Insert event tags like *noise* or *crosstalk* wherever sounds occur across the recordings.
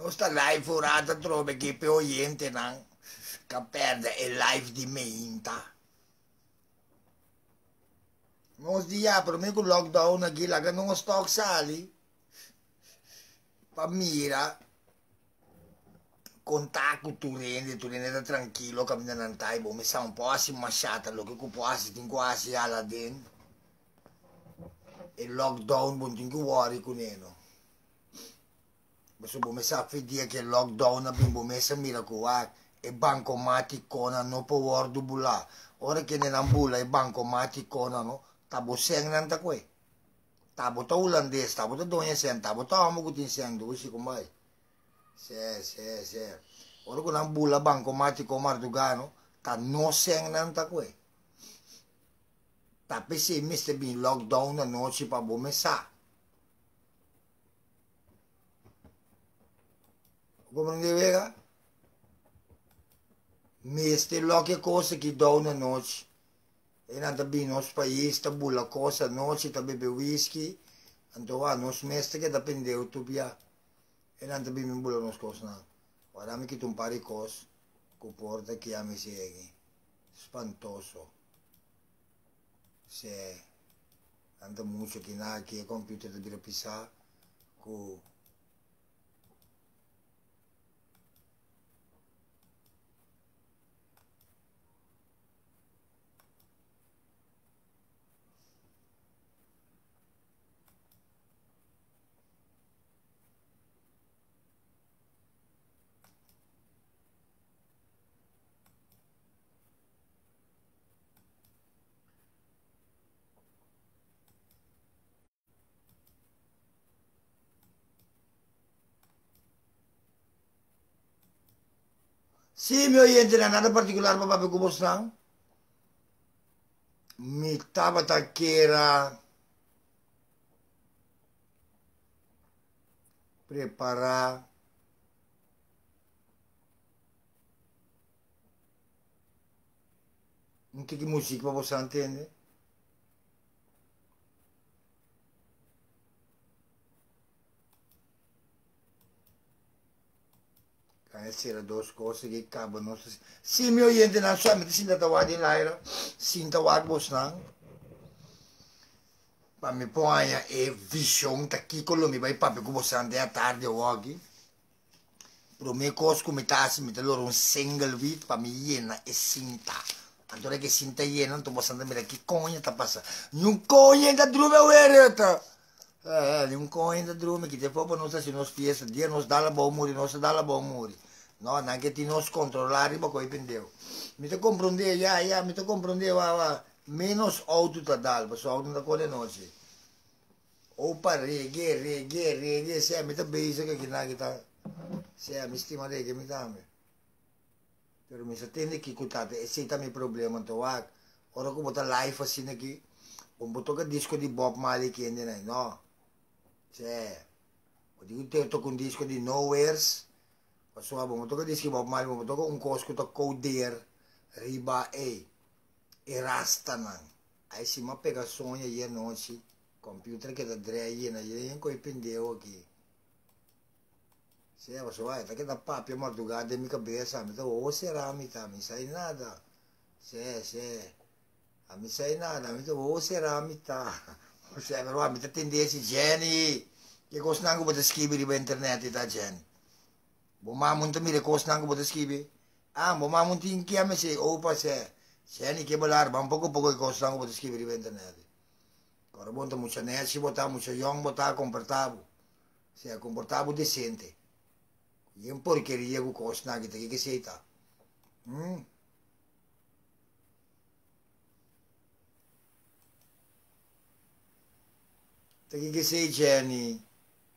Non sta live furata trobe che per oriente non che perde il live di menta. Non dia per me con lockdown aqui lá que não stock sali. Pa mira contatto tu rendi, tu rendi tranquillo camminando in taibo, mi sa un po' assim masciata, lo che assim, tin quasi alla den. E lockdown bun tin fuori con eno. Ma se mi sa fedia che lockdown abbiamo messo mira qua e bancomatic con no power dubula. Ora che nell'ambula e bancomatic con no, tabo seng nanta kwe. Tabo ta ulandes, tabo ta donya sen, tabo ta amo kutin seng do si kumai. Se, se, se. Ora con ambula bancomatic o mardugano, ta no seng nanta kwe. Tapi se miste bin lockdown na no si pa bo mesa. Comprendeva? Meste loke cose che do una noce. E nanda bin nos país, ta bula cosa noce, ta bebe whisky. Anto va nos meste che da pendeu tu pia. E nanda bin min bula nos cose na. Ora mi chito un pari cose. Comporta che a mi segui. Spantoso. Se anda mucho che na che computer da bira pisa. Cu Oyente, non è nada particolare papà per come sta. Mi stava tacchera preparar um que música para você entender. Essere due cose che acabano. Sì, mio oyente, non so, mi sinta tawad in l'aira, sinta wad bosnang. Ma mi põe e vision ta con mi vai papi come sande a tardi o oggi. Pro me cos come tassi mi loro un single wheat pa mi iena e sinta. Allora che sinta iena non tu posso andare che cogna ta passa. Non cogna da drume uereta. Eh, un coin da drume te proprio non sa se non spiesa, dia non dà la buon muri, non si dà la buon muri. No, anche ti non scontrollare, ma poi pendevo. Mi te comprendeva, ya, ya, mi te comprendeva, va, menos auto da dalba, so auto da quale noce. Opa, reghe, reghe, reghe, se mi te base che na kita, se mi stima de che mi dame. Pero mi satende che cutate, e se mi problema, to wa, ora come ta life assim aqui, un botto che disco di Bob Marley che no. Cioè, dico te to con disco di Nowheres, Pasua mo to di skiba mal mo to un kosko to coder riba e e rasta nan. Aí se ma pega sonha e noite computer que da dreia na e coi pendeu aqui. Se é só tá que da papo madrugada minha cabeça, me tô será me tá, me sai nada. Se se a mi sai nada, mi to será me *laughs* tá. Se é verdade, me tá tendesse Jenny. Que coisa não vou escrever na internet tá Jenny. Bumamun tu mire kos nang botes kibi. Ah, bumamun tin kiame se opa se. Se ni ke bolar bam poco poco kos nang botes kibi riventa nere. Cora bonta mucha ne si bota mucha young bota comportavo. Se comportavo decente. Yen porqueria ku kos nang kita que seita. Hmm. Tagi que sei Jenny.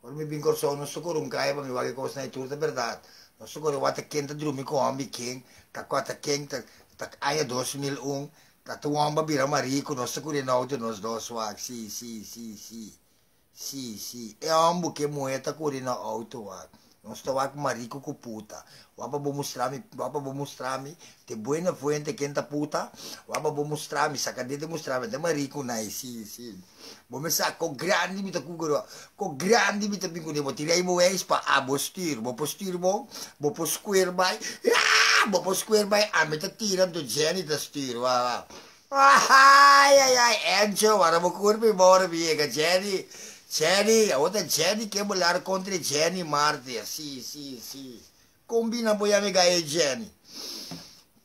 Bin corso non so corso un kai mi va che cosa nei turte verdad. Non so corso wata kenta drum mi ko ambi king, ta kwata king ta ta aya 2001, ta tu amba bira marico, non so corso no de nos dos wa, si si si si. Si si. E ambu che mueta corri no auto wa. Não estou aqui marico com puta. Wapa vou mostrar-me, wapa vou mostrar-me, te buena fuente quem tá puta. Wapa vou mostrar-me, sacadê de mostrar-me, de marico nai, sim, sim. Vou me sa com grande mita kugoro, com grande mita bingo vou tirar mo ex pa a vou stir, vou postir mo, vou pos square by, ah, vou pos square by, a mita tira do Jenny da stir. Ai ai ai, Enzo, ora vou curva embora, viega, Jenny. Jenny, outra Jenny quer mulher contra Jenny Marte, sim, sim, sim. Combina poi amiga e Jenny.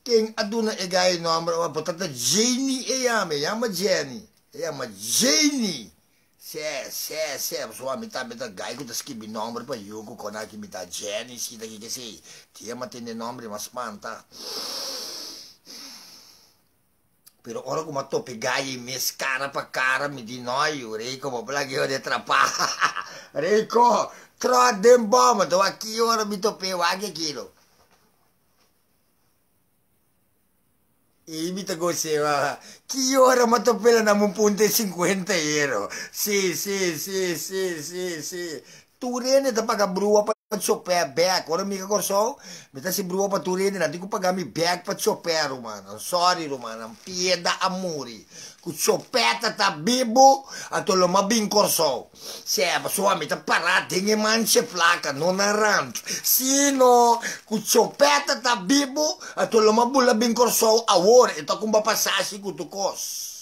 Quem aduna e gai nome, portanto Jenny e ame, ama Jenny. E ama Jenny. Se, se, se, sua mita mita gai com das kibi nome pa yugo kona ki mita Jenny, si daqui que sei. Tia matene nome mas manta. Pero ora como to pegai mes cara pa cara mi di noi, *laughs* Rico, mo plagi o de trapa. Rico, tra dem bomba, to aqui ora mi to pe wage kilo. E mi to goseva, chi ora ma to pela na mun punte 50 euro. Sì, sì, sì, sì, sì, sì. Tu rene ta paga brua pa chopper back. Ora mica corso, mi sta si brua pa tu rene, nanti ku paga mi back pa chopper, romana. Sorry, romana. Pieda amori. Ku chopper ta bibo, ato lo ma bin corso. Se pa sua mi ta parà, dinge manche placa, non arrant. Sino, ku chopper ta bibo, ato lo ma bulla bin corso, awore, ito kung ba pasasi ku tu kos.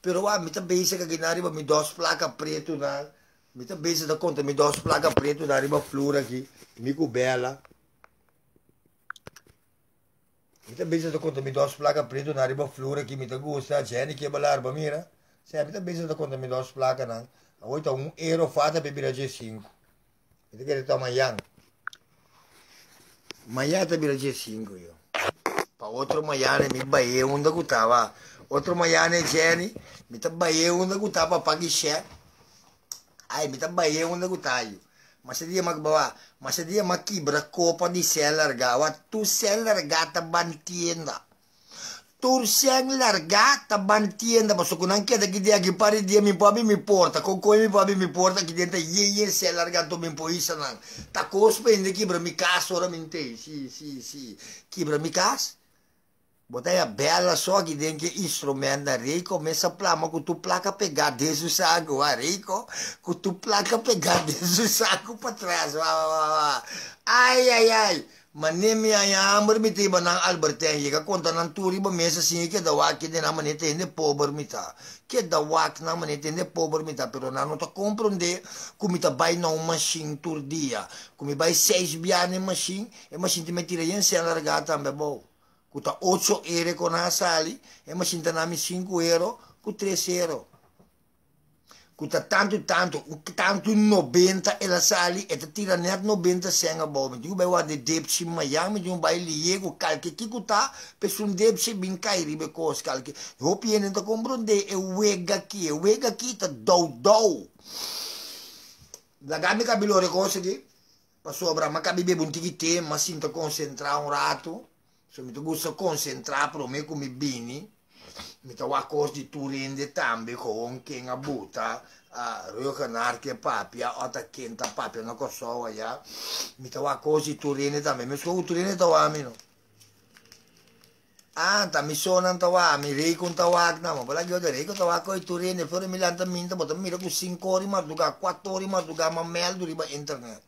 Pero ah, mi ta base ka ginari ba mi dos placa preto na. Mi ta base da conta, mi dos placa preto na riba flora aqui, mico bela. Mi ta base da conta, mi dos placa preto na riba flora aqui, mi ta gusta, gente que balar ba mira. Se mi ta base da conta, mi dos placa na. Agora tá um euro fata para virar G5. Mi ta querer tomar yang. Manhã tá virar G5 eu. Pa outro manhã mi baie unda kutava. Outro manhã Jenny, mi ta baie unda kutava pagishe. Ai, mi ta baie unda kutayo. Masa dia magbawa, masa dia makibra copa di seller gawa, tu seller gata bantienda. Tu siang largata bantienda, ma sokunang keda gidi agi pari dia mi pabi mi porta, con coi mi pabi mi porta che denta ye ye se largato mi poisa nang. Ta cospe inde kibra mi cas ora minte, si si si. Kibra mi cas? Botei a bela só que tem que instrumento rico, começa plama com tu placa pegar desde o saco, a rico, com tu placa pegar *laughs* desde o saco para trás. Ai, ai, ai. Mas nem me ayamar mi tiba nang Alberten, que conta turi ba mesa sim que da wak que na manete ende pobre mita. Que da wak na manete ende pobre mita, pero na não tá compreender como tá vai na machine tur dia. Como vai seis biane machine, e machine te metira yen sem largar também bom. Kuta 8 euro con a sali, e ma sinta nami 5 euro, cu 3 euro. Kuta tanto, tanto, tanto 90 e la sali, e te tira net 90 senga bobe. Tu bai wa de depsi mayang, tu bai liego calche ki kuta, pe sun depsi bin kai ribe kos calche. Hopi ene ta compronde e wega ki, e wega ki ta dou dou. La gami cabilo cose ki, pa sobra, ma cabi bebe un tichite, ma sinta concentra un rato, se mi gusta concentrare per me come bini mi tawa cos di turinde tambe con che nga buta a rio canar che papia o ta kenta papia no coso ya mi tawa cos di turinde tambe mi so turinde tawa mino ah ta mi sono tawa mi rico tawa na ma bala gyoda rico tawa ko turinde fuori mi lanta minta ma mi ro 5 ore ma duga 4 ore ma duga ma mel duriba internet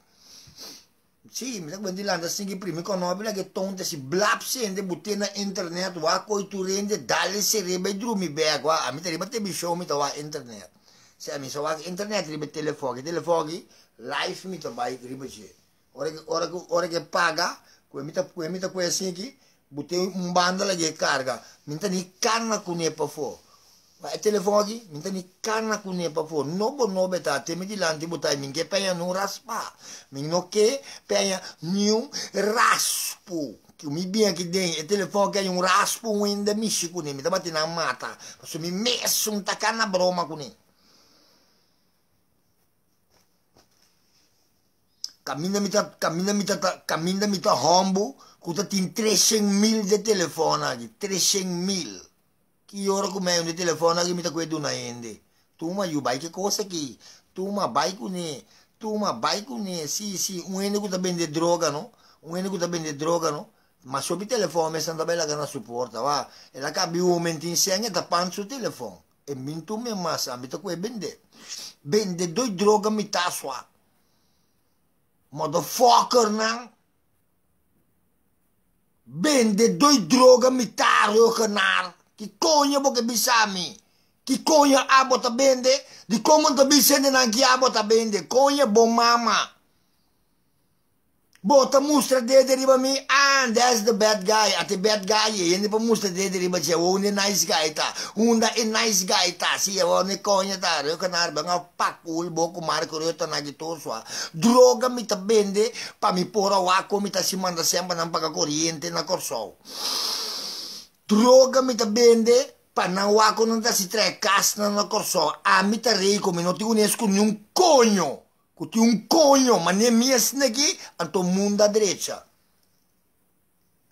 Sì, mi sa che l'anda singi prima con nobile che tonte si blap sende butte na internet wa coi tu rende dalle serebe drumi be qua a mi te ribatte mi show mi to internet. Se mi so wa internet ribe telefoni, telefoni live mi to bai ribace. Ora che ora che ora che paga, que mi ta que mi ta que singi butte un bundle che carga, mi ta ni canna con e pa fo. E telefoni, minta ni kana kune pa fo, no bo no beta, te mi di lanti butai minge peya nu raspa. Min no ke peya nu raspu. Che mi bien che den e telefoni che un raspu in de mishi kune, mi tabati na mata. So mi messo un takana broma kune. Cammina mi ta, cammina mi ta, cammina mi ta hombo, kuta tin 300 mil de telefoni, 300 mil. Que ora com meu de telefone que me tá cuidando ainda tu ma you bai que coisa aqui tu ma bai com ne tuma vai com né sim sim um ene que tá vende droga não um ene que tá vende droga não mas sobre telefone essa também lá na suporta va. Ela cabe um momento em senha tá panço telefone e minto me massa mi tá com vende vende dois droga mi tá sua. Motherfucker não vende dois droga mi tá rocanar que conha porque bisami que conha abo tá bende di como tá bisende na que abo tá bende conha bom mama Bota mustra dede riba mi, ah, that's the bad guy. Ati bad guy, hindi pa mustra dede riba siya. Uni nice guy ta. Unda in nice guy ta. Siya wani konya ta. Rio kanar ba nga pakul bo kumari ko rio ta nagito swa. Droga mi ta bende, pa mi pora wako mi ta si manda sempre ng pagkakuryente na korso. Droga mi ta bende, pa na wako nang ta si tre kas na na korso. Ami ta rei ko mi no ti unesco ni un cogno. Kuti un coño, ma ne mia snegi, anto munda derecha.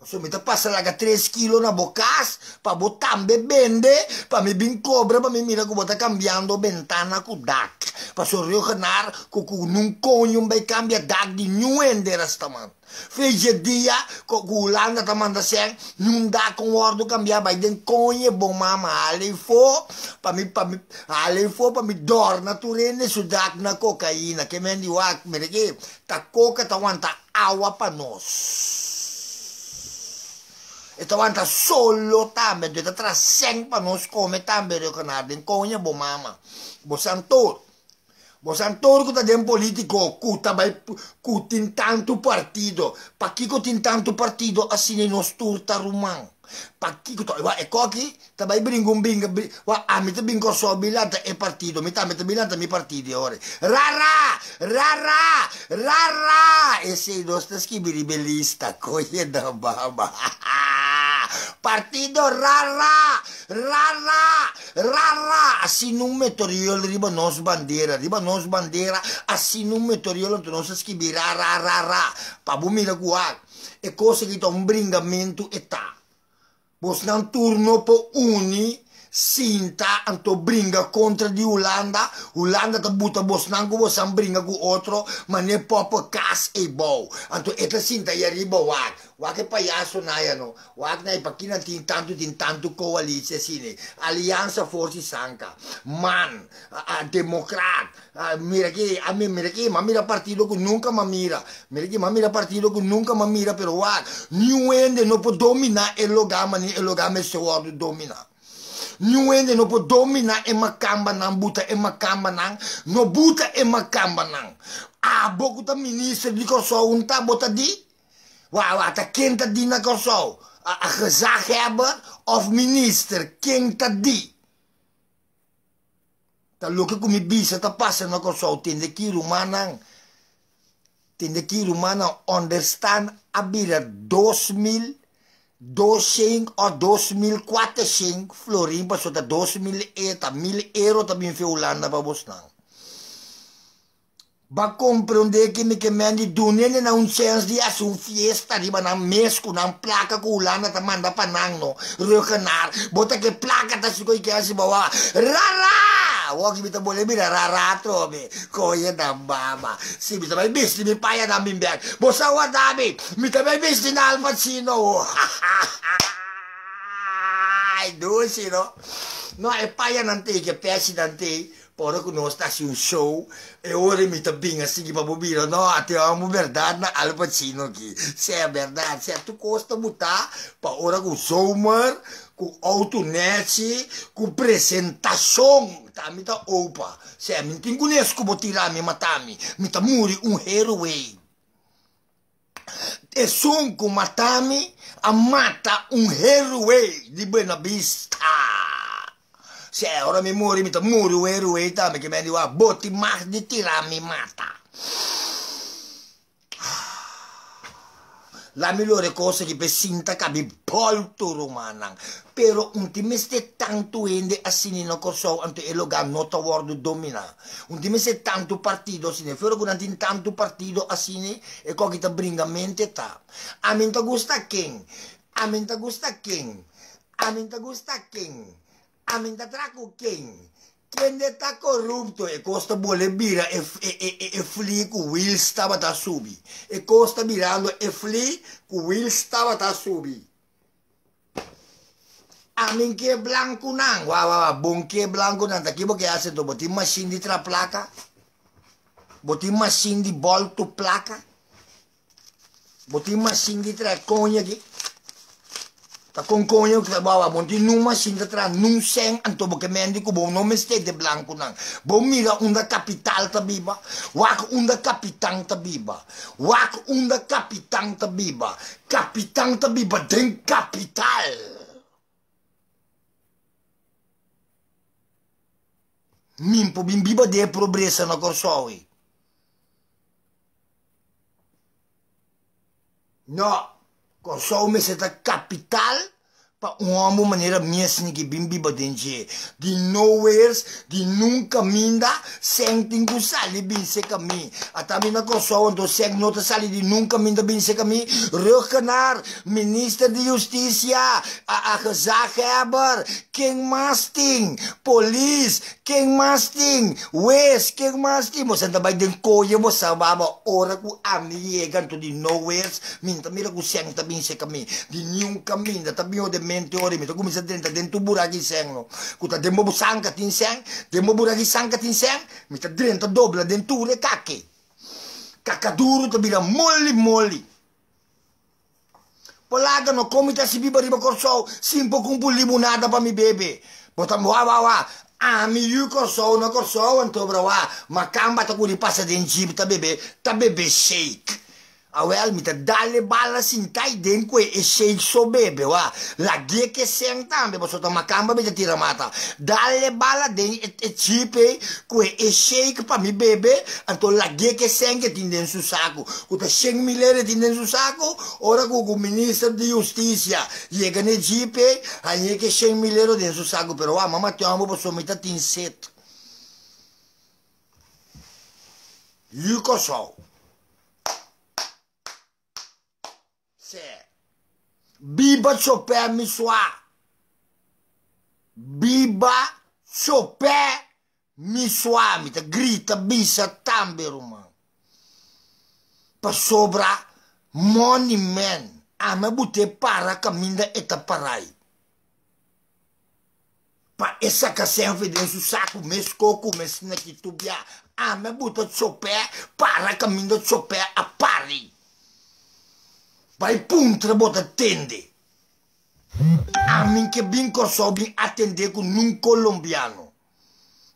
Posso mi ta passa laga 3 kilo na bocas, pa botambe bende, pa mi bin cobra, pa mi mira ku bota cambiando ventana ku dak. Pa so rio genar, ku ku nun coño bei cambia dak di nuende rastaman. Fece dia, ko gulanda tamanda sen, nun da con ordo cambia bai den coñe bom mama ale fo, pa mi pa mi ale fo pa mi dorna tu rende su dak na cocaína, che mendi wak mereke, ta coca ta wanta awa pa nos. Ta wanta solo tambe, de ta tra sen pa nos come tambe rio canadin, coñe bom mama. Bo santor. Bo santor kuta den politico, kuta bai kutin tanto partito, pa kiko tin tanto partito asine nos turta rumang. Pa kiko to, wa e koki, ta bai bringum binga, wa amita bingo so bilata e partito, mi ta meta bilata mi partiti ore. Rara, rara, rara, e sei nostra schibi ribellista, coie da baba. *laughs* Partido rara, rara, rara, assim num meteoriolo riba nos bandeira, riba nos bandeira, assim num meteoriolo tu não se schibi rara, rara, pa bumira guar, e cosa che un bringamento e ta. Bos nan turno po uni, Sinta anto bringa contra di Holanda, Holanda ta buta bos nangu bos an bringa ku otro, ma ne popo kas e bow. Anto eta sinta ya riba wak, wak e payaso na no, wak na ipakina tin tanto tin tanto coalizie sine, alianza forsi sanka, man, a, a democrat, a, mira que, a mí mira que, ma mira partido que nunca ma mira, mira que ma mira nunca ma mira, pero wak, ni wende no po domina el logama ni el logama se wadu domina. Nyuende no domina e makamba nang buta e makamba nang no buta e makamba nang. A boku ta minister di korso unta bota di. Wa wa ta kenta di na korso. A, a gezaghebber of minister kenta di. Ta luke kumi bisa ta passa na korso tende ki rumanang. Tende ki rumanang understand abira 2000 200 o 2400 florin pa so ta 2000 eta 1000 euro ta bin fe Holanda pa bosnang. Ba comprende que me que mendi dunene na un sens di as un fiesta di na mesco na placa ko Holanda ta manda pa nang no. Reukenar, bota que placa ta siko que asi bawa. Rara! Wag bita boleh bira rarato be. Koye da mama. Si bita mai bisti mi paya na bimbek. Bosawa dami. Mita mai bisti na Al Pacino. Ai, doce, no? No, e paia nanti, che pesci nanti. Tá um show, e ora tá bem assim para bobira, não, até uma verdade na Al Pacino aqui. Se é verdade, se é tu costa mutar, para ora com Sommer, com autonet, com apresentação, tá, me tá opa. Se é, tem conheço vou tirar me matar me, me tá muri um herói. E som com matami, a mata um herói de Buena Vista. Se ora mi muri, mi ta muri u herói, tá, me que me diu, ah, boti mais de tirar me mata. La migliore cosa che per sinta cabi polto romanang. Pero un ti meste tanto ende a sinino corso ante eloga nota word domina. Un ti meste tanto partito sine. Fero con antin tanto partito a sine e co che ta bringa mente ta. A menta gusta king. A menta gusta king. A menta gusta king. A menta traco king. quando está corrupto? E costa bole bira e, e, e, e fli que o Will estava a subir. E costa mirando e fli que o Will estava a subir. A mim que é branco não, uau, uau, bom que é branco não, daqui porque hace to, botin machine de tra placa, botin machine de volto placa, botin machine de tra conha aqui, ta conha que bawa monti numa de tra num sen anto porque mendi que bom nome este de branco não, bom mira unda capital ta biba, wak unda capitão ta biba, wak unda capitão ta biba, capitão ta biba den capital. Mimpo bimbiba de progressa na Corsowi. No, Consome essa capital. Pa um homem maneira mesmo que bimbi badenje de nowheres de nunca minda sentem que sali bin se kami atami na koso do seg nota sali de nunca minda bin se kami rekenar minister de justiça a a gezaghebber king masting police king masting wes king masting. Mo senta bay den koye mo sa baba ora ku ami ganto de nowheres minta mira ku seng tabin se kami de nunca minda tabi o de mente ori mi to kumi sa dentro dentro buraki seng no kuta demo bu sangka tin seng demo buraki sangka tin seng mi ta dentro dobla denture kake kakaduru to bila molli molli Polaga no komita si biba riba korso simpo kumpul limonada pa mi bebe. Botam wa wa wa. Ami yu korso na korso anto bra wa. Makamba ta kuli pasa den jib ta bebe ta bebe shake. Awel mi te dalle balla sintai den kwe e sei so bebe wa. La gie che sentambe bo sotto macamba mi te tira mata. Dalle balla den e, e cipe kwe e sei pa mi bebe anto la sen che tin den su saco ku te sen milere tin den su saco ora ku ku ministro di giustizia llega ne cipe a nie che sen milero den su saco però wa mamma ti amo bo so mi te tin set. Yuko so. Biba chopé miswa. Biba chopé. Mita grita bisa tamberuma. Pa sobra money man. Ame bute para caminda eta parai. Pa essa fedem su saco mes coco mes na kitubia. Ame bute chopé para caminda chopé a pari. Vai puntra bota tende. A mim que bem corsobi atender com um colombiano.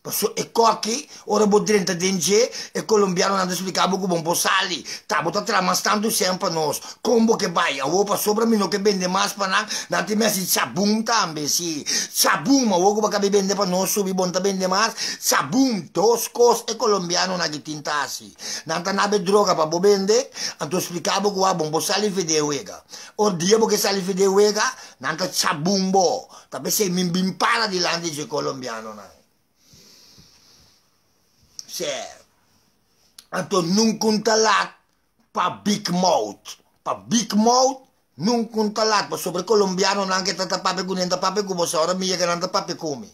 Passo e coque, ora bo drenta denje, e colombiano não explicava como bom sali. Tá, bota tramastando sempre nós. Como que vai? A opa sobra mim no que vende mais para não tem mais sabum também, sim. Sabum, a opa que vende para nós, subi bom tá vende mais. Sabum, dos cos e colombiano na que tintasi. Não tá nada droga para bo vende, então explicava que o bom sali fede uega. O dia porque sali fede uega, não tá sabum bo. Tapi sei min bimpara di landi de colombiano. Certo. Então não contalat para Big Mouth. Para Big Mouth, não contalat. Para sobre colombiano, não que tata pape com nenta pape com você. Ora me chega nanta pape come.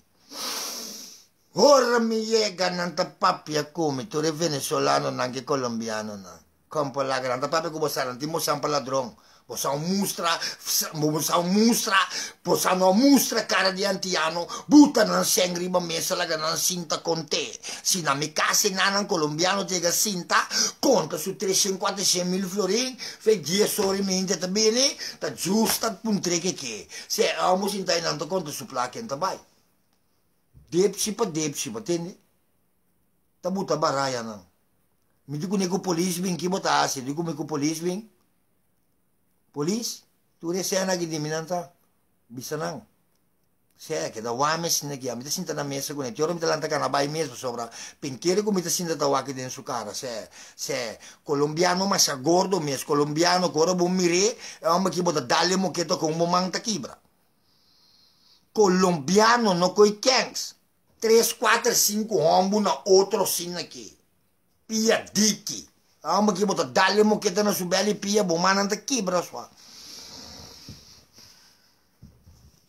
Ora me chega nanta pape come. Tu é venezuelano, não que colombiano, não. Como lá, nanta pape com você. Não temos sampa ladrão. Possa mostra, possa mostra, possa não mostra cara de antiano, buta na sangue riba mesa la na cinta con te. Se na mi casa nanan colombiano chega cinta, conta su 356 mil florin, fe 10 ore mente ta bene, ta giusta puntre che che. Se amo sinta inanto conta su bai. Depsi pa depsi pa tende. Ta buta baraya nan. Mi dico nego police bin ki bota asi, dico me ko police bin. Polis, tu re saya nagi di minanta, bisa nang. Saya que da wames na kia, mita sinta na mesa com ele, ora mita lanta kana bai mesmo sobra, penqueiro com mita sinta da waki dentro su cara, se colombiano mas a gordo mes, colombiano cora bom mire, é uma que bota dale moqueto com um manta quibra. Colombiano no coi kengs. 3, 4, 5 hombo na outro sin aqui. Pia diki. Amba ki bota dale mo kita na subeli pia bo mananta kibra swa.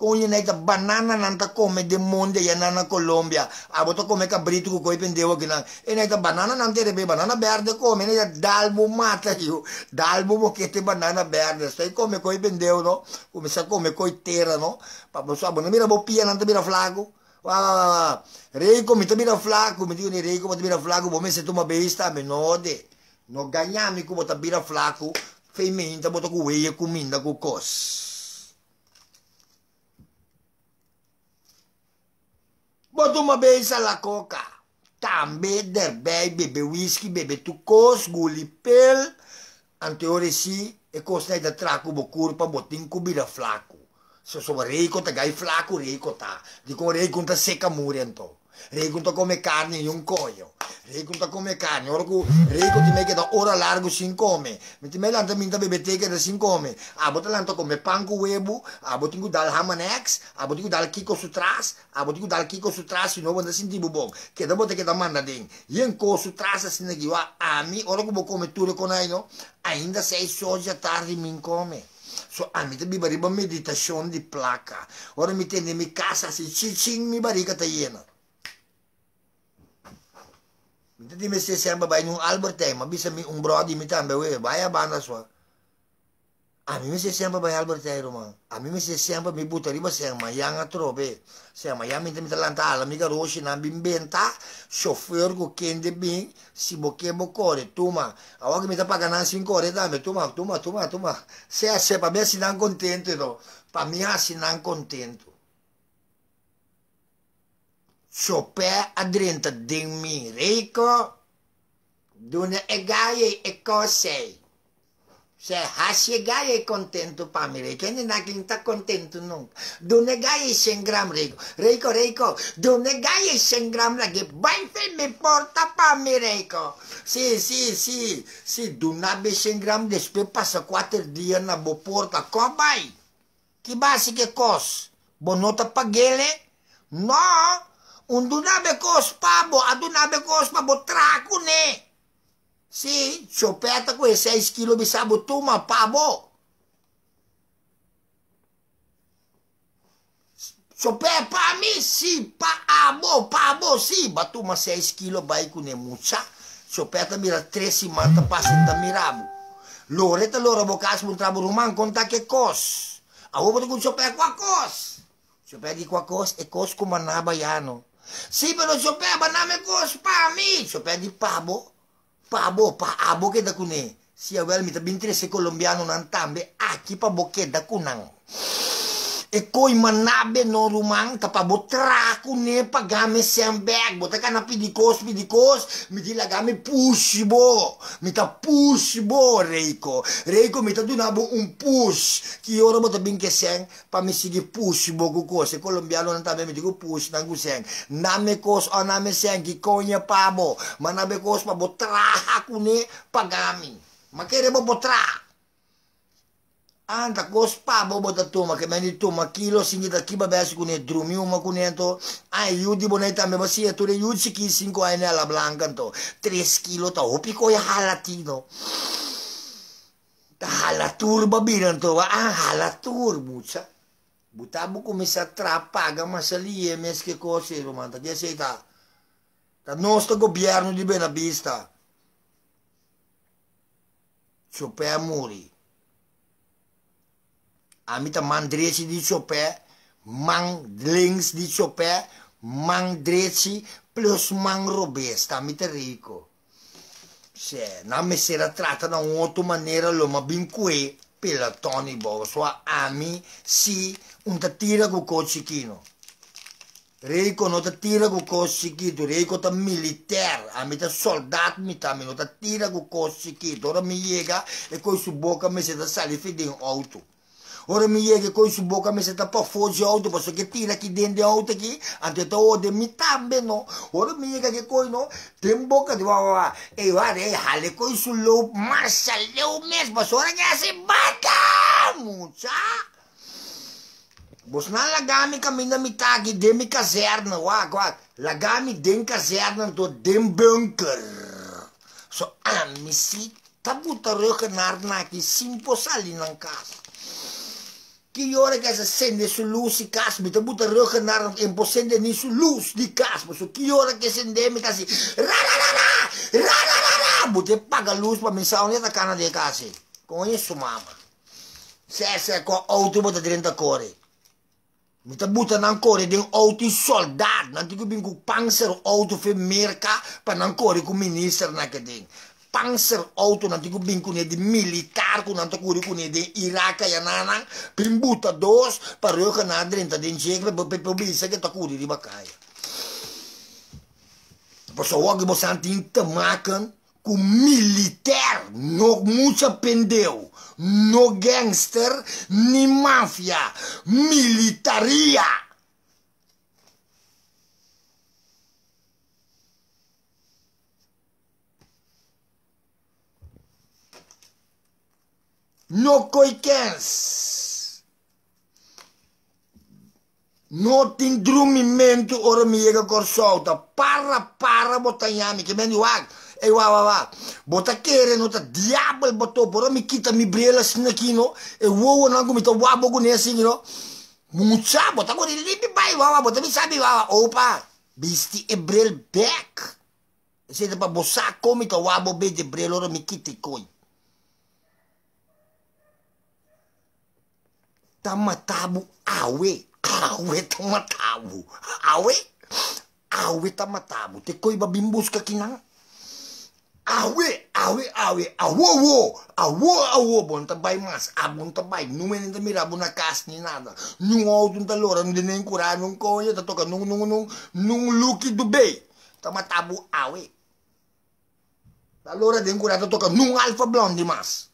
com je net banana nanta come de monde ya na Colombia aboto come cabrito com coi pendeu aqui na e net banana nante rebe banana verde come ne dalbo mata *laughs* io dalbo mo che te banana verde stai come coi pendeu no come sa come coi terra no pa so abona mira bo pia nanta mira flaco Wah, wah, wah. Reiko, mi tabira flaco, mi dico ni Reiko, ma tabira flaco, bo me se tu ma beista, me node. No ganhami ko bota bira flaco, feimenta bota weia kuminda ku kos. Bota uma vez la coca. Também derbei bebe whisky, bebe tucos, guli pel. Anteore si, e costa da traco bo curpa botin kubira flaco. Se so reiko ta gai flaco reiko ta. Dico reiko ta seca muriento. Reiko come carne in un coglio. Reiko come carne. Ora ku reiko ti me che da ora largo sin come. Mi ti me lanta minta bebe te che da sin come. A bota lanta come panco webu. A botingu dal hamanex. A botingu dal kiko su tras. A botingu dal kiko su tras. No banda sin tibu bom. Che da bote che da manda ding. Yen ko su tras sin ne. Ami ora ku bo come tu le conai no. Ainda sei soja tardi min come. So, ah, mi bariba meditazione di placa. Ora mi tende mi casa, si cicing mi barica ta. Jadi mesti siapa bayi nung Albert eh, ma bisa mi un brodi mi tambe we, baya banda sua. A mi mesti siapa bayi Albert eh rumah. A mi mesti siapa mi buta riba siapa yang atrobe. Siapa yang minta minta lantala, mi garoshi na bimbenta, chauffeur go kende bing, si boke bocore, tuma. Awa che mi ta paga nan sin core dame, tuma, tuma, tuma, tuma. Se a se pa me si nan contento no. Pa mi si nan contento. Chopé adrenta de mim, rico, duna e gaia e cosei. Se hasi gaia e contento pa mi rico, e è sta contento nunca. E 100 gram rico, rico, rico, duna gaia e 100 gram la che vai fe mi porta pa mi rico. Sì, sì, sì, be 100 gram después passa 4 dias na bo porta, come vai? Che basi che cos? Bonota pagele? No! Un dunabe cos pabo, a dunabe cos pabo traco ne. Si, ciopeta com 6 kg de sabutuma pabo. Ciopé pa mi, si, pa abo, pabo, si, batuma 6 kg vai com ne mucha. Ciopeta mira 3 semana passa da mirabo. Loreta lora bocas mun trabo conta que cos. A com ciopé com a cos. Ciopé di com a cos e cos com manaba yano. Sì, però ci peba na me cos pa mi, ci pedi pabo. Pabo, pa abo che da cune. Sia well mi tabintre se colombiano nan tambe, aki pa bokke da kunang. E koi manabe no rumang tapa botra kune pagame sem bag bota kana pidikos pidikos. Mi di lagame push bo. Mi ta push bo reiko. Reiko mi ta dunabo un push. Ki ora bota binke sen pa mi sigi push bo ku ko. Se colombiano nan tabe mi digo push nan ku sen name kos o name sen ki konya pabo manabe kos pa botra kune pagami. Makere bo botra anta gospa bobo da tuma ke meni tuma kilo singi da kiba besi kune drumi uma kunento ai yudi boneta me basia tu re yudi ki 5 ai nella blanca to 3 kilo ta opi ko ya halatino ta halatur babiran to wa ah halatur buca butabu come sa trappaga ma salie mes che cose romanta dia sei ta. Ta nostro governo di Benavista. Ciopea muri amita mandreci di chopé, mang links di chopé, mang dreci plus mang robusta, amita rico. Se, na me sera tratta da un'altra maniera lo ma bin qui per la Tony Bogo, sua ami si un tira con coccichino. Reiko no ta tira con coccichito, Reiko ta militaire, amita soldato mi ta mi no ta tira con coccichito, ora mi llega e coi su bocca mi si da sali fede in auto. Ora mi che coi su bocca mi si tappa fuori auto, posso che tira chi dentro auto chi, ante to ode mi tambe no. Ora mi che coi no, tem bocca di va va, e va re hale coi su lo marcia leu mesmo, ora che si bata mucha. Bos na lagami kami na mitagi de mi caserna, wa wa, lagami den caserna to den bunker. So amisi tabuta reuke nar naki simpo sali que hora que acende sua Chiorega sende su luci casmi, te butta roca nar e possende nem sua luz de casmo, su chiorega sende mi casi. Ra ra ra ra, ra ra ra ra, butta paga luz para me salvar da cana de casi. Com isso, mama. Se se com outro bota 30 cores. Mi te butta ancora di un auto soldato, non ti cubin cu panzer auto fe merca, para pa ancora cu ministro na que panzer auto nanti ku binkune di militar ku nanti kuri kune di Iraka ya nana pimbuta dos pario ka na drenta din chekle pe pe bisa ke takuri di bakaya Posso wag mo santin tamakan ku militar no mucha pendeu no gangster ni mafia militaria Nokoikens. Notin drumimento ora meiga cor solta. Para, para, botanhame, que mendi wag. Ei, wa, wa, wa. Bota querer, nota diabo, botou, porra me quita, me brela, assim aqui, no. Eu vou, não, me tá wabo, gune, assim, no. Mucha, bota guri, lipe, bai, wa, wa, bota me sabe, wa, wa. Opa, bisti ebrel back. Você tá pra boçar, comita, tá wabo, bem de brela, ora me quita e coi. tamatabu awe. Awe tamatabu awe? Awe tamatabu te koi babimbus ka kinanga awe awe awe. Awo awo. Awo awo. Bom tabai mas. Abon tabai não me nem mira abon cas ni nada. Não alto não talora não nem curar não coia tá toca não não não não look do bem tamatabu awe talora nem curar tá toca não alfa blondi mas.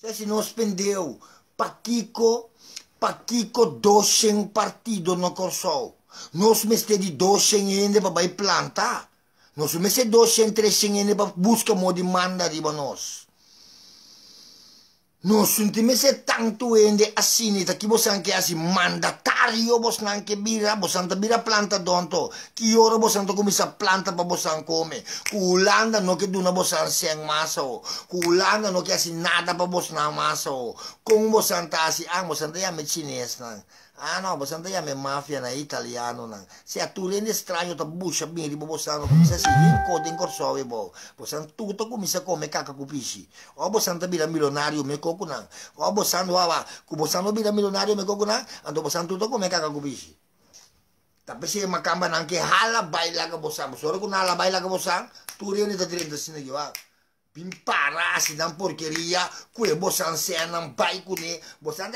Se si non spendeu patico, patico docen partido no Consol. corsou. Nos de di docen ende para vai plantar. Nos meste docen trecen ende para buscar mo demanda riba nós. Non sentime se tanto ende assini ta chi vos anche asi mandatario vos anche bira vos anta bira planta donto chi ora vos anta come planta pa an come kulanda no che duna vos an seng maso kulanda no che asi nada pa vos na maso. Con vos anta asi ang vos anta ya me chinês nang Ah áno, bo sa dajame mafia na italiano lang. Siya tulen estranyo ta buscia bini bo sanno come se si in code in corsovi bo. Bo san tutto come sa come caca cupisci. O bo san bila milionario me cocunan. O bo san wava, cubo san bila milionario me cocunan, ando bo tutto come caca cupisci. Ta Tapi siya makamba nang kihala baila ka bosang. Sorry kung nala baila ka bosang, turiyo nito 30 sinagyawa. imparasi dan porcheria cui bosan senan pai cune bosan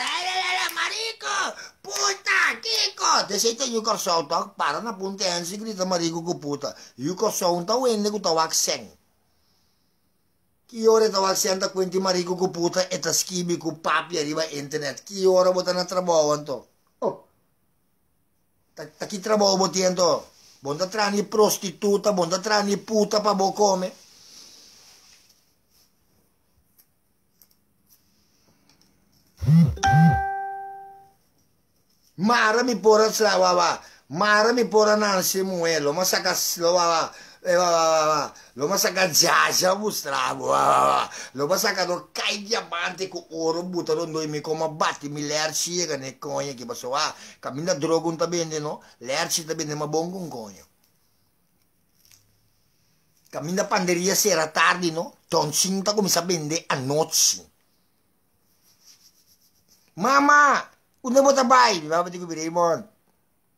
marico puta chico te sei te yucor solto para na punte ensi grita marico cu puta yucor solto wende cu tawac sen chi ora tawac sen da quinti marico cu puta e ta schibi cu papi arriva internet. Chi ora botana trabovanto oh. Ta, ta chi trabovatiento bonda trani prostituta bonda trani puta pa bo come? Mara mi पोरच लावा वा मार मी पोरांना असे मुळे लोमसा कसलो बाबा Eh, va, va, va, va. Lo ma saca già, già mostravo, va, va, va. Ma saca non cai diamante con oro buttato noi mi come batti mi lerci e ne cogne che passo va. Cammina drogo un tabende, no? Lerci tabende ma bongo un cogno. Panderia sera tardi, no? Toncinta come sa bende a nozzi. Mama, una mo tabay. Di ba ba ko Raymond?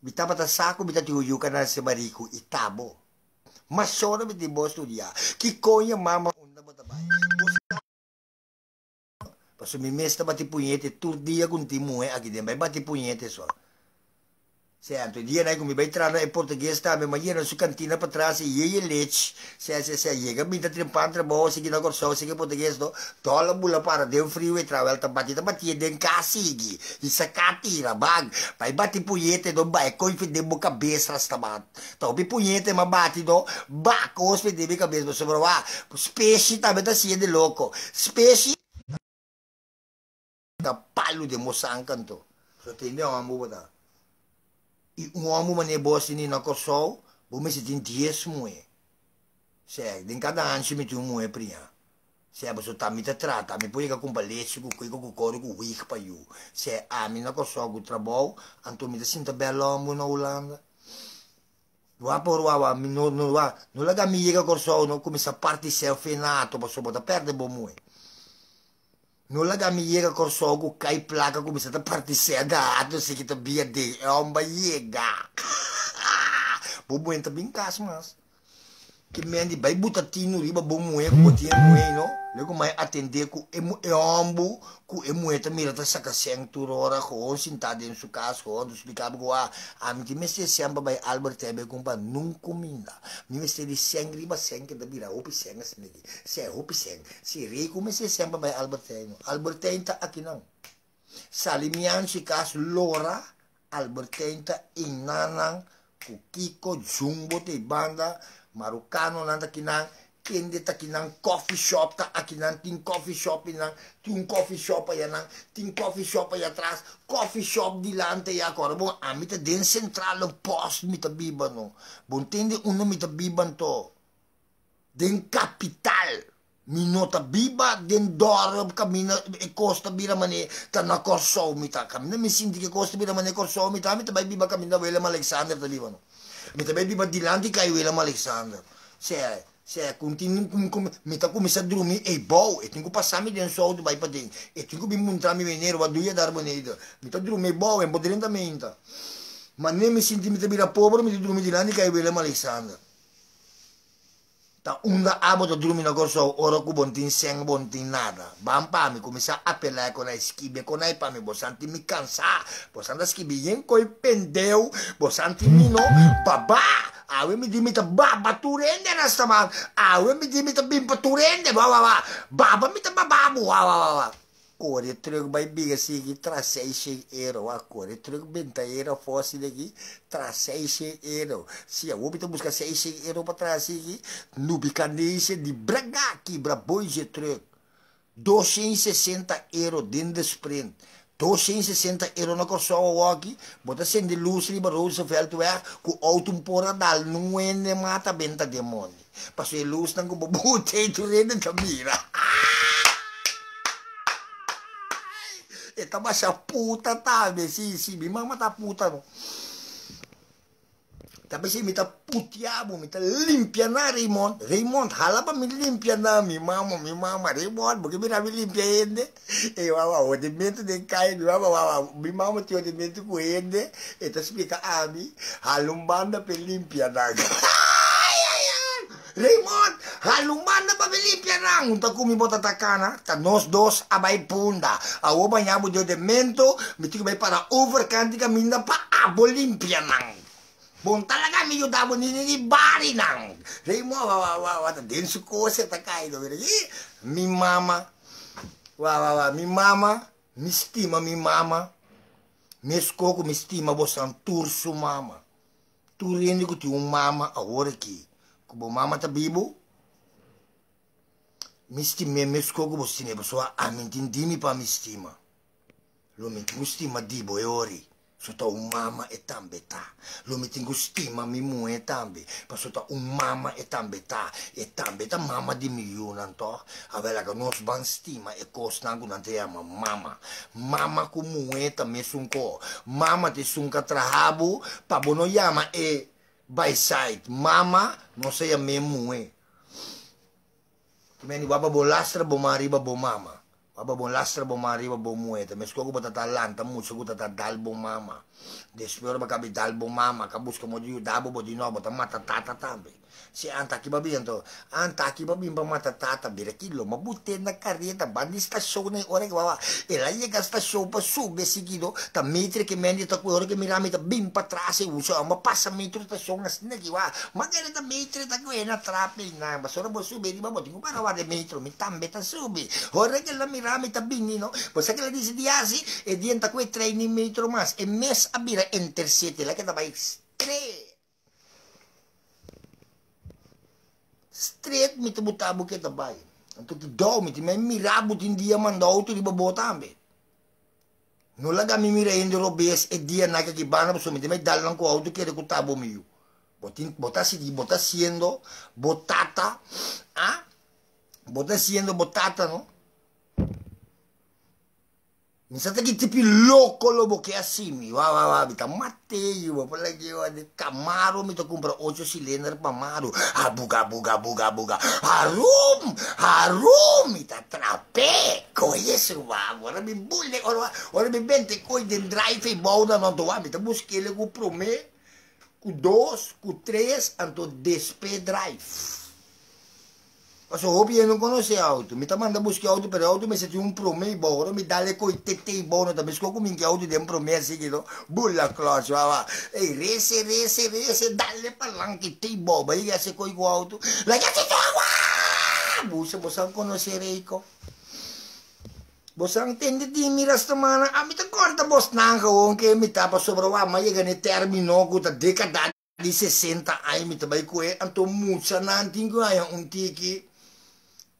Bita pa sako, bita tiyuyukan na si Marico, itabo. Masora biti boss studia. Kikonya mama una mo tabay. Paso mi mesta bati punyete, tur dia kun timue, aqui dentro, bati punyete só. Certo, dia né, comi bem trana em português tá? também, mas ia na né, sua cantina para trás, e ia e leite, se se se ia, me da trimpantra bom, segui na corção, segui português, do, tola bula para, deu frio e travel, tá batida, batia, den cá, segui, e sacatira, é bag, vai bater punhete, do, vai, confide, bo cabeça, rastabat, então, bi punhete, mas bate, do, baco, hospede, bi cabeça, mas sobre lá, ah. os peixes também tá cheio tá, assim, é de louco, os peixes, da tá, palo de moçancanto, entendeu, amor, botar i uomo mane bosi ni na korsou, bo me se tin ties mue. Se, din cada anci mi tu mue pria. se a pessoa tá me trata, me põe com balete, com coisa, com coro, com week para you. Se a mim não consegue o trabalho, então me sinta belo na Holanda. Wa por wa wa no no wa no la mi llega corso no come sa parti se fenato posso bota perde bo mue. No la mi llega corso go kai placa come sa parti se dato se kita bia de é um llega. *laughs* Bo mue ta bin kas mas. Que mendi bai buta tino riba bo mue ko tino mue no. Lego mai atender ku emu eombu ku emu eta mira ta saka seng turora ko sinta den su kas ko dos bicab go a am ti messe samba bai albert tebe kumpa nun kuminda mi messe di seng riba seng ke da bira opi seng snegi se opi seng. Si re ku messe samba bai albert tebe albert tenta akinang salimian si kas lora albert tenta inanang ku kiko jumbo te banda marukano nanda kinang kende ta kinang coffee shop ta akinan tin coffee shop inang tin coffee shop ya nang tin coffee shop ya atrás coffee shop dilante ya agora bom a mita den central post mita bibano bom tende uno mita biban to. Den capital minota biba den dor camina e costa bira mane ta na corso mita camina mi senti che costa bira mane corso mita mita bai biba camina vela alexander ta bibano mita bai biba dilante kai vela alexander. Se se continu cum cum mita cum sa drumi e bau e tingu passami den soldo vai pa den e tingu bim muntrami venero va duia dar boneda mita drumi bau e bodrentamenta ma ne mi senti mita bira povero mi drumi di lani kai vele Alexander ta unda abo to drumi na corso ora ku bontin seng bontin nada. Bam pa mi come sa appella con ai schibe con ai pa mi bosanti mi cansa bosanda schibi yen coi pendeu bosanti mi no babà awe mi dimita baba turende nasta man. Awe mi dimita bimpa turende wa baba mi ta bababu wa kore trug bai biga sigi tra sei sei euro wa kore trug benta euro fosse daqui tra sei sei euro se a obita busca sei sei euro para trás sigi nubi candice di braga que braboije trug 260 euro dentro do sprint 260 euro na corsoa aqui, bota sendo luz riba Roosevelt weg, ku auto pora dal nuene mata benta demoni. Passei luz nang ku *laughs* bubute tu rede camira. E *laughs* tava essa puta, tá, sim, sim, minha mama tá puta, não. Tapi si mita putiabo, mita limpia na Raymond. Raymond, hala mi limpia mi mama, mi mama. Raymond, porque mi mi limpia ende. E wawa, o de mento de kai, mi mama, wawa, mi mama tio de mento ku ende. E ta explica mi, halumbanda pe. *laughs* Raymond, limpia na. Unta kumi bota takana, ta nos dos abay punda. Awo ba nyabo de mento, mi tiko bay para overkantika minda pa abo limpia nang. Bom talaga mi yudabo ni ni bari nang. Mo wa wa wa den su ko se. Mi mama. Wa wa wa mi mama mi stima mi mama. Mi scoko mi stima bo san tur su mama. Tu ku ti un mama a ora ki. Ku bo mama ta bibu. Mi stima mi scoko bo sine bo so a mintindimi pa mi stima. Lo mi stima dibo e ori. Sota umama e tambe ta. Lo mi tingu stima mi mu e tambe. Pa sota umama e tambe ta. E tambe ta mama di mi yunan to. Avela ka nos ban stima e kos nangu nante ama mama. Mama ku mu e ta me sunko. Mama te sunka trahabu. Pa bono yama e by side. Mama no se ya me mu e. Kimeni baba bo lastra bo mariba bo mama. Baba bon lastra bon mari ba bon mueta. Mes ko bata talanta mu so tata dal bon mama. Despero ba kabi dal bon mama ka busca mo diu dabo bo di no bata mata tata tambe. Si anta ki babi anto anta ki babi ba mata tata bira kilo mabuti na carrieta bandi stazione ore baba. E la llega stazione pa sube seguido ta metri che mendi ta ore che mirami ta bim pa trase uso ma passa metro stazione snegi wa. Magari ta metri ta quena trapi na ma solo bo sube di babo tingu para vade metro mi tambe ta subi. Ore che la mirami ta bini no. Posa che la dice di asi e diventa quei treni metro mas e mes abira enter siete la che da vai straight. straight mit butabu ke tabay. Anto ti daw mit may mirabu tin dia man daw to di babota ambe. No laga mi mira indi robes e dia na ki bana so mit may dalan ko auto ke ko tabo miu. Botin botasi di botasiendo botata ah Bota haciendo botata, ¿no? Mi sa que tipi louco lobo que assim, mi va va, mi ta matei, va para que eu de Camaro, mi ta compra 8 cilindros para Maro. Ah, buga buga buga buga. Harum, harum, mi ta trape. Conhece o va, agora mi bulle, ora ora mi bente coi den drive e bauda não to, mi ta busque ele com prome, com dois, com três, anto despe drive. Mas o hobby não conhece auto. Me tá mandando buscar auto, pero auto me senti um promê embora. Me dá le coi tete embora também. Se eu cominho auto de um promê assim que não. Bula clutch, vai lá. Ei, rece, rece, rece. Dá-lhe palanque, tem boba. Já se coi com auto. Se não conhece Reiko. Você entende de miras semana. Ah, me tá corta, boss, nanga, onde me tapa sobre o ama. E gane terminou com a década de 60 anos. Me tá vai com ele. Então, muita não tem que tiki.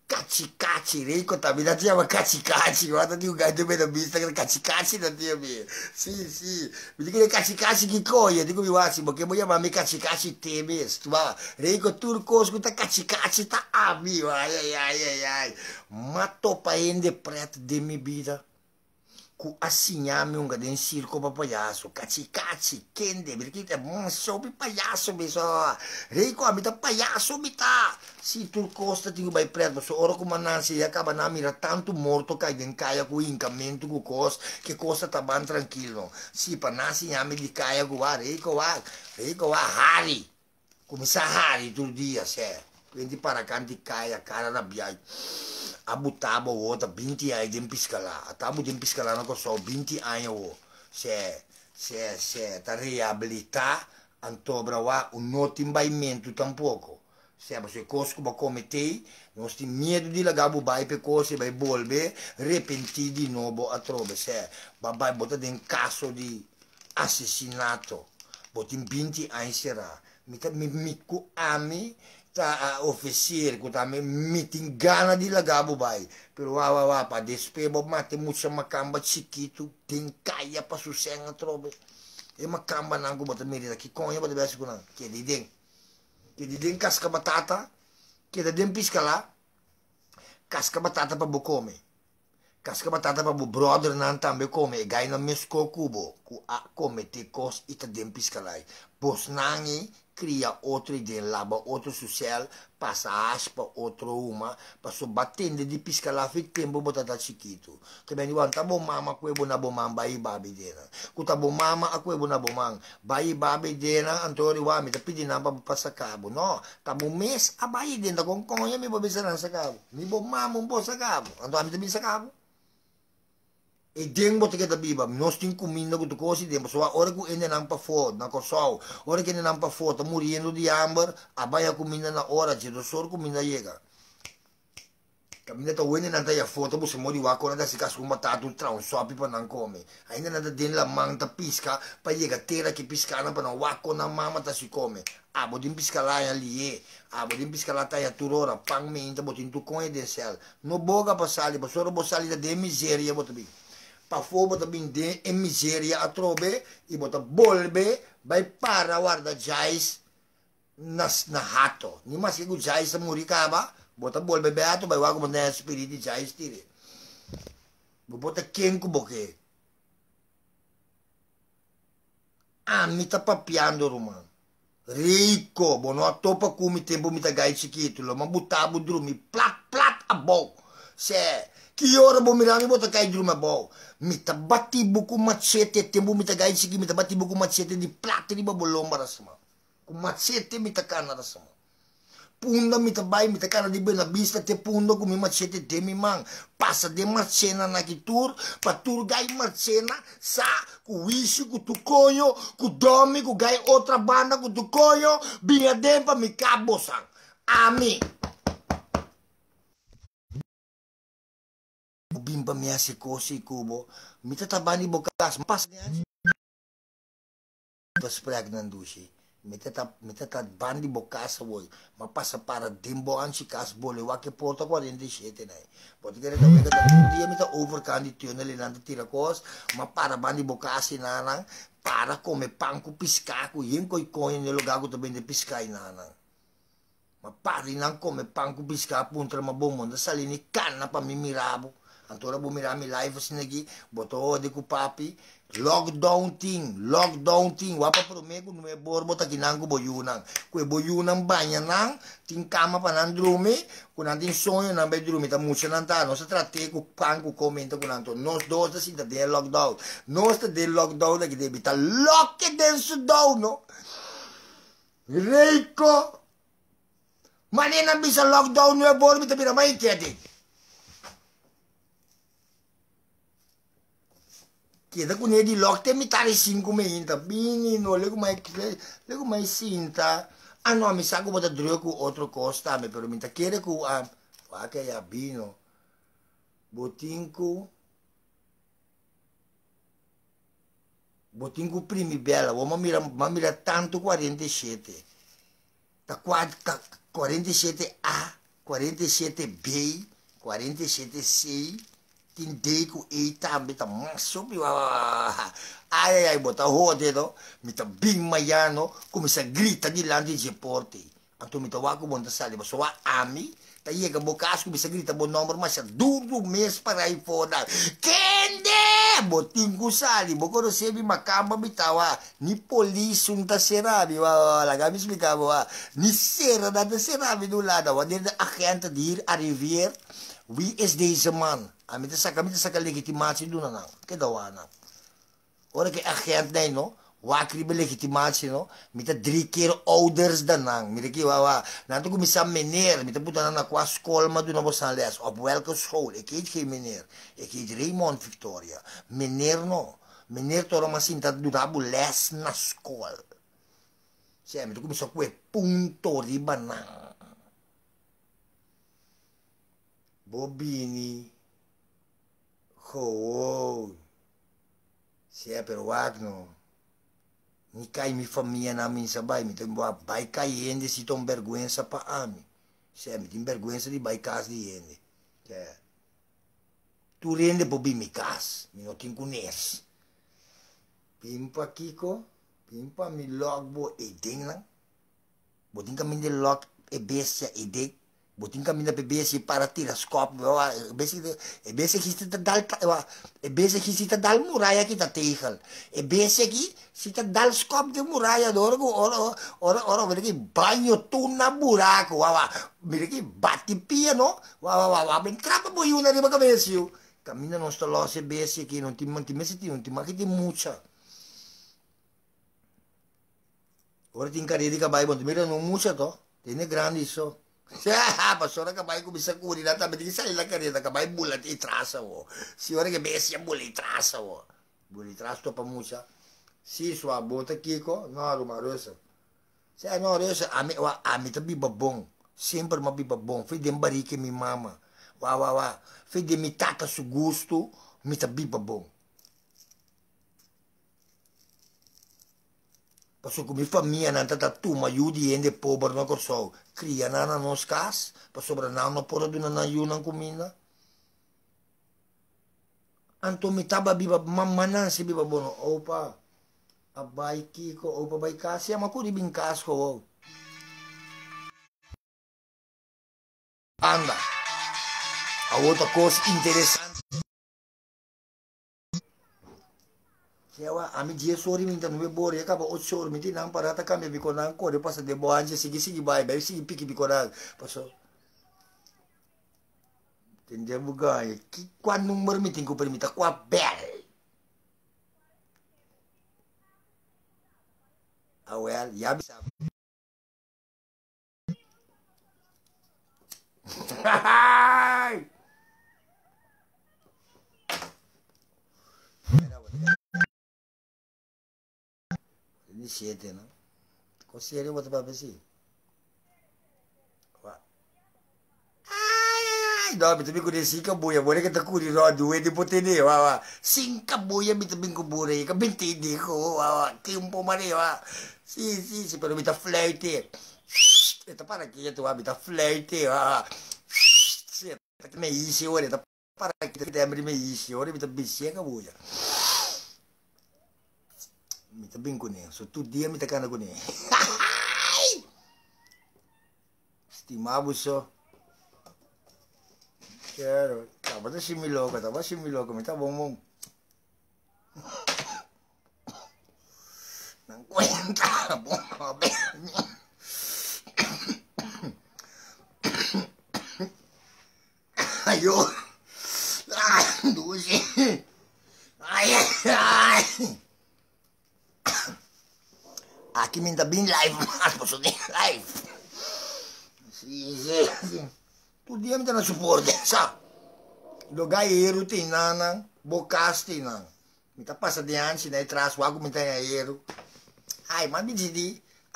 Caci-caci, Reiko tá vendo? Chama caci-caci, guarda di un gato bene vista che caci-caci da Dio mio. Sì, sì, mi dico che caci-caci che coia, dico mi Massimo, che vogliamo a me caci-caci te mesto, va. Reiko turco, scuta caci-caci ta amico, ai ai ai ai ai. Ma to paende preto de mi vida. Ku asinyami unga den circo pa payaso kachi kachi kende birkita mon sobi payaso biso reiko amita payaso mita si tu costa tingu bai preto so oro kuma nansi ya acaba na mira tanto morto kai den kaya ku incamento ku cos que costa tá ban tranquilo si pa nasi nyami di kaya ku wa reiko wa reiko wa hari kumisa hari tu dia se quindi para canti kaya cara na biai abu tabo wo ta binti ai dem piskala tabu dem piskala na ko so binti ai wo se se se ta riabilità antobra wa un notimbaimento tampoco se se cosco ba come te non sti miedo di lagabu bai pe cose bai bolbe repenti di nuovo a trove se babai bota den caso di assassinato. Botin binti ai sera mi mi mi ku ami ta officer ku ta me meeting gana di lagabo bay pero wa wa wa pa despebo mate mucha makamba chiquito tem kaya pa susenga trobe. E makamba nangu bota miri ki konyo bota besi kuna ke di den. Ke di den casca batata ke da den piscala casca batata pa bukome casca batata pa bu brother nan tambe come e gai na mesko kubo ku a come te kos ita den piscalai bos nangi cria outro ideia laba outro social passa aspa outro uma passo batendo de pisca lá fit tempo bota da chiquito. Que bem igual tá bom mama com ebo na bom mam bai babi dena. Ku tá bom mama a com ebo na bom mam bai babi dena antori wa mi tá pedindo na para passar cabo. No tá bom mês a bai dentro com conha me vou pensar nessa cabo. Me bom mama um bom cabo. Antori mi tá bisa cabo e ding mo tika biba nos tin kumina kutu kosi dem so ora ku ene nan pa fo na ko so ora ke nan pa fo ta muriendo di amber abaya kumina na ora je do sor kumina yega. Kamina ta wene nan ta ya foto bu se mori wa ko na da si kasu mata tu tra un so pa nan come ainda nan da den la manta pisca pa yega tera ki pisca na pa na wa ko na mama ta si come a bo din pisca la ya li a bo din pisca la ta ya turora pang me inta bo tin tu ko e de sel. No boga pa sali bo soro bo sali da de miseria bo ta binde e miseria a trobe i bota bolbe bai para guarda jais nas na hato. Ni mas que jais sa muri kaba bota bolbe beato bai wago na spiriti jais tire bo bota ken ku boke. Ah mi ta papiando roman rico bono topa ku mi tempo mi ta gai chiquito lo ma butabu dru mi plat plat a bo. Se Ki ora bo mirani bota kai dru ma bo mita bati buku machete tembu mita gai siki mita bati buku machete di plate di babo lomba rasma ku machete mita kana rasma punda mita bai mita kana di bena bista te pundo ku mi machete te mi mang. Passa de machena na ki tur pa tur gai machena sa ku wisi ku tu koyo ku domi ku gai outra banda ku tu koyo binga dempa mi kabosang ami bimba minha se cosi cubo mita tabani bokas. Pas pas pregnant dushi mita ta mita ta bandi bokas boy ma passa para dimbo ansi kas bole wa ke porta 47 nai. Pode querer também que tá dia mita over condizione le nante tira cos ma para bandi bokas nana para come panco piscaco yen coi coi nelo gago também de piscai nana Ma pari nan come panku biska puntra ma bomonda salini canna pa bo mirami live sinagi, boto de ku papi, lockdown ting, lockdown ting, wapa promego no me borbo ta kinango boyunang. Kwe boyunang banya nang, ting kama pa nan drume, kun anting sonho nan be drume, ta mucha nan ta, no se trate ku panku comenta kun anto, nos dos da sinta de lockdown, nos ta de lockdown da ki debita lock den su down, no? Reiko, Manena bisa lockdown no borbo ta bira mai kedi. Chieda con di lotte mi tare cinque minta bini no le come le come sinta ah no mi sa come da drugo otro costa me però mi ta chiede cu a fa che ya bino. Botinku botinku primi bella ma mira ma tanto 47 da 47 A 47 B 47 C tindei ku eita mita maso mi wa ai ai bota hode do mita bing mayano kumisa grita di landi je porti. Anto mita wa bonta sali baso wa ami. Ta ia ka bokas bisa grita bon nomor masa duru mes para iPhone. Kende! Botingku sali bokoro sebi makamba bitawa ni polisi unta serabi wa la gamis bitawa ni sera da serabi dulada wa. De agente dir arrivier. Wie is deze man Ami ta saka, ami ta saka legitimatie doen na. Ke da wana. Ora ke agent nee no. Wakri be legitimatie no. Mita drie keer ouders dan nang. Mita ki wawa. Nanto ko misa meneer. Mita puta na kwa school ma doen na bosan les. Op welke school? Ik heet geen meneer. Ik heet Raymond Victoria. Meneer no. Meneer toro masinta doen abu les na school. Siya, mita ko misa kwe punto riba nang. Bobini. Se é pero wagno. Ni cai mi família na minha sabai, mi tem boa vai caindo se tom vergonha pa ami. Se é mi tem vergonha de vai casa de ende. É. Tu rende po bi mi cas, mi não tem conhece. Pimpa kiko, pimpa mi logbo e ding lang. Botin kami de log e bestia e ding. Buting kami na bebesi para tiraskop wa besi e besi ki ta dal wa e besi ki ta dal muraya ki ta tehal e besi ki si ta dal skop de muraya dor ko ora ora ora vede ki bagno tunna buraco wa wa vede ki batti pia no? Wa wa wa wa ben trappa poi una riba cabesi cammina non sto losse besi ki non ti non ti messi ti non ti ma che ti muccia ora ti incarichi ka bai bon mira non muccia to tiene grandi so Ya, pasora ka bai ko bisa kuri na tabi di sai la kanina ka bai bulat itrasa wo. Si ora che besi a bulat itrasa wo. Bulat itrasa to pamusa. Si sua bota kiko, no ruma rosa. Se no rosa ami wa ami tabi babong. Sempre ma bibabong. Fede barike mi mama. Wa wa wa. Fede mi tata su gusto, mi tabi babong. Paso com minha família não tá tu mas eu de ende pobre não corso cria nana nos cas para sobra não não pode do na não comida. Anto mi taba biba mamana si biba bono. Opa abai kiko opa bai kasi ama ko di bingkas ko anda. A outra coisa interessante Yawa, ami dia sori minta nube bori ka ba otsor minti nang parata kami biko nang ko de pasa de boanje sigi sigi bai bai sigi piki biko nang. Paso tende bugai ki kwa number mi tingku permita kwa bel. Awel ya bisa. *laughs* Hai! Di siete, no? Consigliere vuoi proprio sì? Qua. Ai, no, mi tabi ko din sika buya, boleh kita kuri ro duwe di puti ni, wa wa. Singka buya mi tabi ko bure, ka binti di ko, wa wa. Kimpo mari, wa. Si, si, si, pero mi ta flighti. Ito para kaya tu, wa, mi ta flighti, wa. Si, me isi, wa, ito para kita kita me isi, wa, mi ta bisya ka mi ta bin kune so tu dia mi kana kune *laughs* stimabu so Claro, tapa ta simi loco, tapa simi loco, mi ta bombón. No encuentra, bomba, verga. Ay, oh. Ah. Ay, ay. Me dá bem live, *laughs* mas posso nem live. Tu dia dá na suporte, sa? Lugar ero tem nana, bocas tem nana. Me tá passando de antes, né? Traz o água tem ero. Ai, mas me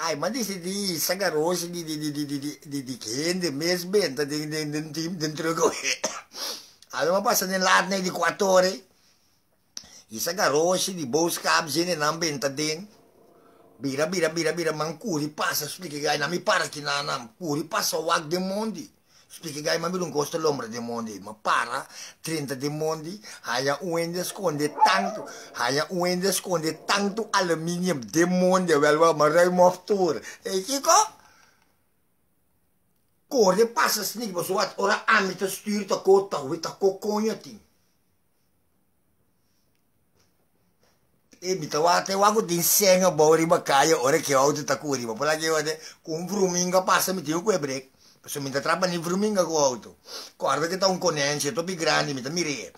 Ai, mas di di sagarosi di di di di di di di di kende mes benta di di di di dentro go. *coughs* Allora passa nell'arne di quattro ore. I sagarosi di bos kabzine nam benta din. Bira, bira, bira, bira, man passa pasa, gai, na mi para que na na, passa o wag de mondi. Explique gai, mami não gosta lombra de mondi, ma para, 30 de mondi, haya uende esconde tanto, haya uende esconde tanto aluminium de mondi, welwa, ma rei moftur. E chico? Corre, passa, snik, mas wat, ora amita, stirta, cota, tako, coconha, konjating. e bitawa te waku din senga bauri bakaya ore ke au te takuri ba pula ke ode kum vruminga passa mi tiu quebrek Pessoa me trapa nem formiga com o auto. Corda que está um conente, eu estou grande, me mire.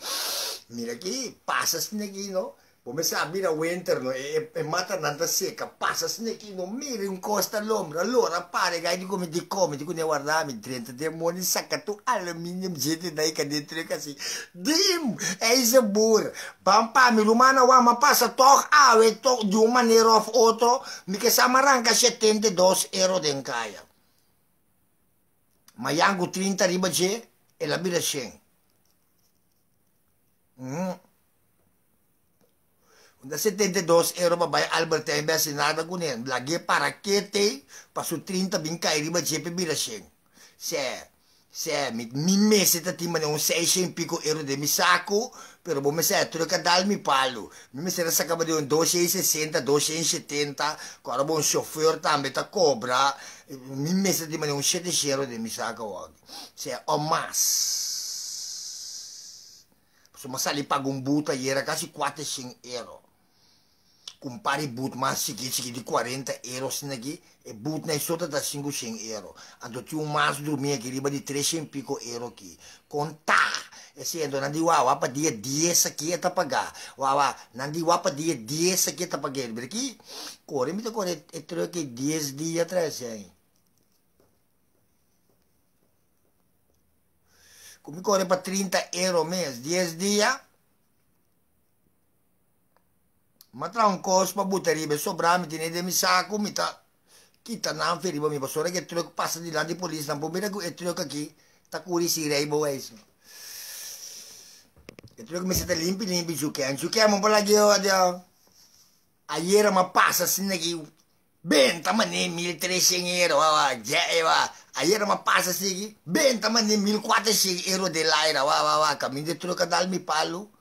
Mira aqui, passa assim aqui, não? Come sa mira winter no e, e mata nanta secca passa sneki no mira in costa all'ombra allora pare che di come di come di come guardami 30 demoni sacca tu aluminium gente dai che dentro così dim é isso bur pam pam mi lumana wa ma passa toch ave toch di una maniera of otro mi che sa maranca 72 euro den kaya ma yangu 30 riba e la bira scen mm. Da 72 euro babai Albert Einstein assinada com ele. Lagi para que te passo 30 bin kai riba jepe bira scen. Se se mi mi mese ta ti mane un 600 pico euro de mi saco, però bom me se che dal mi palo. Mi mese sa acaba de un 260, 270, quando bom chauffeur tambe ta cobra, mi mese ti mane un 700 euro de mi saco. Se o mas. Insomma, sali paga un buta ieri quasi 400 euro compare boot mas sigi sigi di 40 euro sinagi e boot na sota da 500 euro. Ando ti un mas dormia che riba di 300 pico euro ki conta e se ando nandi wa wa dia 10 aqui ta paga wa wa nandi wa pa dia 10 aqui ta paga perché corre mi to e trovo che 10 dia atrás aí come corre pa 30 euro mês 10 dia ma tra un cospa butterebbe sopra mi tenete mi sacco mi ta chi ta nan ferivo mi posso che lo passa di là di polizia po' bene e lo che ta curi si rei bo eso e lo mi siete limpi limpi giù che giù che un po' la che odio ieri ma passa sin che benta ma ne 1300 euro va già va. Ieri ma passa sin benta ma ne 1400 euro dell'aira va va va cammino lo che dal mi palo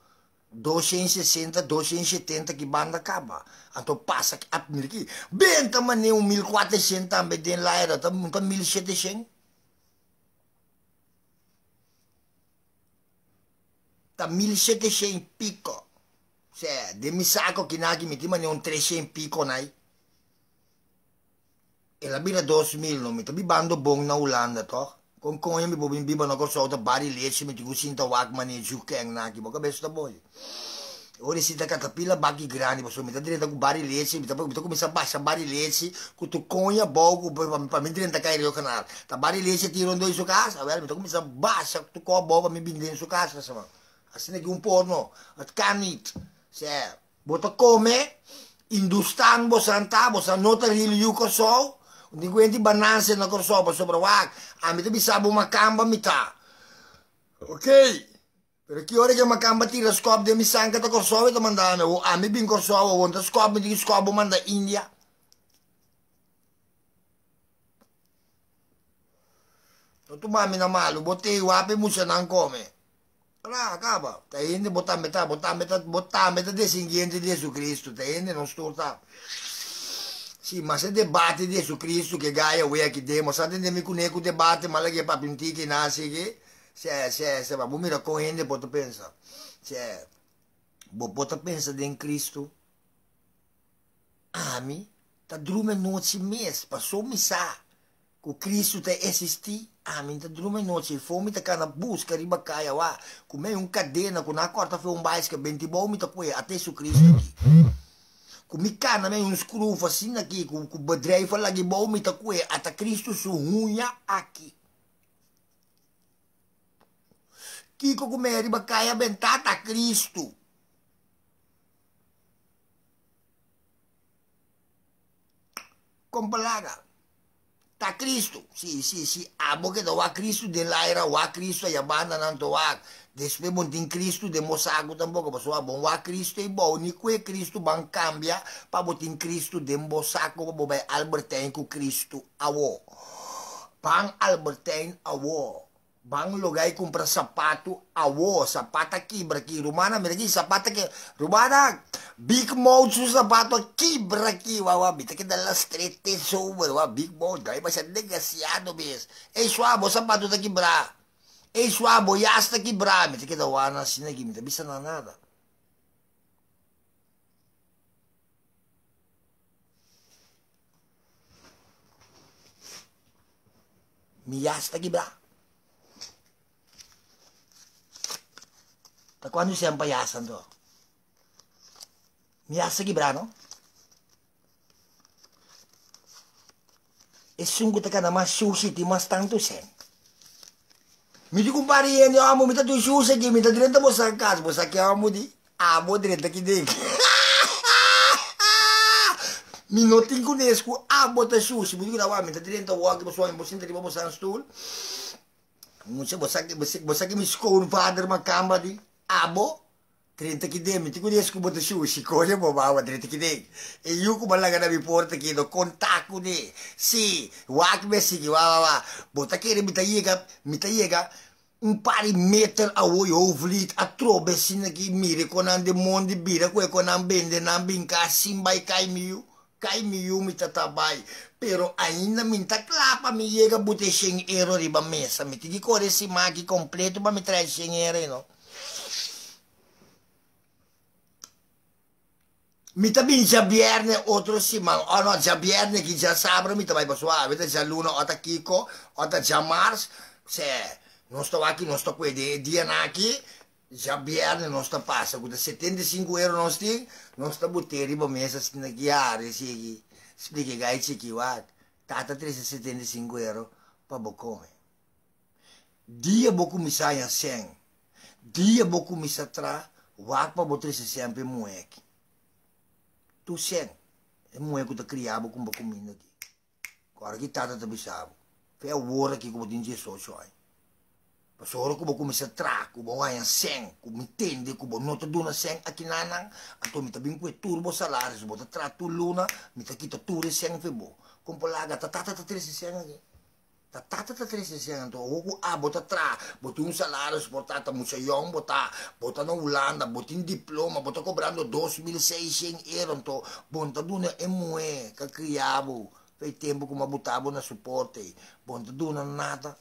260, 270 che banda कहाँ भयो अन्त पासा आफ्नो कि बेन Ben म mani un 1400 सेन त हामी दिन लाएर त मुख 1700. सेते सेन त मिल siete sei picco cioè dimmi sacco che naghi mi dimmi un 300 picco nai e la birra 2000 non mi to mi bando buon na Ulanda to kon kon yemi bobin biba na korso ta bari leche me tigu sinta wak mani juke na ki boka besto boy ori sinta ka kapila baki grani boso me tadire tagu bari leche me tapo tagu misa baixa bari leche ku tu conha bogo pa me dire ta kai yo canal ta bari leche tiro ndo isu casa velho me tagu misa baixa tu co bogo me binde isu casa sama assim aqui um porno at canit se bota come industan bosanta bosanota rilio ko sol Din kwenti banan se na korso pa sobra wak. Ami ah, to bisa bu makamba ok per chi ora che una macamba tira scopo di misanca da Kosovo e domandano, oh, a ah, me bin Kosovo, quanto scopo di scopo manda India? Non tu mami na malu, botte i wapi musa nan come. Allora, capa, te indi botta metà, botta metà, botta metà dei singhienti di Gesù Cristo, te indi non storta. Sim, mas é debate de Jesus Cristo que ganha o aqui demo. Sabe de me conhecer o debate, mas é para pintar que nasce aqui. Se, se, se, vamos mirar com ele, pode pensar. Se, pode pensar em Cristo. Ami, tá drume noite mês, passou missa. Que Cristo te existir. Ami, tá drume noite, fome tá cana busca riba caia lá. Come um cadena, com na um baixo que bem de bom, me tá até Jesus Cristo aqui. Kumikana me un skru fasina ki ku ku bedrei fa lagi bau mita kue ata Kristo suhunya aki. Kiko kumeri bakaya bentata Kristo. Compalaga ta Cristo si si si abo que do wa Cristo era wa Cristo ya banda nan to wa despe bon tin Cristo de mosago tampoco paso bon wa Cristo e bo ni que Cristo ban cambia pa botin Cristo de mosago bo be Albertine ku Cristo awo pang Albertine awo bang logai compra sapato awo sapato quebra aqui rumana mira aqui sapato que rumana big mode su sapato quebra aqui wawa bita que dalla strette sober wa big mode dai mas negociado bis e suabo sapato da quebra e suabo yasta quebra mita que da wana sina aqui mita. Bisa na nada. Mi yasta quebra Da quando siamo payasan Mi asa gibrano? E sungguh tekan nama susi ti mas tang tu sen. Mi di kumpari yan yung amo, mita tu susi ki, mita direnta mo sa kas, mo sa kya amo di, amo direnta ki di. *laughs* Mi notin ko nesku, amo ta susi, mo di ko na wa, mita direnta wag, mo suwan, mo sinta di mo sa stool. Mo siya, mo sa ki, mi scone father magkamba di. abo 30 kidem ti kudes ku boto shu si kole mo bawa 30 kidem e yu ku malaga na biporta kido kontaku ni si wak me si wa wa wa bota kere mita yega mita yega un pari meter a wo yo vlit a trobe sina ki mire konan de mondi bira kwe konan bende nan binka simbai kai miu kai miu mita tabai pero ainda minta clapa mi yega bute 100 euro riba mesa mi ti di kore si magi completo ma mi trae 100 euro no Mita bin già bierne otro simang. Oh no, già bierne chi già sabra, mita vai pasua. Avete già l'uno, ota Kiko, ota già Mars. Se non sto qui, non sto qui, di Dianaki, già bierne non sto passa. Con 75 euro non sti, non sto butteri, bo messa snaghiare, sì. Spieghi gai ci chi va. Tata 375 euro, pa bo come. Dia boku misaya seng. Dia boku misatra, wak pa bo 360 mueki tu sen e moe ku ta criabo com ba comida aqui. Agora que tata ta bisabo fe a wora que como dinje so so ai pa soro ku ba começa tra ku ba waya sen ku mi tende ku ba nota duna sen aqui nanang ato mi ta bin ku turbo salaris bo ta tra tu luna mi ta kita ture sen fe bo kompolaga ta tata ta trese sen aqui Tata ta trese siang to oku a bota tra bota un salario sportata mucha yong bota bota na Holanda bota in diploma bota cobrando 2600 euro to bonta duna e mue ka criavo fei tempo come butavo na supporte bonta duna nada.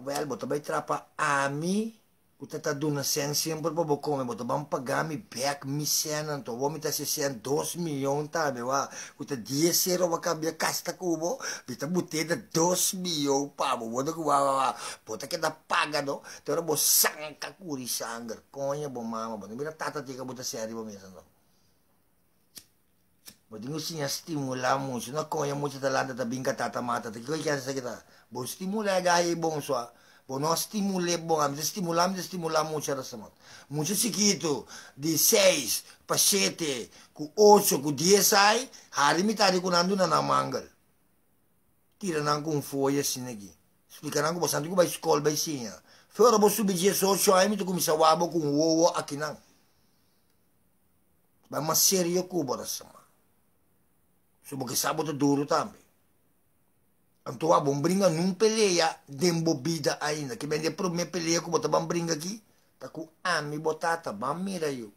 Well bota bai trapa ami Uta ta duna sen sempre pa come bota bam pagami back mi sen anto wo mi ta se sen 2 milhões tá meu ah uta 10 euro wa cambia casta cubo bita bute da 2 milhões pa bo bota ku wa wa bota que da paga no? Te ora bo sanka curi sangar conha bo mama bo. Mira tata tika bota sério bo mesa no. Bo dingo sinya stimula muito na conha muito da landa da binga tata mata te ko que sa kita bo stimula gahi bom sua Bom, nós estimulamos, estimulamos, estimulamos muito essa semana. Muito chiquito, de 6 para 7, com 8, com 10 aí, hari me tá recunando na mangal. Tira não com folha assim aqui. Explica não com você, não vai escola, vai sim. Fora você subir de 8 aí, tu começa a wabo com o aqui não. Vai uma série com o essa semana. Subo que duro também. Então, a bom brinca num peleia de embobida ainda. Que de pro me peleia que botar bom brinca aqui. Tá com ami botata, bom mira eu.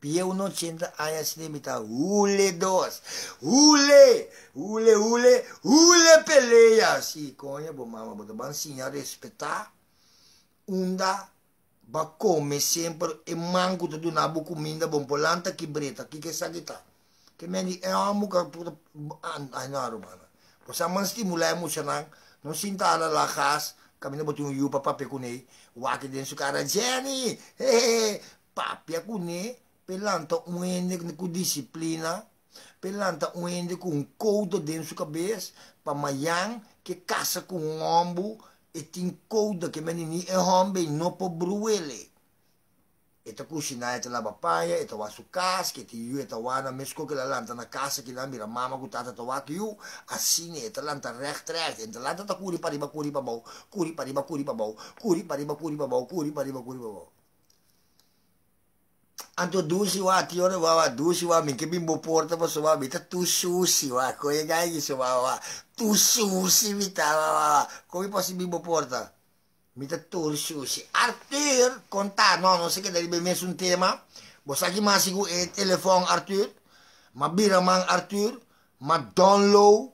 Pia 180 anos de mita ule dos. Ule, ule, ule, ule peleia. Si conha bo mama bo ban sinha respeitar. Unda ba come sempre e manco de do nabo comida bom polanta que breta que que sagita. Que meni é amo ka puta ai na romana. Posa man stimular emocional. Não sinta la la gas. Kami na botung yu papa pe kune. Waki den sukara Jenny. Hehe. Papi kune pelanta um ende com disciplina, pelanta um ende com código dentro da cabeça, para amanhã que caça com ombro e tem código que menini é homem não pode bruele. Eta kusina eta la papaya, eta wasu kas, que tiu eta wana mesko que la lanta na casa que la mira mama ku tata to wakiu, asine eta lanta recht recht, eta lanta ta kuri pariba kuri pa bau, kuri pariba kuri pa bau, kuri pariba kuri pa bau, kuri pariba kuri pa bau. anto dusi wa ti ora wa wa dusi wa min ke bimbo porta pa so wa bita tu susi wa ko e gai so wa wa tu susi bita wa wa ko mi posi bimbo porta mita tu susi Arthur conta no non se che deve messo un tema. Bo sa ki masiku e telefone Arthur ma bira man Arthur ma download.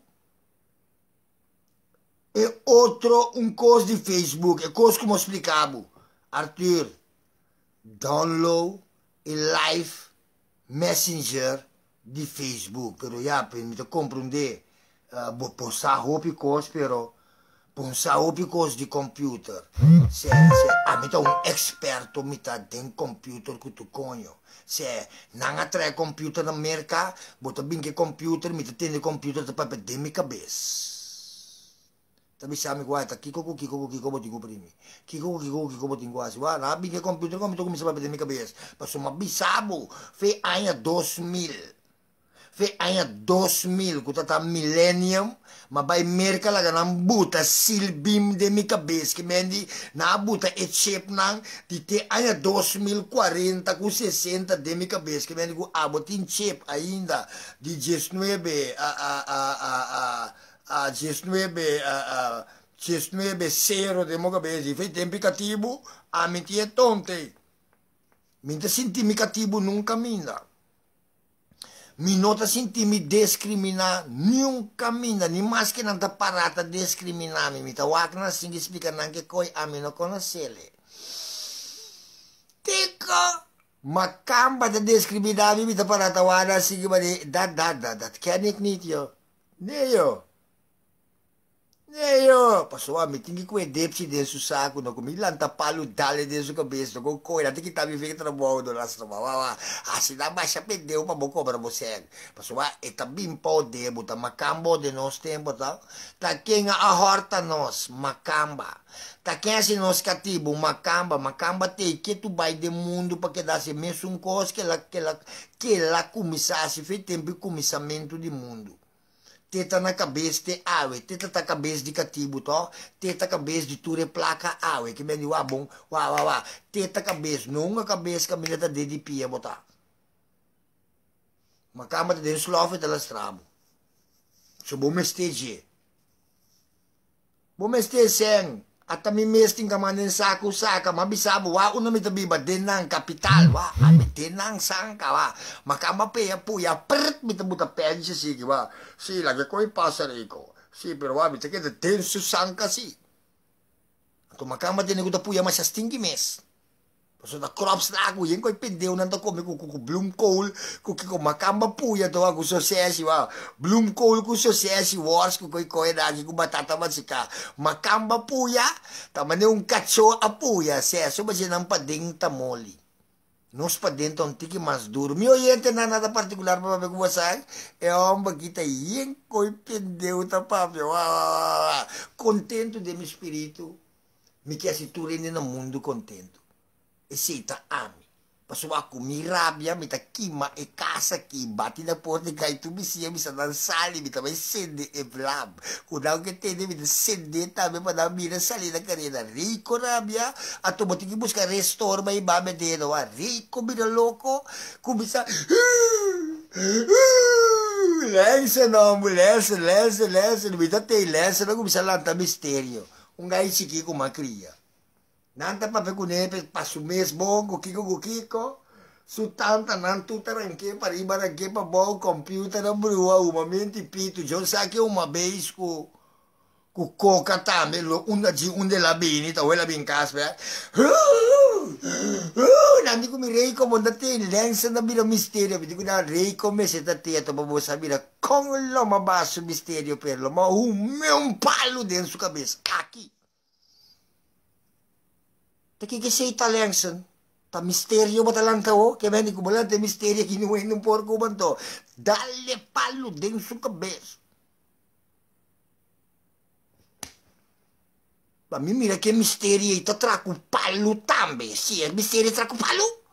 E outro un cos di Facebook e cos como explicavo Arthur download in live messenger di Facebook. Pero ja, mi te comprende, uh, pensar hopi cos, pero hopi cos di computer. Se, se, a mi un esperto mi ta den computer que tu conho. Se não atrai computer na merca, bota bem que computer, mi te tende computer para perder minha cabeça. Tapi sami kuai ta kiko ku kiko ku kiko bo tingu primi. Kiko ku kiko ku kiko bo tingu asi. Wa na bi ke computer ko mi to kumisa pa mi cabeça. Paso ma bisabo fe anya 2000. Fe anya 2000 ku tata millennium ma vai merca la ganam buta silbim de mi cabeça que mendi na buta e chip nang di te anya 2040 ku 60 de mi cabeça que mendi ku abotin chip ainda di 19 a a a a, a a 19 a, a 19 zero de moga bezi fai tempi cattivo a menti e tonte minta sentimi cattivo non cammina mi nota sentimi discrimina non cammina ni mas che non parata discriminami mi ta wakna singi spica anche coi a me non conoscele Tico ma camba da discriminami mi ta parata wada singi ma da da da da ken ik niet yo nee yo Eyo, passoa, mi tingi kue depsi dentro saco, no comi lanta palo dale dentro cabeça, com coisa, tem que tá me vendo trabalho do nosso trabalho, assim dá baixa perdeu para boca para você. Passoa, e tá bem pode, botar macambo de nós tempo, tá? Tá quem a horta nós, macamba. Tá quem assim nós cativo, macamba, macamba tem que tu vai de mundo para que dá se mesmo um coisa que ela que ela que ela começasse, fez tempo de começamento do mundo teta na cabeça de awe, teta ta cabeça de catibo, to, teta cabeça de ture placa awe, que me wa bom, wa wa wa, teta cabeça, não a cabeça que me tá de pia botar. Ma cama de dentro slofe della strabo. So bom mesteje. Bom mesteje at mi mesting ka manin saku saka mabisabo wa una mi tabi ba denang kapital wa ami denang sangka wa. Maka mape ya pu ya pert mi tabu ta pensi si wa. Si lagi koi pasar iko. Si pero wa mi te kete den su sangka si. To maka ma tene ku ta pu ya masas tinggi mes So da crops na ako, yan ko ipindiw nanto ko, may kuku bloom coal, kuki ko makamba puya to ako so sesi wa, bloom coal ko so sesi wars ko koy koy na ko batataman si ka, makamba puya, taman yung katso a puya, seso ba siya ng pading tamoli. Nos pa dentro tique mais duro. Mi oyente na nada particular para ver como sai. É uma que tá yen coi pendeu tá papio. Contento de meu espírito. Me quer se tu no mundo contento e sita ami. Mi rabia, mi ta kima e casa ki bati na porta kai tu bisia mi sa dan sali mi ta mai sende e blab. Kudau ke tende mi ta sende ta me pada mi na sali na karena rico rabia atau boti ki busca restor mai ba me de no rico mi na loco ku bisa Lense no, lense, lense, lense, mi ta te lense, no ku bisa lanta misterio. Un gai siki ku makria. Nanta pa pe kune pe pasu mes bongo kiko kiko. su tanta nan tu taranque para ir para bom computer a brua uma mente pito. Eu sei que uma vez com com coca também uma de um de la bini tá ela bem caspa nanti ko mi rei ko mo dati lensa na bira misterio. Vedi ko na rei ko me se dati ato pa mo sabira con lo mabasso misterio per lo ma un me un palo dentro sua cabeça aqui nakikisita lang son. Ta misteryo ba talang de oh? Kaya hindi ko balang ta misteryo kinuwain ng porko man to. Dale palo din do kabes. Ma mi mira che misteri ita traco palo tambe. se é misteri traco palo.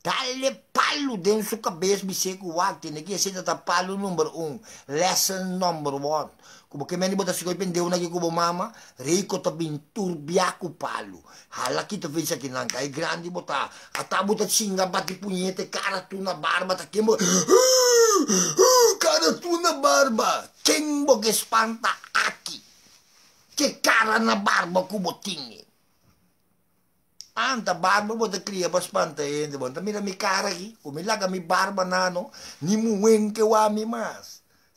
Dale palo din do kabes mi seco é Nakikisita ta palo number 1. Lesson number 1 kubo kemeni bota sikoi pende una ki kubo mama reiko to bin turbiaku palu. Halaki to pensa aqui nanka e grande bota ata bota singa bati punhete cara tu na barba ta kembo *gasps* cara tu na barba. Kembo que espanta aqui que cara na barba kubo tingi Anta barba bota cria pa espanta ende bota mira mi cara aqui o milaga mi barba nano ni muenke wa mi mas.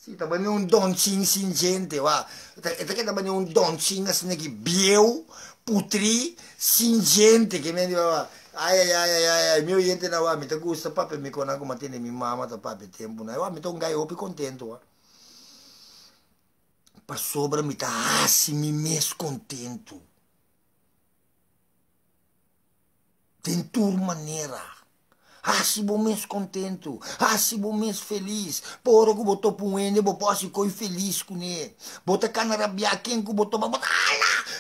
Si taba ni un doncin sin gente wa. Eta que taba ni un doncin as negi bieu putri sin gente que me diva ai ai ai ai ai meu gente na wa mi te gusta mi kona como tiene mi mama ta pape tempo na wa mi to ngai opi contento wa para sobra me tá assim me mês contento. Tem tur maneira assim bom mês contento. Assim bom mês feliz. Por que botou para ende bo posso coi feliz com ele bota cana rabiar quem que botou para botar?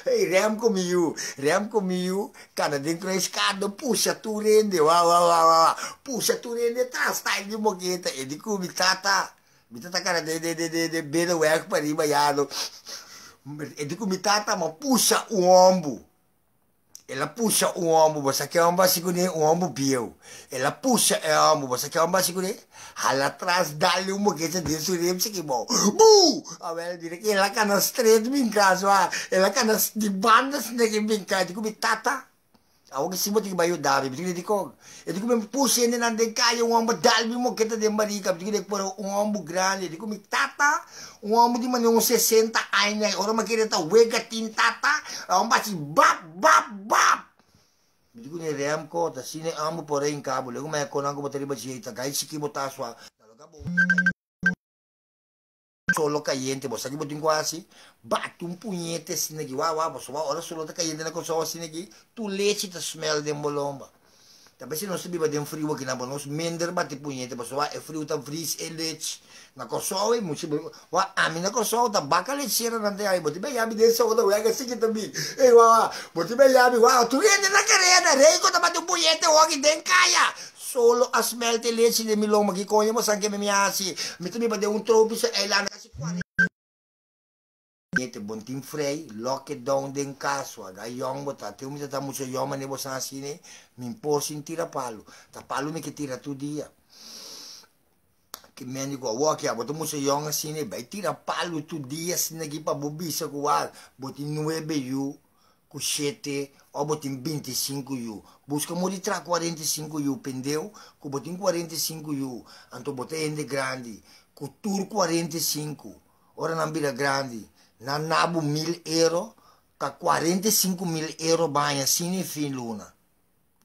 Ei, rem comigo, rem comigo, cara dentro da escada, puxa tu rende, uau, uau, uau, uau, puxa tu rende, tá, está de moqueta, ele come, tá, tá, mitata cara de de de de de beda werk para riba yado e dico mitata ma puxa o ombo ela puxa o ombo você quer básico né o ombo bio ela puxa o ombo você quer básico né hala atrás dá-lhe uma que se diz o rem se que bom. Bu! A ela dire que ela cana straight min caso ela cana de bandas né que min caso dico mitata Ako kasi mo tingin bayo dami, bitig di ko. E di ko may pusi na nandang kaya um amba dalbi mo kita de marika, bitig di ko um ambo grande, di ko may tata, um ambo di man yung 60 ay na, ora makita ta wega tin tata, ang basi bap bap bap. Bitig ko ni ream ko, ta sine ambo po rin kabo, lego may konang ko bateri ba siya ita, kahit sikimo taswa, talaga bo solo caliente, vos aquí botin quasi, bate um punhete assim aqui, uau, uau, você ora solo tá caliente na console assim aqui, tu leite tá smell de bolomba. Também se não se biba de frio aqui na bonos, mender bate punhete, você vai é frio tá fris e leite. Na console, muito bem. Wa, a mim na console tá baca leiteira na aí, botin bem yabi desse outra uega assim também. Ei, uau, botin bem yabi, uau, tu rende na carreira, rei, quando bate um punhete, o aqui dentro caia. Solo a smelte leche de milong magikonyo mo sanke memiasi mito mi ba de un tropi sa elana kasi kwari Niente bontin frei, lock down den caso, aga yong bota, te umi tata mucho yoma ne bosan asine, min porsi in tira palo, ta palo mi che tira tu dia. Che meni qua, wa che boto mucho yong asine, bai tira palo tu dia sine ki pa bobisa kwa, boti nueve yu, com 7 ou botim 25 yu. Busca mori tra 45 yu, pendeu, com botim 45 yu. Anto botei ende grande, com tur 45. Ora não vira grande, na nabu 1000 euro, ka 45 mil euro banha sine fin luna.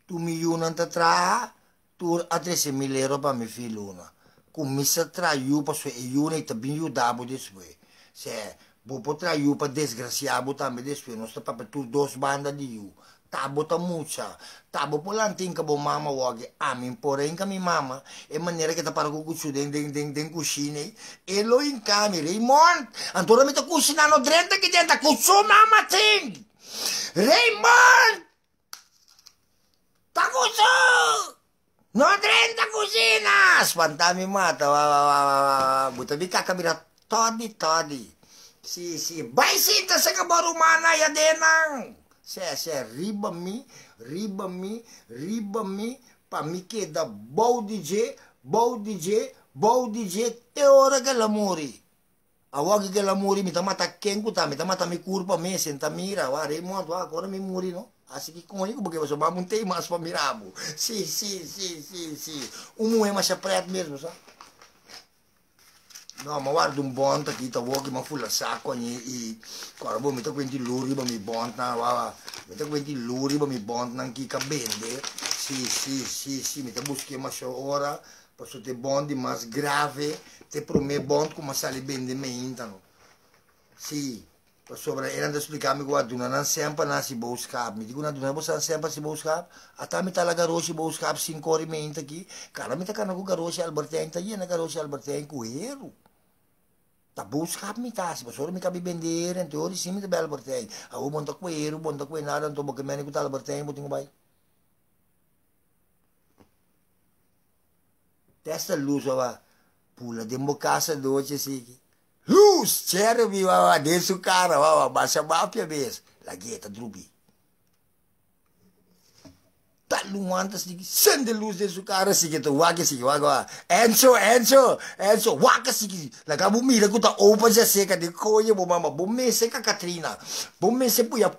Tu mi yu nanta tra, tur a 13 mil euro pa mi fin luna. Com missa tra yu pa sue e yu ne tabin yu dabo deswe. Se, Bo potrà io per desgraziare botame despe non sta proprio tu dos banda di io. Tabo ta mucha. Tabo polantin ka bo mama wage amin porém ka mi mama e maniera che ta para cucciu den den den den cucine e lo in camera Raymond ancora mi ta cucinano drenta che denta cucciu mama ting. Raymond Ta cucciu No drenta cucina spantami mata wa wa wa wa butabi kakamira todi todi Si, si. Baisita sa kabarumana ya denang. Se, se, riba mi, riba mi, riba mi, pa mi da bau DJ, bau DJ, bau DJ, te ora l'amori. Awagi che l'amori, mi tamata kenku ta, mi tamata mi curpa me, senta mira, wa, remo, wa, ora mi muri, no? Assim que comigo, porque você não tem mais para mirar. Sim, sim, sim, sim, sim. Um é mais preto mesmo, sabe? Não, ma guarda un bonta aqui, tá vou que ma fulla sacco e e quando vou metto quindi luri, ma mi bonta, va va. Metto quindi luri, ma mi bonta anche che bende. Sì, sì, sì, sì, mi te buschi ma ora, posso te bondi mas grave, te pro me bond come sale bende me intano. Sì. Sobre era de explicar me guarda não sempre na se buscar me digo na duna você sempre se buscar até me tá lá garoto buscar cinco horas aqui cara me tá cana com garoto Albertine tá aí na garoto Albertine com erro tá buscar me tá se você me cabe vender então hoje sim me tá belo Albertine a o monta com erro monta com nada então porque me nem com tá Albertine botinho vai testa luz ó pula de casa doce assim Luz, cerbi wawa desu cara wawa basa mafia bes. Lagi eta drubi. Taluanta sigi sende luz desu cara sigi to wake sigi waga. Enzo, Enzo, Enzo, waka sigi. Laga bumira kuta opa já seca de coia bo mama. Bume seca Katrina. Bume se puya.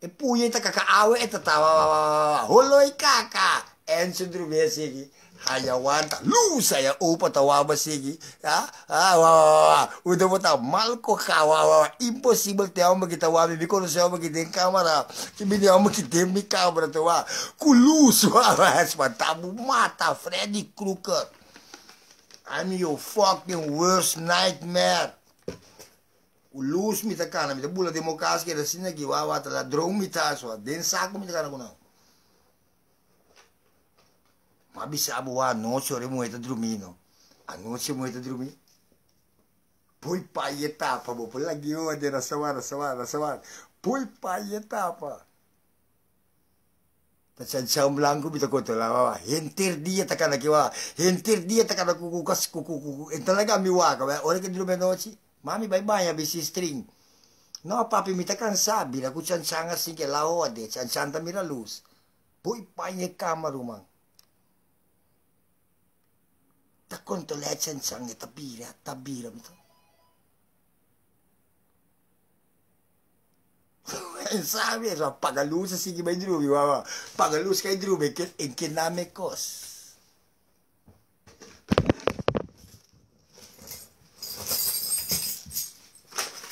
E puya ita kaka awe eta tawa. Holoi kaka. Enzo drubi sigi. Hayawanta lusa ya. Upa tawaba sigi. Ya ah wa wa wa udah mo ta malko kawa wa impossible te amo kita wa mi kono se amo kita kamera kimi ni amo kita mi kamera te wa. Kulus wa tabu mata Freddy Krueger. I'm your fucking worst nightmare. Ulus mi ta kana mi ta bula demokrasi ke da sinagi wa wa ta la drone mi so den saku mi ta kana kuna Ma bisabo a noite ore moeda dormindo. A noite moeda dormindo. Pui pai etapa, bo. Pui lagi o de na semana, semana, semana. Pui pai etapa. Tacan siam blanco bita koto la wa. Hentir dia takana ki wa. Hentir dia takana kuku kas kuku kuku. Entalaga mi wa ka. Ore ke dorme noite. Mami bye bye bisi string. No papi mi takan sabi la ku chan changa sing la o de chan chanta mira luz. Pui pai kama rumang. Ta konto le chen chang ta bira ta bira mi to sabe eso paga luz así que vai drubi wa paga luz que drubi que en que name cos?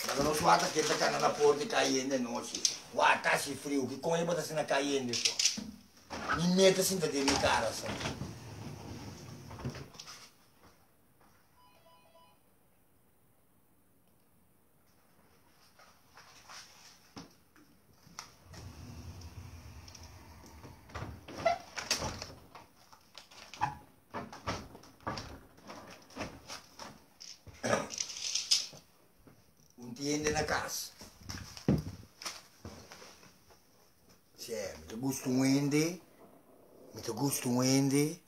Quando non guarda che sta cana la porta caiendo non si guarda si frio che come bota se na caiendo mi mette sin da di mi cara sai tiende na casa. Cioè, mi gusto un ende, mi gusto un ende,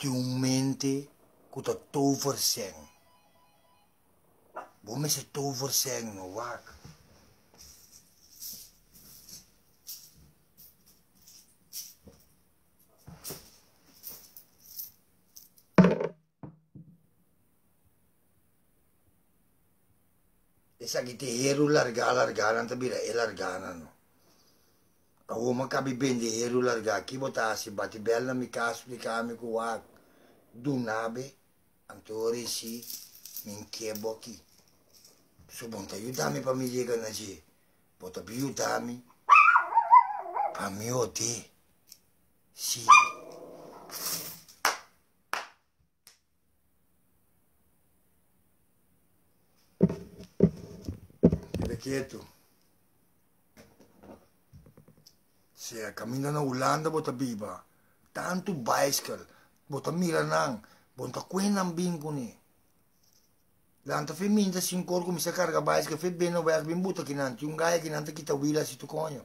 che ti un mente, che ti tover sen. Bome se tover sen no wak. esa que te heru larga larga anta bira e largana no a uma cabe bende heru larga aqui botar se bate bela mi caso explicar mi com a do nabe antore si min quebo aqui so bom tá ajudar-me para me chegar na dia bota para ajudar-me para me odear sim quieto. Se camina na Holanda, bota biba. Tanto bicycle, bota mira nang, bota kwenang bingo ni. Lanta fe minta sin cor come se carga bicycle, fe bene ver bin buta kinanti, un gaia kinanta kita wila si tu conho.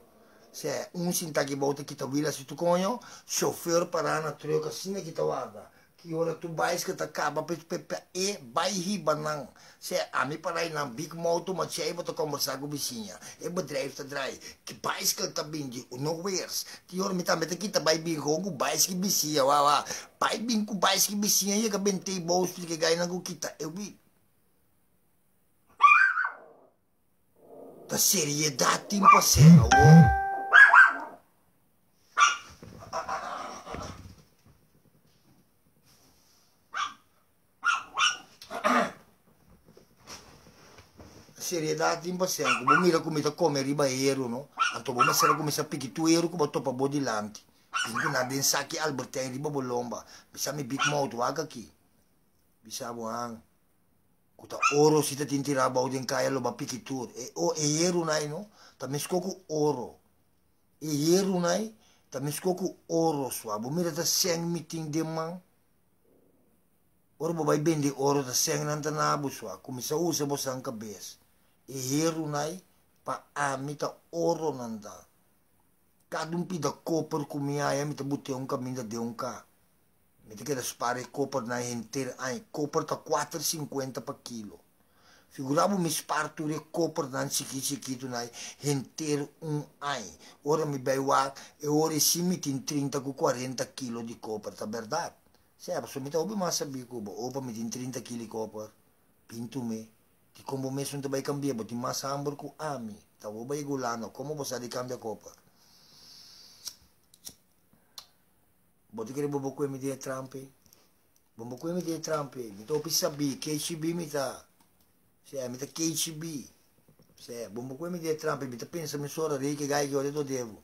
Se un sinta che bota kita wila si tu conho, chauffeur parana troca sine kita guarda. Que ora tu vais que ta acaba pe pe pe e vai riba não se a mim para na big moto mas se aí bota conversar com vizinha e bedrijf te draai que vais que ta bindi o no weers que ora me tá meta tá vai bem rogo vais que vizinha wa wa. Vai bem com vais que vizinha e que bentei bolso que gai na kita eu vi da seriedade tempo cena o seriedade em você. Como mira como está comer ribaeiro, não? Então vamos ser como essa piquitueiro como topa bodilante. Pinto na den saki Albertine riba bolomba. Bisa mi big mouth wag aqui. Bisa buang. Kuta oro sita tintira bau den kaya lo ba pikitur. E o e yeru nai no. Ta miskoku oro. E yeru nai ta miskoku oro swa. Bumira ta seng meeting de mang. Oro babai bende oro ta seng nanta nabu swa. Kumisa usa bosang kabes. E yeru nai pa amita oro nanta kadum pi da koper kumia ya mita buti onka minda de onka mita que spare koper na enter ai koper ta 4,50 per kilo. Figuravo mi sparture koper dan siki siki tu nai enter un ai. Ora mi bei wa e ora si miti in 30 cu 40 kilo di koper ta verdad se é so mita obi massa bi kubo opa miti in 30 kilo koper. Pintu me ti combo messo un bai cambia boti massa ambur ku ami ta wo bai gulano como bosa di cambia koper Boti kere bobo kue mi dia trampe. Bobo kue mi dia trampe. Mi to pisa bi, KCB mi ta. Se mi ta KCB. Se bobo kue mi dia trampe, mi ta pensa mi sora rei che gai che ho detto devo.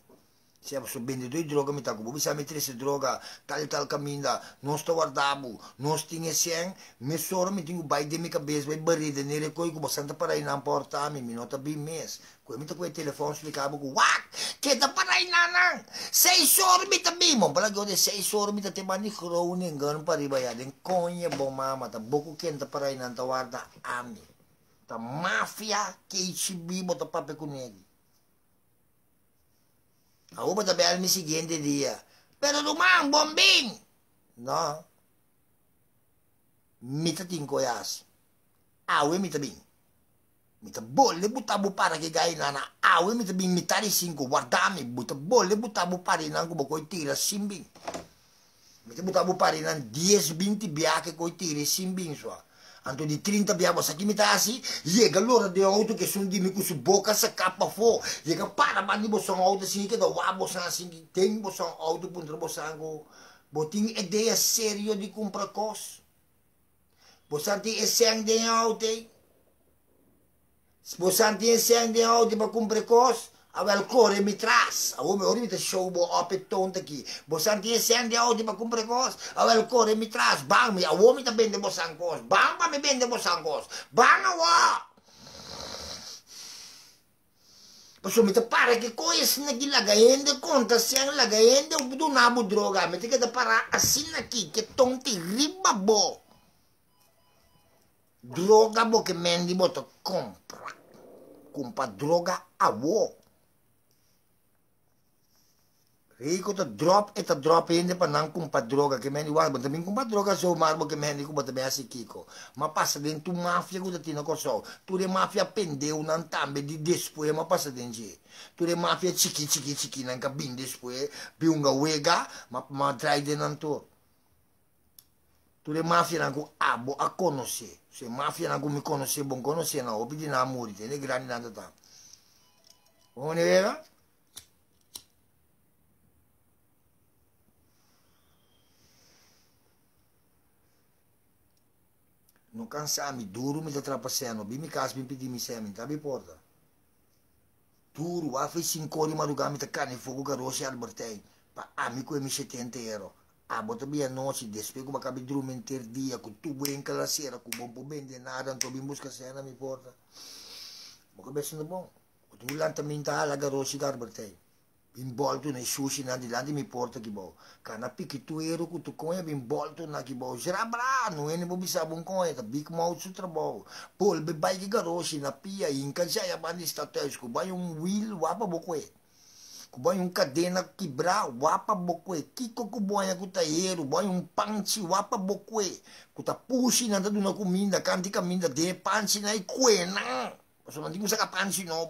Se so vendedor di droga mi ta bobo sa mi trese droga, tal tal caminda, non sto guardando, non stinge sen, mi sora mi tingo bai de mi cabeça, bai barrida nere coi como santa para ir na porta mi mi nota bi mes. Kue mi ta kue telefone explicava com, "Wak, que da para ir nanang. Sei sor mi ta bimo, para go de sei sor mi ta te mani krone ngan para ibaya den konye bo mama ta boku ken ta para ir nan ta warda ami. Ta mafia que ichi bimo ta pape kunegi. Ako ba tabi mi siguiente dia. Pero lumang, bombing! No. Mita tinko yas. Awe mita bing. Mita bolle butabu para che gai nana. Awe mita bing mitari cinco. Guardami, buta bolle butabu para inan ko koi tira simbing. Mita butabu para inan 10, 20 biake koi tira simbing soa. Anto di 30 abbiamo sa kimitasi, yega allora de auto che sono di mi su boca sa kappa fo. Yega para son auto sini che da wabo sa sini tem bo son auto puntra bo sango. Boting ideia serio di compra cos. Bo santi e sang de auto. Bo santi e sang de auto pa compra cos. Avel core mi tras, a ume ori mi te show bo opet tonta ki. Bo santi e sendi a odi pa cumpre cos, avel core mi tras, bang mi, a ume ta bende bo san cos, bang pa mi bende bo san cos, bang a wa. Paso mi te pare che coi sina ki lagaende conta siang lagaende u budu nabu droga, mi da para asina ki che tonti riba bo. Droga bo che mendi bo te compra. Compra droga a Rico ta drop e ta drop ende pa nang kumpa droga ke meni wa banta min kumpa droga so marbo ke meni ku banta basi kiko? Ma passa dentro mafia ku tina ko so tu re mafia pendeu nan tambe di despoe ma passa dentro tu re mafia chiki chiki chiki nan ka bin despoe biunga wega ma ma trai de nan to tu re mafia nan ku abo a conosce se mafia nan ku mi conosce bon conosce na obi di na muri te ne grandi nan ta One vera? non cansami, duro mi da trapassano, bimi cas bim pidi mi semi, tabi porta. Duro, a fai sincori marugami ta cane fogo garosi albertei, pa amico e mi setente euro. Ah, bota bia noci, despego ma cabi drum inter dia, cu tu buenca la sera, cu bon po bende nada, anto bim busca sena mi porta. Ma che besino bon, cu tu lanta minta la garosi da albertei. Sushi na di là di mi porta ki bo. Kana piki tu ero ku tu koya bimbolto na ki bo. Jira bra, no ene bo bisa bon koya ta big mouth su trabo. Pol be bai ki garoshi na pia ja ya bandi status ku bai un wheel wapa bo kwe. Ku bai un cadena kibra wapa bo kwe. Kiko ku boya ku ta ero, bai un panchi wapa bo kwe. Ku ta pushi na da duna ku minda, kanti ka minda de panchi na i kwe na. So nanti ku sa ka panchi no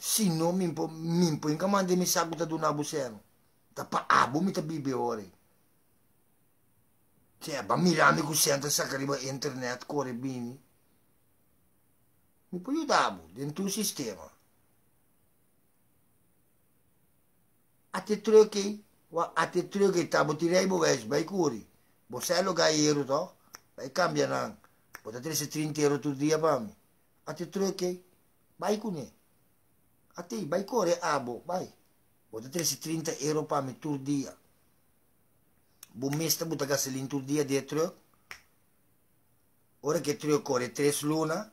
Sino mimpo mimpo inka mande mi saguta do nabu seno. Tapa abu mi tabibe ah, ore. Cioè, ba mirami ku senta sacariba internet core bini. Mi puoi aiutare dentro il sistema. A te trucchi, a te trucchi, tabo tirei bo vai curi. Bosello gaiero to, vai cambia nan. Potete 30 euro tu dia pami. A te trucchi, vai cunei. Ati, bay kore abo, bay. Bota 30 euro pa mi tur dia. Bumista buta gasolin tur dia de truck. Ora que truck kore 3 luna.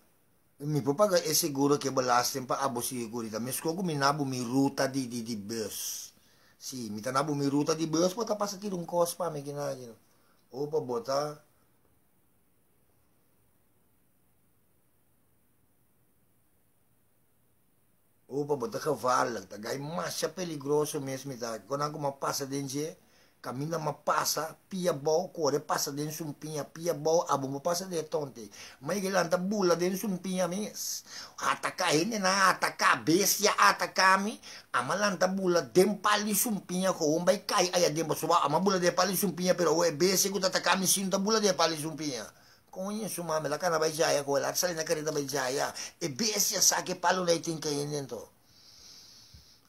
Mi può pagare è que che balasten pa abo sigurita. Mi scogo mi nabu mi ruta di, di, di bus. Sì, mi tanabu mi ruta di bus, bota passa tiro un cos pa mi che Opa, bota Opa bota cavalo, ta gai massa peligroso mesmo, ta. Quando alguma passa dentro Camina ma passa, pia bom, corre passa dentro sumpinha, pia bom, abo mo passa de tonte. Mas ele bula dentro sumpinha mes. Ataca ele na ataca bestia ataca mi. Amalanta bula dempali sumpinha ko umbai kai aya dempa suba ama bula de pali sumpinha pero o bestia ko ataca sinta bula de pali. Konyen sumamelaka na bayjaya ko wala sali na karida bayjaya e eh, BS ya sake palo laiting kayen to.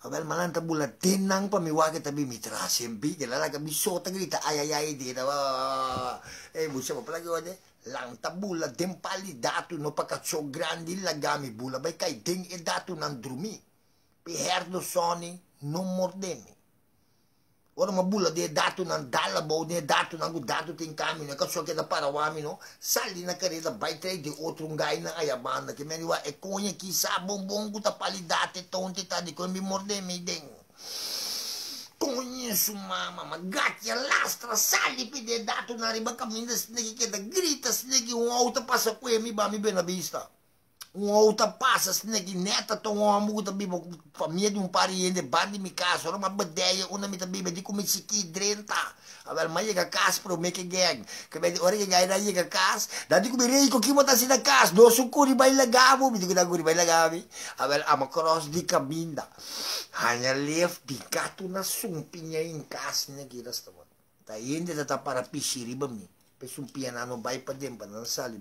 Abel malanta bula tenang pamiwagi tabi mitra sembi jelala ka biso tagrita ayayay di na ah. eh busa mo palagi wade lang tabula dempali datu no pakatso grandi lagami bula bay kay ding eh, e datu nan drumi. Piherdo soni non mordemi Ora mă bulla de dato nan dala bau de dato nan gu datu tin camino ka soke da para wami no sali na kare da bai de outro ngai na aya banda que meni wa e conhe ki sa bom bom ta palidate tonte ta de quando me morde me den Conheço mama, mă, gatia lastra sali pe de datu na riba caminda snegi que da grita snegi um auto passa cu mi ba mi bena vista um outra passa assim que neta tão uma muda bibo família de um pariente bandi mi casa uma badeia uma mita bibo de como se que drenta agora mas chega casa pro que gang que vai hora que gaira chega casa dadi como rei com que bota assim na casa? Do sucuri vai legavo me digo da guri vai legavo agora ama cross di cabinda. Hanya lef di gato na sumpinha em casa né que rasta tá ainda tá para pisciri bami pe sumpinha não vai para dentro não rasta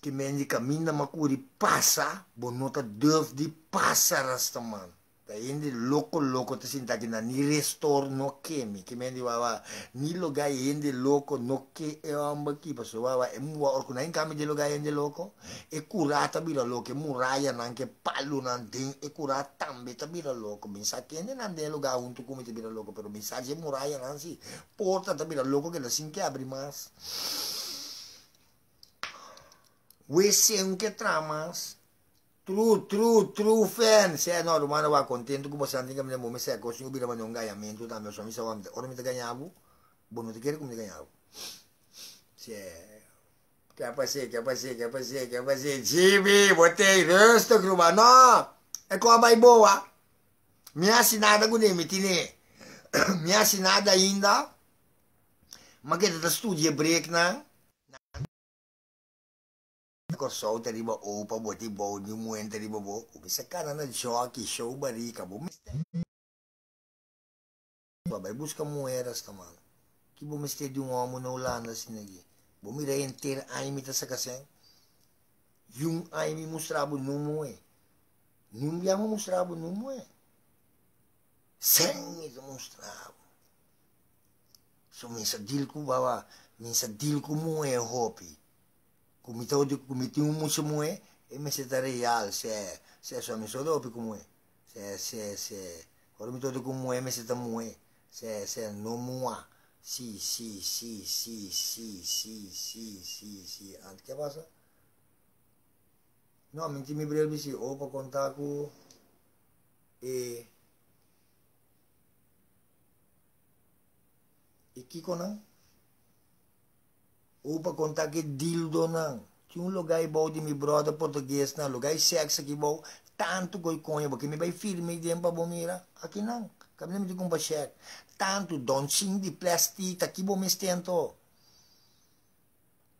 que mendi caminha macuri passa bonota dove de passa rasta man da indi loko loko te sinta que na ni restor no kemi. Que mendi wawa ni loga indi loko no ke e amba ki. Paso wawa e mua orku na inkami de loga indi loko e curata bila loko e muraya nanke palu nan ding e curata tambe ta bila min sa che ne nan de loga untu come te bila loko pero min sa je muraya nan si. Porta ta bila loko che la sinke abri mas Wesiengke é é tramas. True, true, true fan. Se é normal eu vou contente que você antiga me lembro, mas se é uma vira mandar um ganhamento, tá meu chamisa vai ora me ganhava. Bom, não te quero como te ganhava. Se é que é fazer, quer fazer, que fazer, que fazer. Jimmy, botei rosto que uma não. É com a mais boa. Me assinada com ele, tine. Me *coughs* assinada ainda. Mas que tá estudando break, né? ko solta riba opa boti bo ni muente riba bo ubisa kana na jockey show barica bo babai busca moedas ka man ki bo mister di um homo na Holanda sinagi né, bo mira enter aimi ta tá sakaseng yung aimi mostrabo numo eh num yamo mostrabo numo eh sem ito tá mostrabo so minsa dil baba, bawa minsa dil ko mo eh hopi kumita di kumiti umu semua e me se tare real se se so mi so dopi come se se se ora mi todo como e me se tamu e se se no mua. Si si si si si si si si si. Anche che passa no mi ti mi brel si o pa contaku e e kiko nang ou para contar que dildo não. Tinha um lugar bom de meu brother português, não. Lugar sexy que bom. Tanto que eu conheço, porque me vai firme de para bom mira. Aqui não. Caminhamos de compaixão. Tanto doncinho de plastita, tá que bom me estento.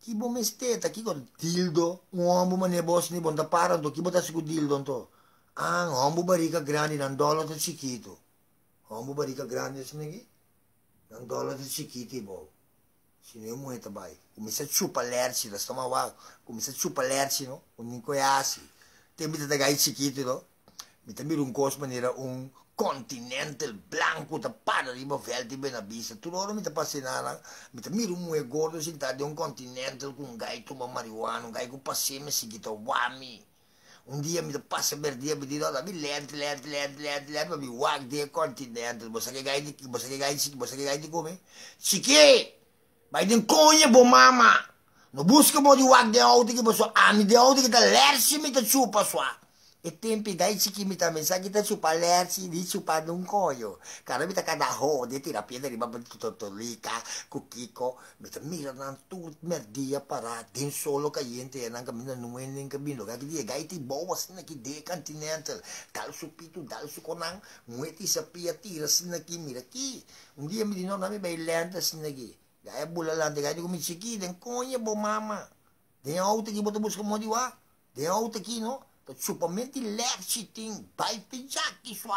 Que bom me aqui que com dildo. Um homem, mas negócio, nem para tá parando. Que botasse com dildo, então. Ah, um homem barica grande, não dólar de chiquito. Um homem barica grande, assim aqui. Não dólar de chiquito, bom. Și nu e multe bai. Cum se ciupă lerci, la stomaua, cum se ciupă lerci, nu? Un nincoiasi. Te mite de gai chiquito, nu? Mi te um un cosman era un continente blanco da riba, di mofelti ben abissa. Tu loro mi te passi mi te miro un mue gordo sentado tá de un continente com un gai toma marihuana, un gai con passieme é si chita wami. Um dia me passa per dia me diz, da me lente, lente, lente, lente, lente, me uag de continente, você que gai de, você que gai de, você que gai de comer. Chique! De conha bo mama. No busca mo di wag de auto que você ami de auto que tá lersi me tá chupa sua e tempi dai chiki mi também sa kita chupa lersi di chupa nung koyo karena mi ta kada ho de terapia dari baba tutolika kukiko mi ta mira nan tu merdia para den solo cayente nan camina nuenen camino ka dia gai ti boas na ki de continental tal su pitu dal su konang mueti sapia tira sina ki mira. Ki un dia mi di no nami bai lenta sina ki gai bula lante gai di kumi chiki den konya bo mama. Den auto ki bota busca mo di wa den auto ki no supamente lerchiting bai pijaki swa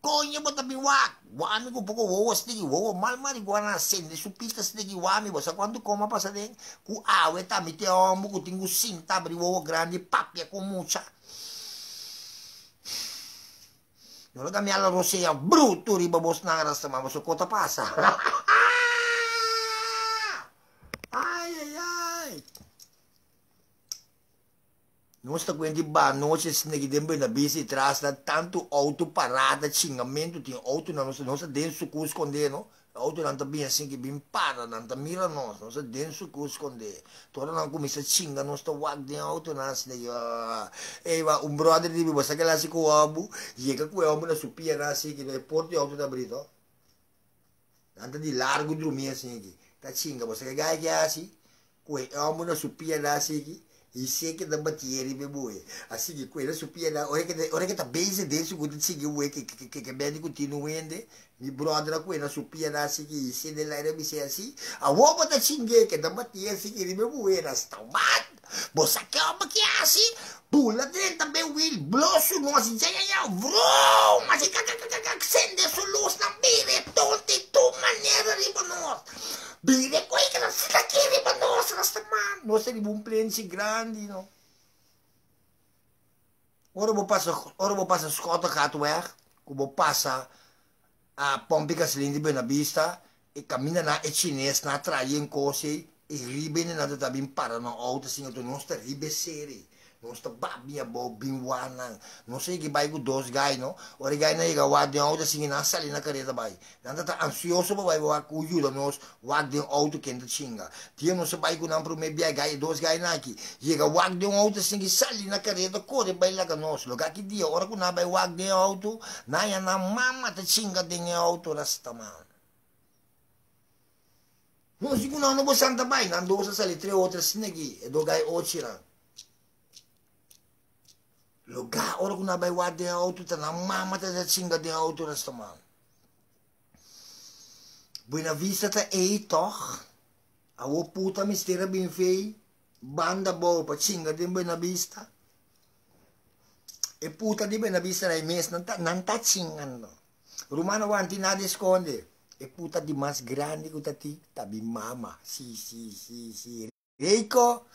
konya mo tabi wak wami ko poko wowo stigi wowo mal mari guana sende supita stigi wami bosa quando coma passa den ku awe ta mi te omo ku tingu sinta bri wowo grande papia con mucha non la gamia la rosea brutto riba bos na rasta ma so kota passa Nós está com ba nós esse que dembe na bici traz da tanto auto parada xingamento tem auto na nossa nossa dentro cu esconder não? Auto não tá bem assim que bem para não tá mira nós nossa dentro cu esconder toda não começa xinga nós tá wag de auto na assim daí ei va um brother de você que lá se com o abu chega com o abu na supia na assim que no porto auto da brito anda de largo dormir assim aqui tá xinga você que gai que é assim com o abu na supia na assim aqui isi ke da batieri be bue asi ki kwela supia da ore ke ore ke ta base de su gudu sigi we ke ke ke ke bedi continue wende mi brother ko na supia asi ki isi de la mi se asi a wo bata chinge ke da batieri sigi be bue na stamat bo sa ke o ki asi pula dentro be will blosu no asi ja ja ja vro mas ka ka ka ka sende su luz na bire tonti tu maneira ribonos bire ko que na sita ki ribonos rasta man no se ribun plensi grandi no? Ora vou passar ora vou passar gato weg vou passar a pompica cilindri bem na vista e caminha na e chinês na traia em cose e ribene na da bem para no auto assim eu não está ribe não está babia bo bem wana não sei que vai com dois gai no? Ora gai na iga wa de auto assim na sali na careta vai nanda tá ansioso para vai wa cu ajuda nos wa de auto que anda chinga tia não se com não pro me bia gai dois gai na aqui iga wa de auto que sali na careta corre vai lá com nós lugar que dia ora com na vai wa de auto na ya na mama tá chinga de auto rasta man Não, sigo não, não vou santa bai, não vou sali três outras sinegi, do gai ochira. Lugar, ora kuna bai wa de auto, ta na mama ta da singa de auto rasta man. Buena vista ta ei toch, a wo puta mistera bin fei, banda bo pa singa de buena vista. E puta di buena vista na mes, non ta, non ta cingando. Rumano wanti esconde. E puta di mais grande que tati, tabi mama. Si, si, si, si. Reiko,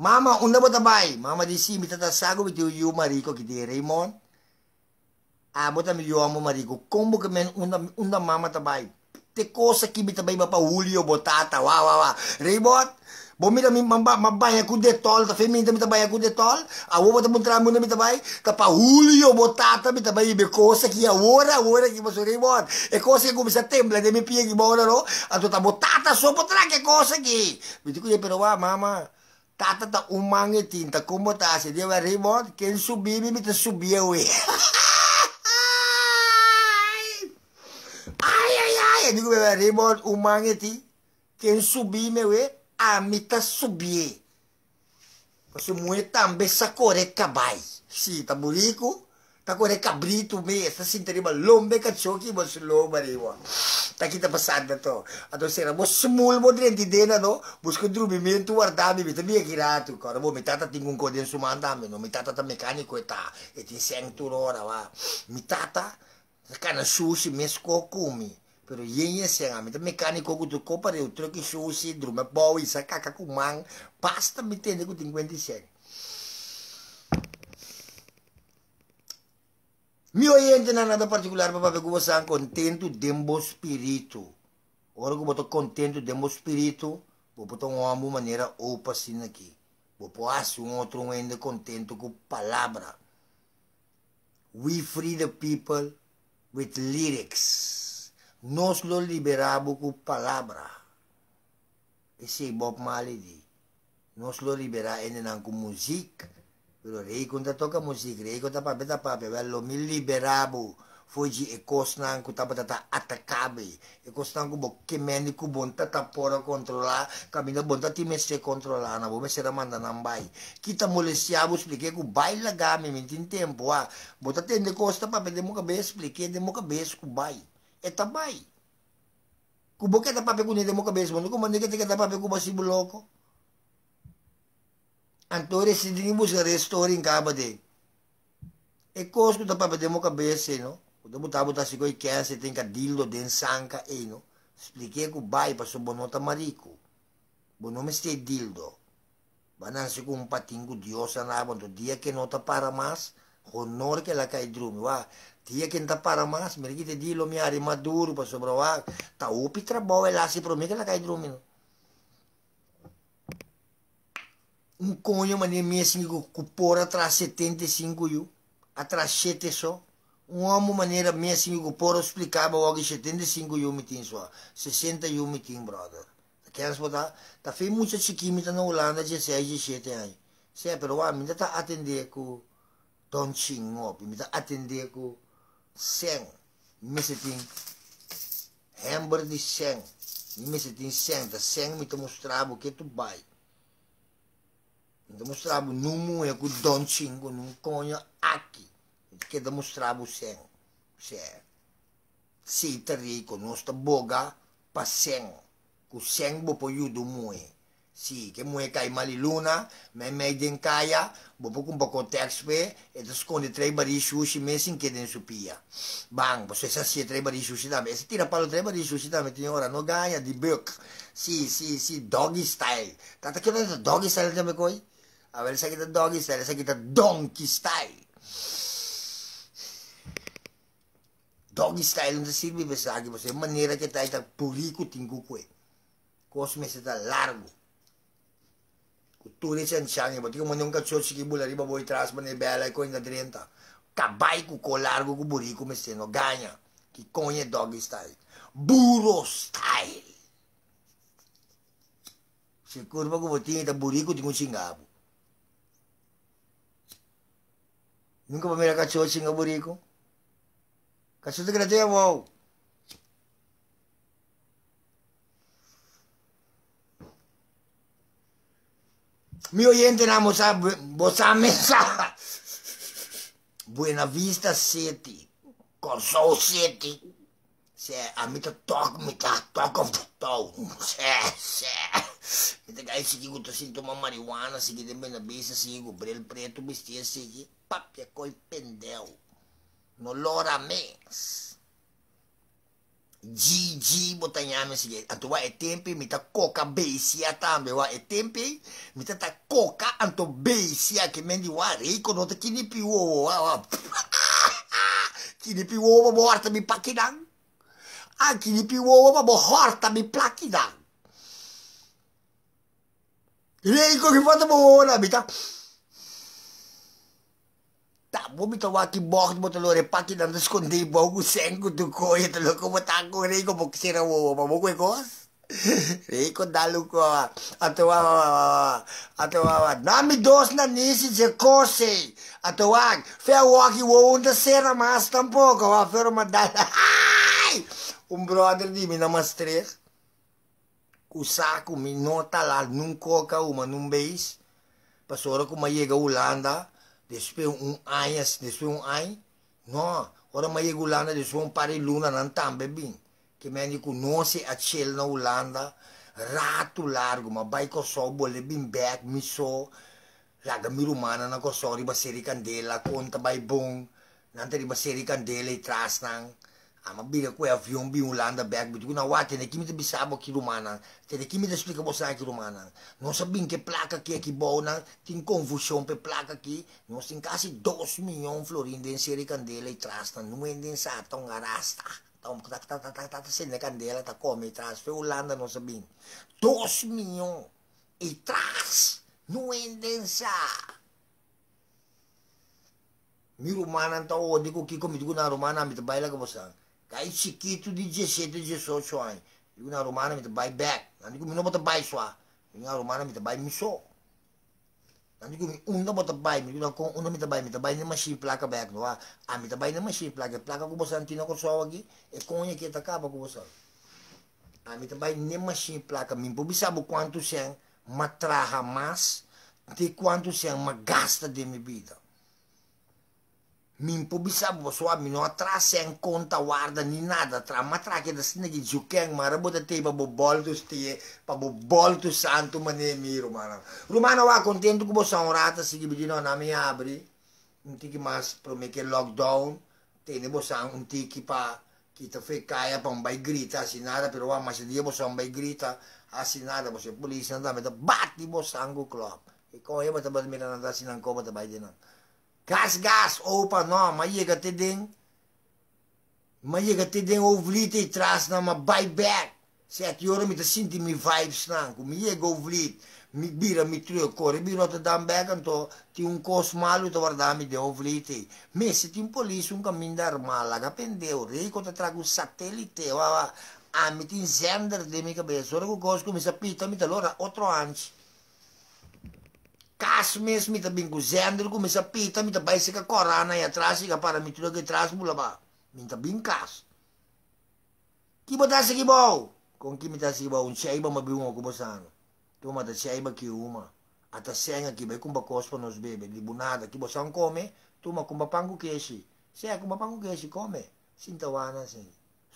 mama, unda bota bai. Mama di si, mita tasago, mita yu mariko ki di Raymond. Ah, bota mi yu amo mariko. Combo que men unda, unda mama tabai. Te cosa que mita bai bapa Julio botata, wa, wa, wa. Raymond, Bomira mi mamba mabaya ku detol ta femi ta mitabaya ku detol awo bota muntra mo na mitabay ta pa Julio botata mitabay be cosa ki ora ora ki mo sori bon e cosa che come settembre de mi pieghi bona no a tutta botata so potrà che cosa ki mi dico però va mama tata ta umange tinta como ta se deve ribon che subivi mi ta subia we ai ai ai dico be ribon umange ti che subi me we amita subie. Kasi mue tambe sa kore kabay. Si taburiku, ta kore cabrito me, sa sintari ba lombe ka choki mo sulo mariwa. Ta kita pasada to. Ato sera mo sumul mo din di dena no, busco drumimento guardami mi tabi kirato. Kora mo mi tata tingun ko din sumanda mi no, mi tata ta mekaniko eta, e ti seng turora wa. Mi tata, kana sushi mesko kumi. pero yenye sen ami ta mecânico tu copa de outro que sushi drume isa kaka ku mang basta mi tende ku 50 sen Meu oyente não nada particular ver que você está contento dembo espírito. Ora que você contento dembo espírito, vou botar uma maneira opa assim aqui. Vou pôr um outro ainda contento com palavra. We free the people with lyrics. Nós lo liberamos com palavra. Esse é Bob Marley. Nós lo liberamos com música. Pero rei quando toca música, rei quando pape da pape, lo me liberabo. Foi de ecosnan ku tapa tata atakabe. Ecosnan ku bok kemeni ku bonta tapora controlar, camina bonta ti messe controlar, na bo messe manda nambai. Kita molestiabo explique ku bai lagame mintin tempo ah. Bota tende costa pape de mo cabeça explique de mo cabeça ku bai. Eta bai. Ku boketa pape ku ni de mo cabeça, mo ku mande que te pape ku basi buloko. Dini busca restore in caba de. E cosco da pape demo cabeça, no? O da buta buta si coi cancer tem que dildo den sanca e no. Expliquei que bai pa so bonota marico. Bono me ste dildo. Banan si com um patingo diosa na bondo dia que nota para mais, honor que la cai drume, wa. Dia que não para mais, me que te dilo mi ari maduro pa sobra wa. Ta upi trabalho e lá se pro me que la cai drume, no. Conho mané mesmo que por atrás 75 yu atrás 7 só um homem maneira mesmo que por explicava o que 75 yu mitin só 60 yu mitin brother. Queres botar tá fez muita chiquimita na Holanda de 6 de 7 anos sim pero o homem tá atender com Don Ching me tá atender com 100 me se tem hamburger de 100 me se tem 100 tá 100 me mostrava o que tu vai Demonstrava numu é com don chingo num conho aqui. Que demonstrava o sen. Se se tari com nossa boga pa sen. Com sen bo po yudo mue. Si, que mue cai maliluna, me me den kaya, bo po kumpa ko text pe, e das konde trei bari sushi me sin que den supia. Bang, bo se sa si trei bari sushi da me, se tira palo trei bari sushi da me, ora no ganha di buk. Si, si, si, doggy style. Tata que doggy style também coi? A ver, esa quita doggy style, esa quita donkey style. Doggy style não sirve para sabe você maneira que tá tá purico tingu kue. Cosme se tá largo. Cultura sen chang, bote como nunca chochi que bula riba boi tras bane bela e coisa drenta. Cabai cu co largo cu burico me se no ganha. Que conhe doggy style. Burro style. Se curva cu botinha tá burico tingu chingabo. Nunca pa mira kachochi nga buriko. Kachochi ka na wow. Mi oyente na mo sa bosa mesa. Buena Vista City. Corso City. Se a mi ta talk mi ta talk of the town. Se se. Mi ta gai sigi gusto sinto ma marijuana sigi de bena bisa sigi brel preto bestia sigi papia coi pendel. No lora mes. Gigi botanyame sige atua e tempi mita coca beisia tambe wa e tempi mita ta coca anto beisia che mendi wa rico no te kini più wa wa kini più wa bo harta mi pakidan ah kini più wa bo harta mi plakidan Rico che fate buona mita Tabo mi tawa ki bok mo talo re paki na naskundi bo ko sen ko tu ko e talo ko mata ko re ko bok sira wo pa mo ko ko re ko dalu ko atwa atwa nami dos na nisi je kose atwa fe waki wo unda sera mas tampoco va fer ma dala *laughs* un brother di mi na mastres kusaku mi nota la nun coca uma num beis pasora ko mayega Holanda despe un ayas despe un ay. No ora mai gulana despe un pari luna nan tambe bin che meni conosce a ciel na Holanda rato largo ma bai ko so bole bin back mi so. Raga mi rumana na ko so riba seri candela conta bai bon nante riba seri candela i trasnang ama bira ko avião bi Holanda back bitu na wate ne kimi te bisabo ki rumana te ne kimi te explica bosa ki rumana não sabem que placa que aqui bona tem confusão pe placa aqui nós tem quase 2 milhões florin de série candela e trasta não é nem sa tão arasta tão tá tá tá tá tá tá sendo candela tá come tras fe Holanda não sabem 2 milhões e tras não é nem sa mi rumana tá o digo que como digo na rumana mi te baila que bosa Kai chiquito de 17, 18 anos. Digo na romana, me buy back. Não digo, não bota buy sua. Digo na romana, me buy miso. Não digo, um não bota. Me digo, um não me buy, me buy nem machine placa back. Não ah, me buy nem machine placa. Placa com você antina com sua aqui. E com que tá acaba com você. Ah, me buy nem machine placa. Me pubi sabe quanto sem matraha mais de quanto sem uma gasta de minha vida min po bisa bo so mi no atrás sem conta guarda ni nada tra ma tra che da sine che giuken ma rabo da te bo bolto stie pa bo bolto santo mane mi romano romano va contento che bo son rata si che no na mi apri un tiki mas pro me che lockdown te ne bo san un pa chi te fe caia pa un bai grita si nada però ma se dio bo son bai grita asi nada bo se polizia andava da batti bo sangu club. E co io ba ta ba mi na da sinan ko ba ta bai na gas gas opa no ma ye ga te ding ma ye ga te ding ovlite i tras na ma buy back se at yoro mi te sinti mi vibes na ku mi ye go ovlit mi bira mi trio core biro te dan back anto ti un cos malu to guardami de ovlite me se ti un polis un camin dar mala ga pendeu rico te trago satellite wa wa a mi ti zender de mi cabeça ora ku cosco mi sapita mi te lora otro anci kas mes mi ta bingu zender ku misa pita mi ta bai sika korana ya trasi ka para mi tudo que tras mula ba mi ta binkas ki bota se ki bau con ki mi ta se bau un chei ba mabingo ku bosano tu ma ta ba ki uma. Ata senga ki bai kumba kospa nos bebe di bunada ki bosan come tu ma kumba pangu se kumba pangu keshi come. Sinta wana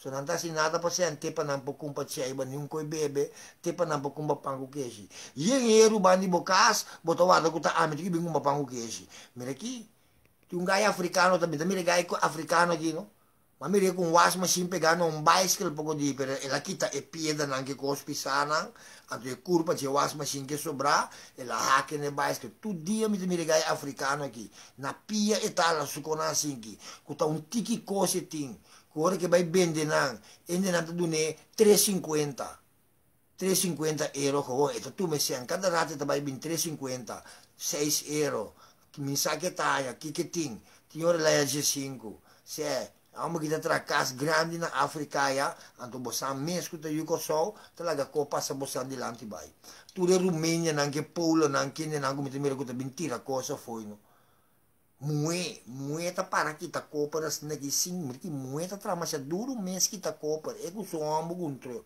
sin So nanta si nada pa siya, te pa nampo kung pa siya iba niyong ko'y bebe, te pa nampo kung mapangu kesi. Yang eru bani bokas, boto wada ko ta amit ki bingung mapangu kesi. Mira ki, yung gaya africano tabi, mira gaya ko africano gino. Ma mira kung was machine pegano un bicycle poco di per e la kita e pieda anche cospi sana, anto e curva c'è was machine che sobra e la hacke ne bicycle. Tu dia mi mira gaya africano aqui. Na pia e tala su konasinki. Kuta un tiki cose ting. Ora che vai bende nan, ende nan tu ne 350. 350 euro ko tu me sian cada rata te vai bin 350, 6 euro. Mi sa che taia, chi che ting, ti ora la G5. Se Amo kita tra kas grande na Afrika ya, anto bosan mesco te yuko so, te laga ko passa bosan di lanti bai. Tu le Rumenia nanche Polo nanche ne nango mi te mira ko te bintira cosa foi no mue mue ta para kita kopar as nagi sing merki mue ta trama sa duro mes kita kopar ego so ambo guntre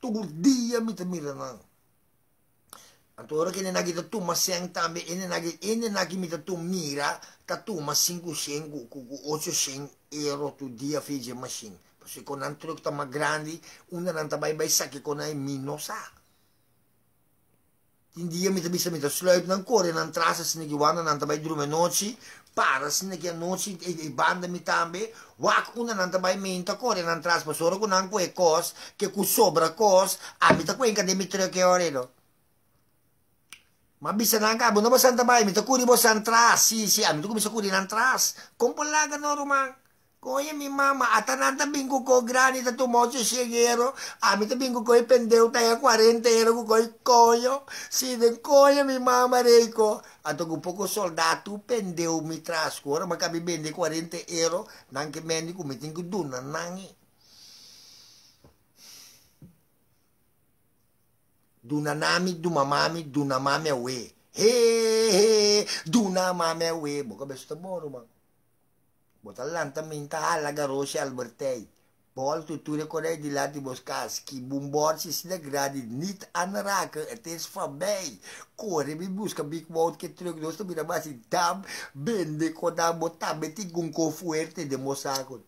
tugur dia mi ta mira na anto ora che ne nagi ta tu ma seng tambe ene nagi ene nagi mi ta tu mira ta tu ma cinco shengu ku ocho sheng euro tu dia fije machine. Perché con un truck ta ma grandi, una non ta bai bai sa che con ai mino sa. India mi bisa mi sluit nan kore nan trasa sine ki wana nan tabai drume noci para sine ki noci e, e banda mi tambe wak una nan tabai minta kore nan tras pa soro kunan ko e kos ke ku sobra kos a mi ta kwenka de mi tre ke orelo ma bisa nan ka bu no bosan tabai mi ta kuri bosan tras si si a mi tu bisa kuri nan tras kompolaga no rumang Koye mi mama, atananta bingo ko grani ta tumocho siegero, ami ta bingo ko pendeu ta ya 40 euro ko koi koyo, si de koye mi mama reiko, ato ko poco soldato pendeu mi trascora, ma cabi bende 40 euro, nanche mendi ko mitingo duna nangi. Duna nami, duma mami, duna mami awe. He he, duna mami awe, boka besto boro mang. Botallanta minta alla garosce albertei. Bol tuture corei di lati boscas, chi bumborsi si gradi nit anraken, het is van mij. Kore mi busca big mouth che truc nostro mi ramasi dam, bende koda bota beti gunko fuerte de mosakot.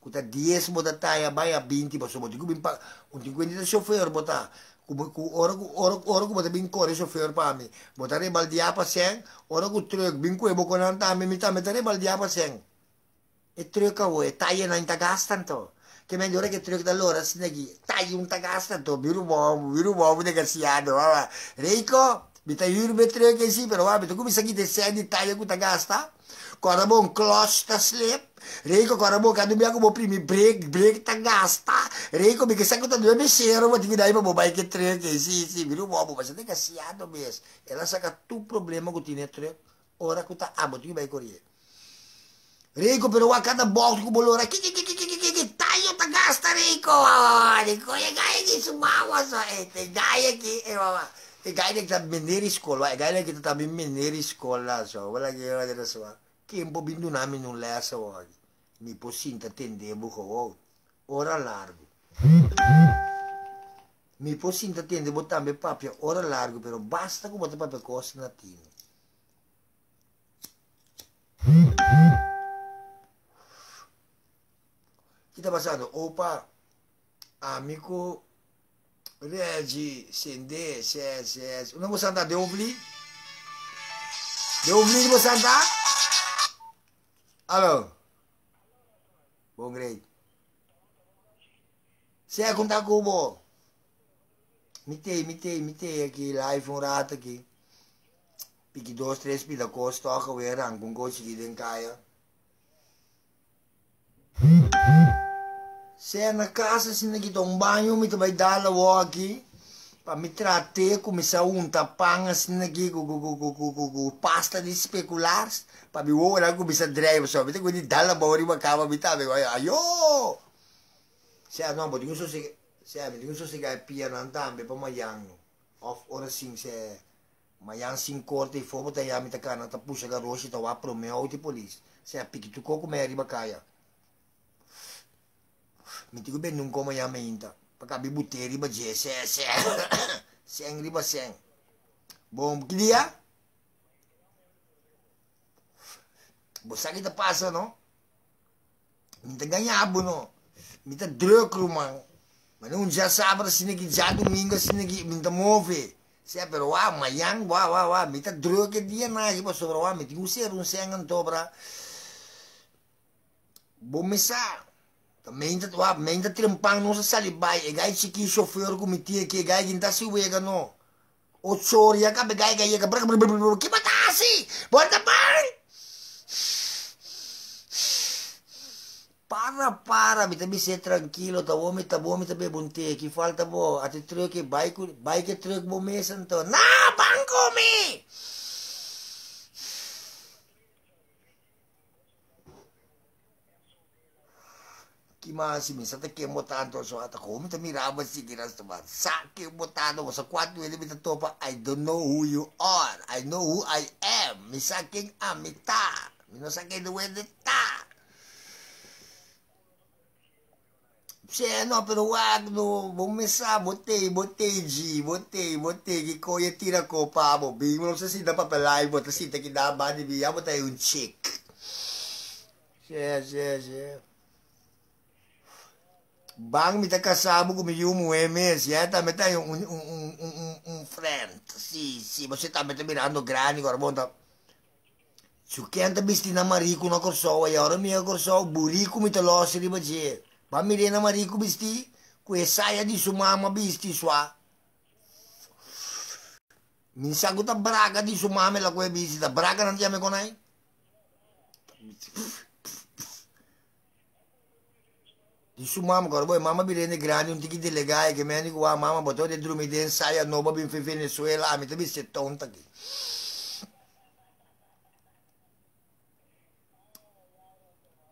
Kuta 10 bota taya baya 20 baso boti kubin pa, un 50 chauffeur bota. ku ora ku ora ora ku bota bin kore chauffeur pa mi. Bota re baldia pa seng, ora ku truc bin ku e bokonan ta mi mi ta metare baldia pa seng. E truca o e taglia na intagastan to. Che meglio che truca da allora, si neghi, tagli un tagastan to, biru uomo, biru uomo de gasiano, va. Rico, mi tai urbe truca sì, però va, tu come sa chi te sei taglia con tagasta? Quando abbiamo closta slip, Rico quando mo kadu biya ko mo primi break break tagasta. Rico mi kesa ko ta due mesero mo tigi dai mo bai che tre che sì sì biru mo mo basta ka siado mes. E la saka tu problema ko tine tre. Ora ko ta abo tigi bai korie. Rico a cada box ko bolora ki ki ki ki ki ki ki tayo tagasta Rico. Rico e gai ki sumawa so e te gai ki e mama. E gai que tá meneri scola, e gai que tá meneri scola so. Wala que eu era so. Que um bobinho nami non lessa oggi mi posinta tendevo ko ora largo mi posinta tendevo tambe papia ora largo però basta come papia cosa natino que tá passando? Opa, amigo Regi, Sende, vou sentar, deu ouvir? Deu ouvir, vou sentar? Alô? Bom grade. Se é contar com o Mitei, mitei, mitei aqui, live um rato aqui. Pique dois, três pida costa, toca o erang, com coisa aqui dentro caia. Se na casa, se não aqui um um tapanga, assim aqui, com, com, com, com, com, com pasta de especulares. Pabi wo wala ko bisa drive so bita ko di dala bawari makama bita be ayo se no bo dingo so se se mi dingo so se ga pia nan tambe pa mayang sing se mayang sing corte fo bota ya mi ta kana ta pusha ga roshi ta wa pro me o ti polis se a piki tu ko me riba kaya mi ti ko ben nun ko ma ya me inta pa ka bi buteri ba je se se *coughs* seng riba seng bom kidia Bosa kita passa, no? Minta ganhabo, no? Minta druk rumah. Mas não já sabe se que já domingo se que minta move. Se é pero wa mayang wa wa wa minta druk que dia na que sobre wa minta usar um sengan dobra. Bom tá wa minta trempang no sa salibai e gai chiki chauffeur com mitia que gai ginta se uega no. O chori ya ka gai gai ka que batasi. Bota pai. para para mi tabi se tranquilo ta wo mi ta bo mi tabi bunte ki falta bo ati truck ke bike bike truck bo mesan to na banco mi que mi sa te kemo tanto so ata ko. Mi ta miraba si to ba sa kemo tanto sa quatro ele ta topa I don't know who you are. I know who I am. Mi saking amita mi no saking duwe de ta. Cioè, no, però guardo, vou começar, botei, botei, G, botei, botei, que coisa tira copa, bobinho, não sei se dá pra pelar, bota assim, tem que dar a banda de via, botar um check. Cioè, cioè, cioè. Bang, mi tá casado comigo um MS, é, também tem um, um, um, um, um friend, sì, sì, você também tá mirando grande, agora, bom, tá... Su che anda visti na marico na corso, e ora mi corso, burico mi te lo si ribagie. Pamilya mariku bisti, kue saya di sumama bisti swa. Minsan ko ta braga di sumame la kue bisti, ta braga nanti ame konai. Di sumama ko, boy, mama bilene grande un tiki delegai che me ne qua mama boto de drumiden saya no ba bin Venezuela, mi te bisti tonta ki.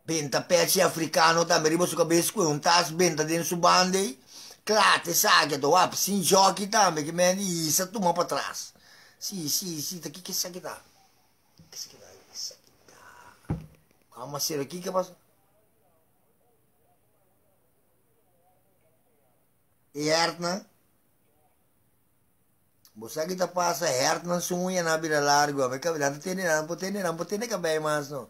benta pezzi africano também ribo su cabeça com um tas benta dentro su bande claro sabe do up sim jogue também que me isso tu mão para trás sim sim sim tá aqui que isso aqui tá que isso aqui tá isso aqui tá vamos ser aqui que passa hertna Bosa kita passa hertna na bira largo, não não pode não pode nem cabelo mais não.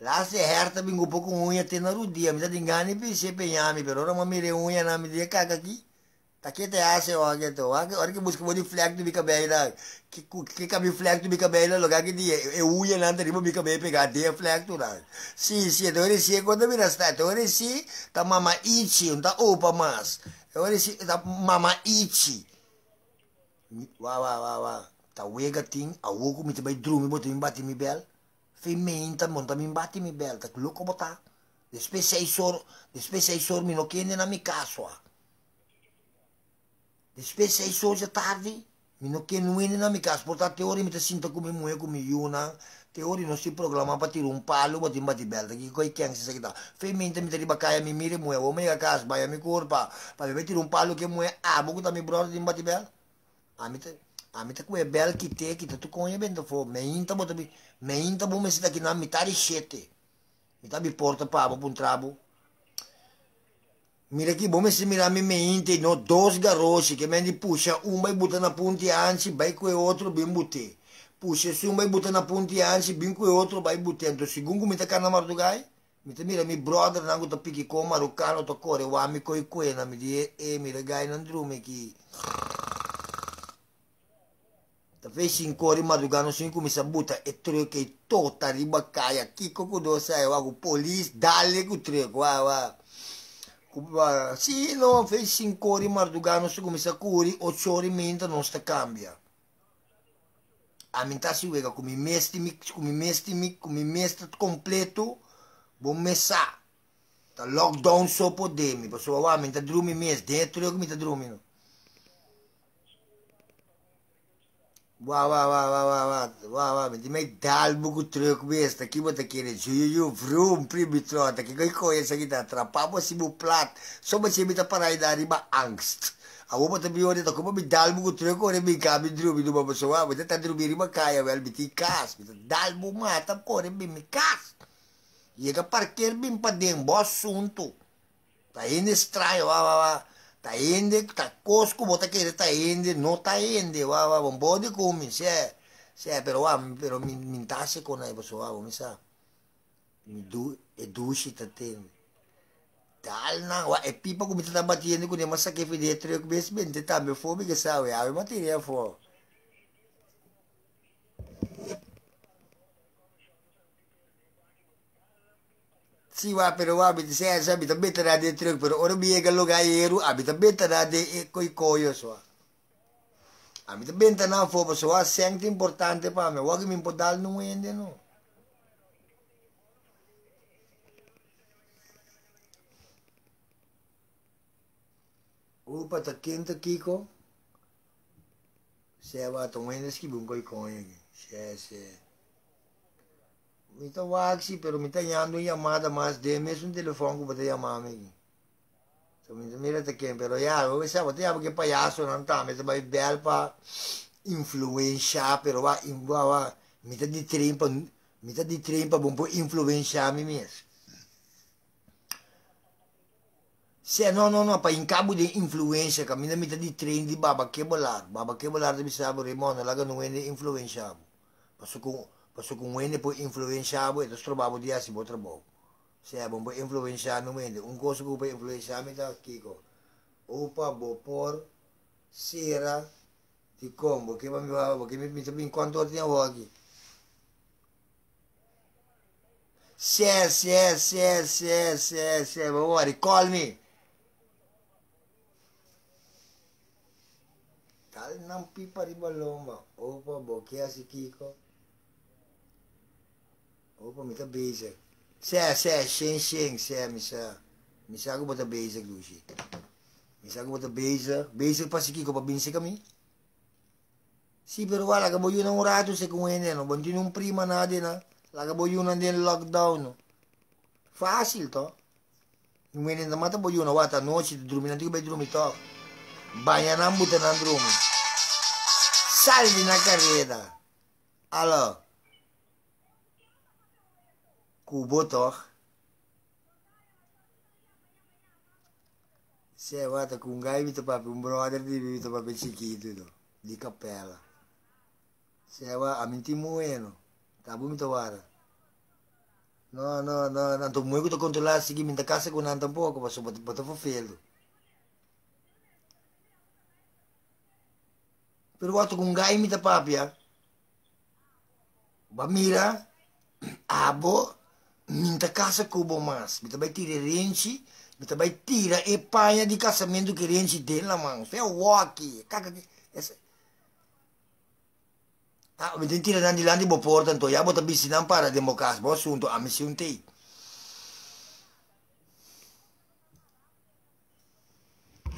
Lá se herta bingo pouco unha te na rudia, mi sa dingani pi se peñami, pero ora ma mire unha na mi dia caga aqui. Aqui te hace olha to. Ora que busca muito flex do bica bem lá. Que que cabe flex do bica bem lá lugar que dia eu uia lá entre o bica bem pegar dia flex tu lá. Sim, sim, então ele se quando mira está, então ele se tá mama ichi, não tá opa mas. Então ele se tá mama ichi. Wa wa wa wa. Tá wega ting, a wogo mi também drum, botar me bate mi bel. Fementa monta mi bate mi bel, tá louco botar. Depois seis horas, depois seis horas mi não quer na mi casa. Horas da tarde, mi não quer não ir na minha casa, portanto, teori mi te sinta come mulher, come yuna, teori non si programma para tirar um palo, para tirar belta, que coi quem se sakita. Fementa mi te riba kaya mi mire mulher, o meia casa, vai a mi corpa, para ver tirar um palo que mulher, ah, bogo tá mi brother tirar bati bel. A mi te, a mi te come bel que te, que tu conhe bem, fo, me inta bota mi, me inta bo me sita aqui na mitad sete. Mi ta mi porta pa, bo pun. Mira aqui, bom se mirar minha mente, no dois garotos que me puxa, um vai botar na ponte antes, vai com o outro bem botar. Puxa, se um vai botar na ponte antes, bem com o outro vai botar. Então, segundo me tá cá na mardugai, me tá mira, mi brother na guta pique com marocano, to core, o ami coi coi, na me di, e mira gai nan drume aqui. Ta fez cinco ore madrugano, cinco mi sabuta, e troquei tota riba caia, kiko kudosa, eu hago polis, dale com treco, ah, ah. Sì, no, fai cinque ore mardugano su come sa curi, otto ore mentre non sta cambia. A metà si vede come mesti, come mesti, come mesti completo, buon messa. Da lockdown so podemi, posso va, mentre drumi mes, dentro io come ti drumino. Wah, wah, wah, wah, wah, wah, wah, wah, met die my dalboek terug gewees, dat jy wat ek hier het, jy jy vroom, primitro, dat ek koe sa kita, trapapa si mo plat, so ba siya mita paray dari ba angst. Ako pa tabi yun ito, kung mi dalboek terug, kung mi kami drum, ito ba basawa, mita tadrum iri ba kaya, well, biti kas, mita dalboek matap ko, rin mi kas. Iya ka parker bim pa din, boss sunto. Ta inistrayo, wah, wah, wah. tá indo, tá bota que indo, não tá indo, wa wa bon bodi come, se se però wa però mi mi tasse con ai posso wa mi sa. Mi du e dushi ta ten. Tal na wa e pipa come tá batendo com massa que fide tre que bes ben te tá me fome que sabe, a materia fo. Sì, va, però va, abita senza, abita betta da dentro, però ora mi è che lo gaiero, abita betta da de coi coio, so. Abita benta na fo, so, va, sente importante pa me, va che mi può dare non ende, no. Upa, ta quente, Kiko. Se va, tu ende, schibun coi coio, se, se. Mita waksi, pero mita yando llamada más de mes un teléfono que te llamame. So mita mira te quem, pero ya, eu pensava, te amo que palhaço não tá, mas vai bel pa influenciar, pero va, va, va, mita di trimpa, mita di trimpa, bom influenciar me mesmo. Se no, no, no, pa in cabo di influenza, cammina mita di trem di baba che bolar, baba che bolar di bisabo rimone, laga non è influenziamo. Passo con Ele por influenciar, boy, dos trabalhos dia assim, bom trabalho. Se é bom por influenciar no meio, um coisa que por influenciar me tá aqui, co. Opa, bo por sera de combo, que vai me vai, porque me me também quanto tinha aqui. Se, se, se, se, se, se, worry, call me. Tal não pipa de baloma. Opa, bo, que é assim, Kiko? Opa, mita bezig. Se, se, shen, shen, se, misa. Misa ako bata bezig, Lucy. Misa ako bata bezig. Bezig pa si Kiko, pabinsi kami. Sì, però guarda che vogliono un rato se come ne, non vogliono un prima nade, na. La vogliono andare in lockdown. Facile, to. Non viene da mata vogliono, guarda, noce, dormi, non dico per dormi, to. Bagna non butta non dormi. Salvi una carriera. Allora. Kubo toh. Se guarda con gai mi papi un brother di mi papi chiquito do, di cappella. Se guarda a minti mueno. Tabu mi guarda. No, no, no, no, tu muego to controlar sigi minta casa con nanta poco, passo botar botar fofelo. Pero waktu kung gai mita papia, bamira, *clears throat* abo, minta casa cubo mas. Mita vai tira renci, mita vai tira e paia di casamento que renci dela, man. Fé walkie, caca que... Essa... Ah, mita tira nandi landi bo porta, então, ya bota bisinan para democas, bo assunto, a missão tem.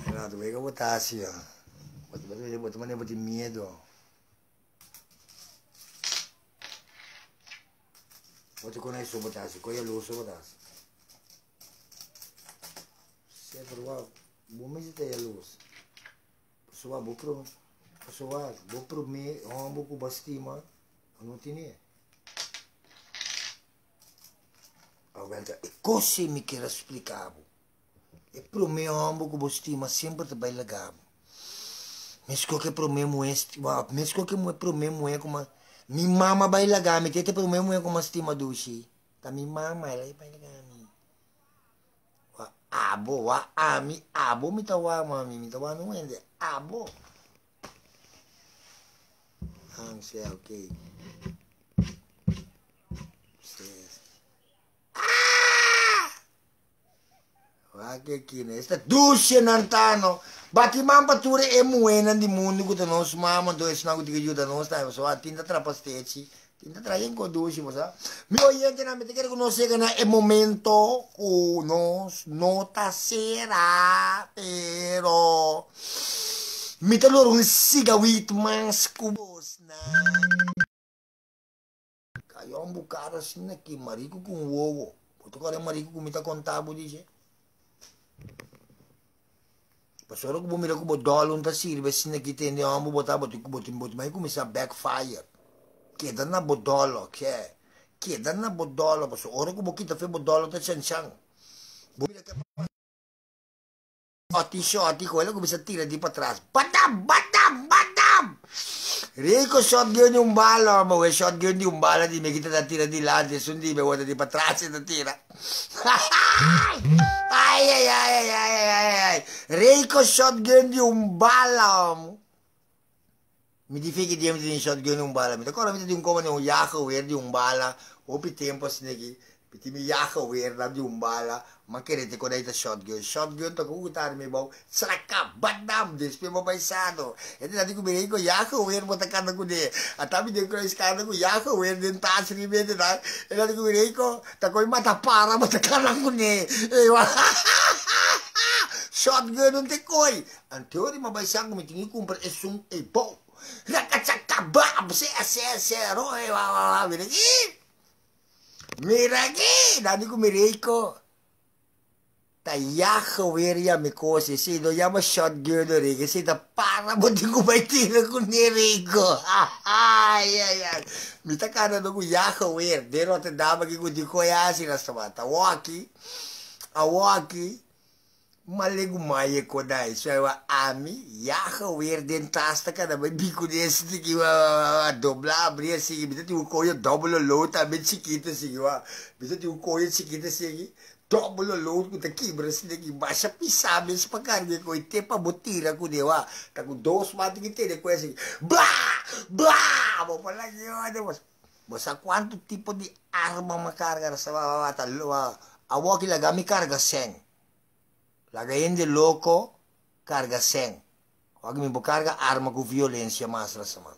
Renato, vem que eu botar assim, ó. Bota, bota, bota, bota, bota medo. Bota con eso, bota así, coya luz, bota así. Sempre lá, vou me dizer a luz. Pessoal, vou pro, pessoal, vou pro me, vou com bastima, não tinha. Agora, e cosa me quer explicar? E pro me, vou com bastima, sempre te vai legal. Mesko ke pro mesmo este, mesko ke mo pro mesmo é como mi mama me tete pro mesmo é como estima dushi. Tá mi mama ela vai lagar mi. Wa abo wa ami abo mi tawa mami mi tawa não ende abo. Ang siya okay. Wake kine, esta dushi nantano. Bati mampa ture e muena di mundo que nós mama do esse nago diga ajuda nós tá só tinta trapastete tinta traem com dushi moça meu oyente na mete que conhecer que na é momento o nós nota será pero me te loro um siga wit mas cubos na. Caiu um bocado assim aqui marico com ovo Porque agora marico com muita contábil dizer Pasoro ko bumila ko bo dolon ta sirve sin nakita hindi ako mo bota boti ko boti boti may kumisa backfire. Keda na bodolo ke. Keda na bodolo paso ora ko bokita fe bodolo ta chan chan. Bumila ka Oti shoti ko ela kumisa tira di patras. Batam batam batam. Rico shotgun yung bala, ma we shotgun yung bala di me kita da tira di lante, sundi me wada di patrasi da tira. ai ai ai ai ai ai ai. Rico shotgun yung bala. Mi di figi di di shotgun yung bala. Mi takora mi di un come un yako weer di un bala. Opi tempo sinegi. Piti mi yako weer na di un bala. Makirete ko na ito shotgun. Shotgun to kukutar mi bau. Sraka badam des pe mo paisado. Ito nanti ko binigay ko yako weer mo takana ko de. At tabi din ko na iskana ko yako weer din taas rin din na. Ito nanti ko binigay ko. Takoy mata para mo takana ko ni. *laughs* Shotgun un tekoy. Ang teori mabaisang kumitingi kumpar esung ebo. Rakachakabab se se se roe wa wa wa binigay. Miragi, dani ko miriko. Tayaho veria me cose, se do yama shotgun do riga, se da para mo di ko vai tira ko ni rigo. Ai ai ai. Mi ta kana do ko yaho ver, dero te dama ki ko di ko yasi na stamata. Waki. A waki. Malego mai ko dai, so wa ami yaho ver dentasta kada mai bico desse de que wa doblar abrir assim, me tem um coio dobro lota, bem chiquita assim, wa. Tem um coio chiquita assim. double load ko ta kibra sila ki basa pisabi sa pagkarga ko ite pa butira ko dewa ta ko dos mati kite de ko assim bla bla mo pala yun de mas basta quanto tipo de arma makarga sa bawata luwa awo ki lagami karga seng lagayin de loco carga seng Wag mi carga arma com violência mas la sama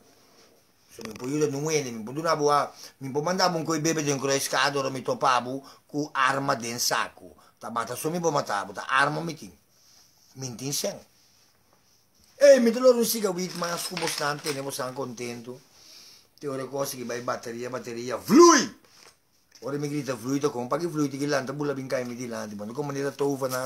So, mi po yun nungwene, mi po duna buha, mi po mandabong ko ibebe din ko na iskado, mi topabu, ku arma den saku. Tabata so mi po matabo, ta arma miting. Mintin siyang. Eh, mi tolo rin siga wit, mas kumostante, ne mo sang contento. Te ore cose che vai batteria, batteria, flui! Ora mi grita fluido con pagi fluido che lanta bulla bincai mi di lanti, ma come ne da tofa na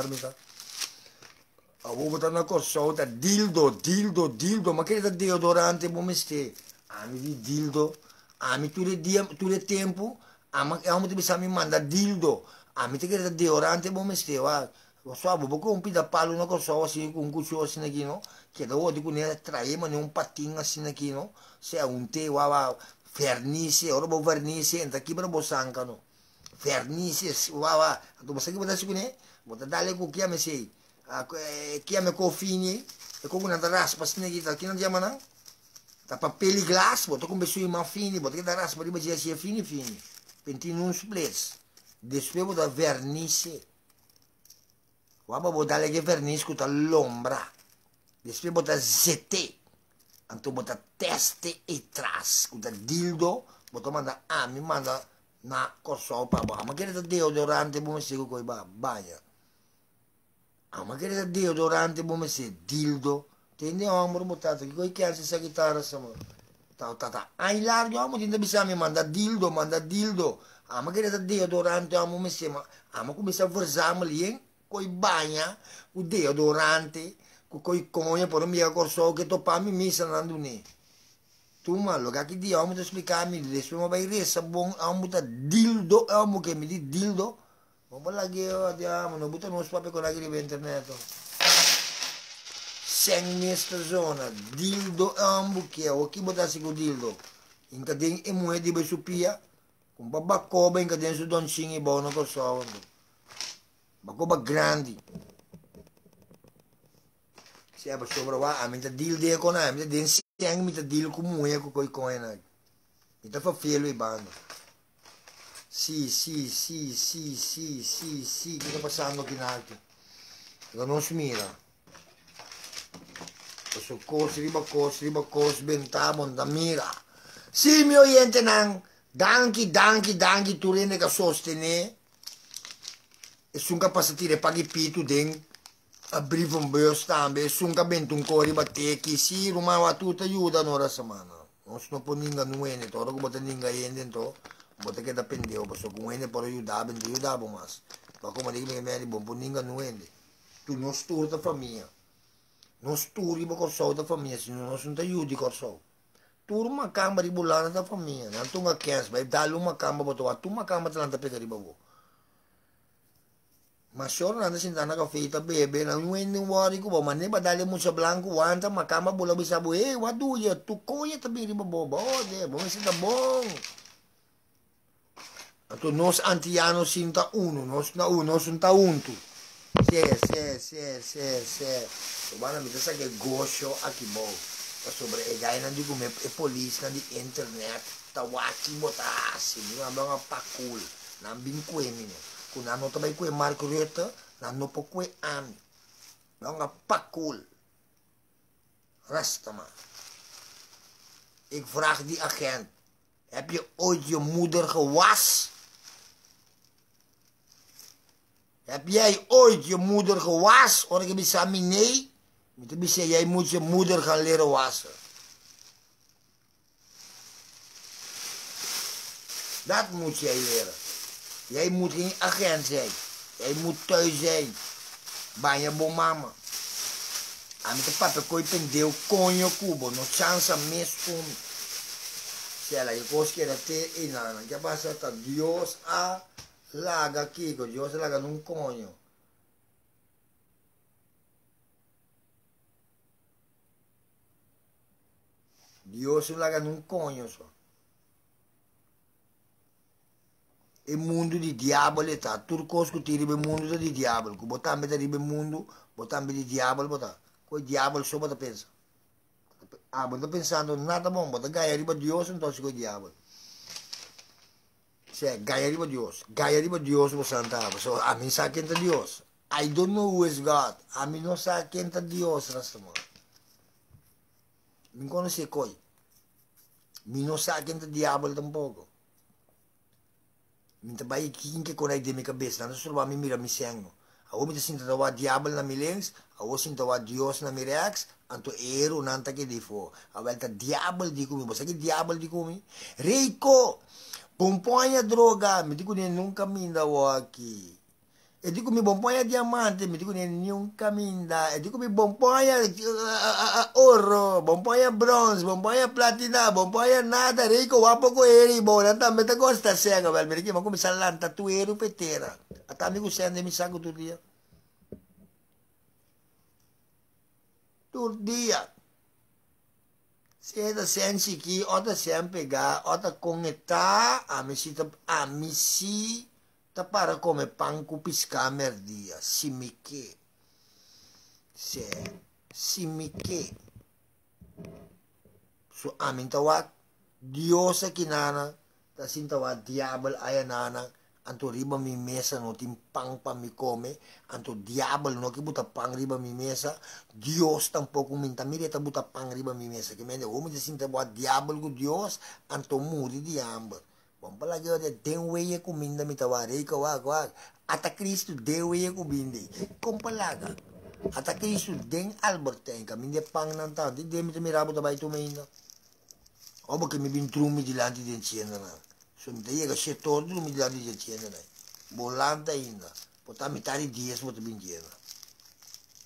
armita. Avevo tanto corso, dildo, dildo, dildo, ma che da deodorante, buon mestiere. ami di dildo ami tu le dia tu le tempo ama amo bisa mi manda dildo. Ami te kira deodorante bo mestewa so abo bo con pida palo no ko so si con cuccio assim aqui no. Che da odi con ne trae ma ne un patin assim aqui no. Se un te wa wa vernice ora bo vernice enta ki bo sancano. Vernice wa wa tu bo sai bo da su ne bo da dale ku chiame sei chiame ko fini e con una raspa sine ki ta ki non chiama na Tá papel e glass, bota com pessoa mais fini, bota que dá raspa de bacia assim fini fini. Pentinho uns plates. Depois bota verniz. Waba bota lagi verniz com tá lombra. Depois bota ZT. Anto bota teste e tras. Tá dildo, bota manda a mi manda na corso pa ba. Ma che deodorante bom se com ba banha. Ah, ma che deodorante bom se dildo. Tende amor botato, che coi chiasi sa chitarra sama. Ta ta ta. Ai largo amo tinda bisa mi manda dildo, manda dildo. Ah, ma che da deodorante amo me se ma. Ah, ma come sa forzamo lì, coi bagna, o deodorante, con coi cogne, poi mi corso che topami mi sa andando ne. Tu ma lo che di amo ti spiegarmi, adesso ma vai resa bon amo ta dildo, amo che mi di dildo. Ma lagi andiamo, non buttano uno spapio con la gripe internet. Seng nesta zona, dildo ambukia, o que botasse com dildo? Em cadê é moeda de supia? Com babacoba em cadê su doncinho e bom no corso. Bacoba grande. Se é para sobra lá, a minha dildo é com a minha den seng minha dildo com moeda com coi coi na. Então foi feio e bando. Sì, sì, sì, sì, sì, sì, sì, che sta passando qui in alto? Non si mira. Soccorso, ribaccorso, ribaccorso, bentamon, da mira. Sì, mio oyente nan, danki, danki, danki, tu rende che sostenere. E sun capacitire paghi pitu den, abrir un bel stambe, e sun capente un cori battecchi, sì, rumano a tutta aiuta un'ora settimana. Non sono po ninga nuene, ora come te ninga yende to, bote che da pendeo, posso con ene per aiutare, ben aiutare, mas. Ma come dico che mi è buon po ninga nuene. Tu non sturta famiglia. non sturi ba korso da família se não não tem yudi korso tur uma cama de bulana da família não tu uma vai dar uma cama boto tu uma cama te lanta pegar riba bo mas soro nanda sintana ka feita bebe na ngwen wari ko ba mane ba dale mo sa blanco wanta makama bula bisa bo eh wadu ya tu koya tabi riba bo bo de bo sinta bom Ato nos antiano sinta uno, nos na uno sinta untu. Sì, sì, sì, sì, sì. Bana mi sa che gosho akibo. Sobre e gaya na di gume e police na di internet tawaki botasi ni nga mga pakul na bin kwe mi kung ano tabay kwe Marco Reta na ano po kwe ami mga pakul Rastama ik vraag die agent heb je ooit je moeder gewas? Heb jij ooit je moeder ik bij nee. Je zeggen, jij moet je moeder gaan leren wassen. Dat moet jij leren. Jij moet geen agent zijn. Jij moet thuis zijn. Bij je mama. A mim papa coi pendeu conho cubo, no chance mes cum. Se ela eu que era te e nana, que Dios a laga aqui, Dios laga num conho. Deus laga num conho só. E mundo di diavolo está. Tudo coisa que tira o mundo di diavolo. Que botar me dari o mundo, botar me di diavolo, botar. Com o diavolo só bota pensa. Ah, bota pensando nada bom, bota gaia riba Deus, então se com o diavolo. Se gaia riba Deus. Gaia riba Deus, você santa. So, a mim sabe quem é Deus. I don't know who is God. A mim não sabe quem é Deus, Rastamon. Mi conoce coi. Mi non sa che è diavolo tampoco. Mi tabai kin che con de mi cabeça, não só mi mira mi sengo. A o mi sinta da diabolo na mi lens, a o sinta wa Dios na mi reax, anto ero nanta che di fo. A volta diabolo di come, você che diabolo di come? Rico, pomponha droga, mi dico ne nunca mi andavo aqui. E dico mi bomboia diamante, mi dico nenhum caminda. E dico mi bomboia uh, oro, bomboia bronze, bomboia platina, bomboia nada, rico, wapo ko eri, bo, nanta meta costa sega, vel, mi ma come salanta tu eri petera. Ata mi kusende mi saco tu dia. Tu dia. Siete sensi chi, ota sempre ga, ota conectar, a mi si, a mi si, tapara come panku pisca merdia, simike. Se, simike. So amin tawag, Dios sa kinana, tasin tawag, diablo ayanana, anto riba mi mesa no timpang pa mi come, anto diablo no ki buta pang riba mi mesa, Dios tampoco minta mire ta buta pang riba mi mesa, que mende o mi sinta boa diablo go Dios, anto muri diablo. Bom palagi o de tem weye ku minda mi tawari ka wa wa ata Cristo de weye ku bindi. Kom palaga. Ata Cristo den Alberten ka minde pang nan ta di de mi te mirabo ta bai tu meinda. Obo che mi bin trumi di lanti di encienda na. So mi te yega se tordi mi di lanti di encienda na. Bolanta inda. Pota mitari dies mo te bin diena.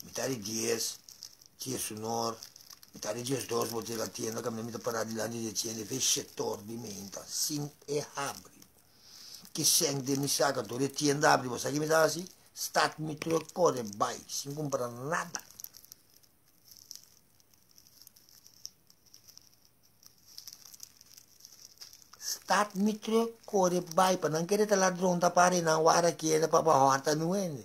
Mitari dies. Dies sonor. Mitari dies dos mo te la tienda ka mi te parà di lanti di encienda. Fe se tordi menta. Sin e habri. Che seng de mi sa ka tore tienda abri. Sa che mi dasi? Stat mi trocore bai. Sin comprar nada. Stat mitro kore bai pa nang kere tala drone ta pare na wara kiena pa pa horta nuene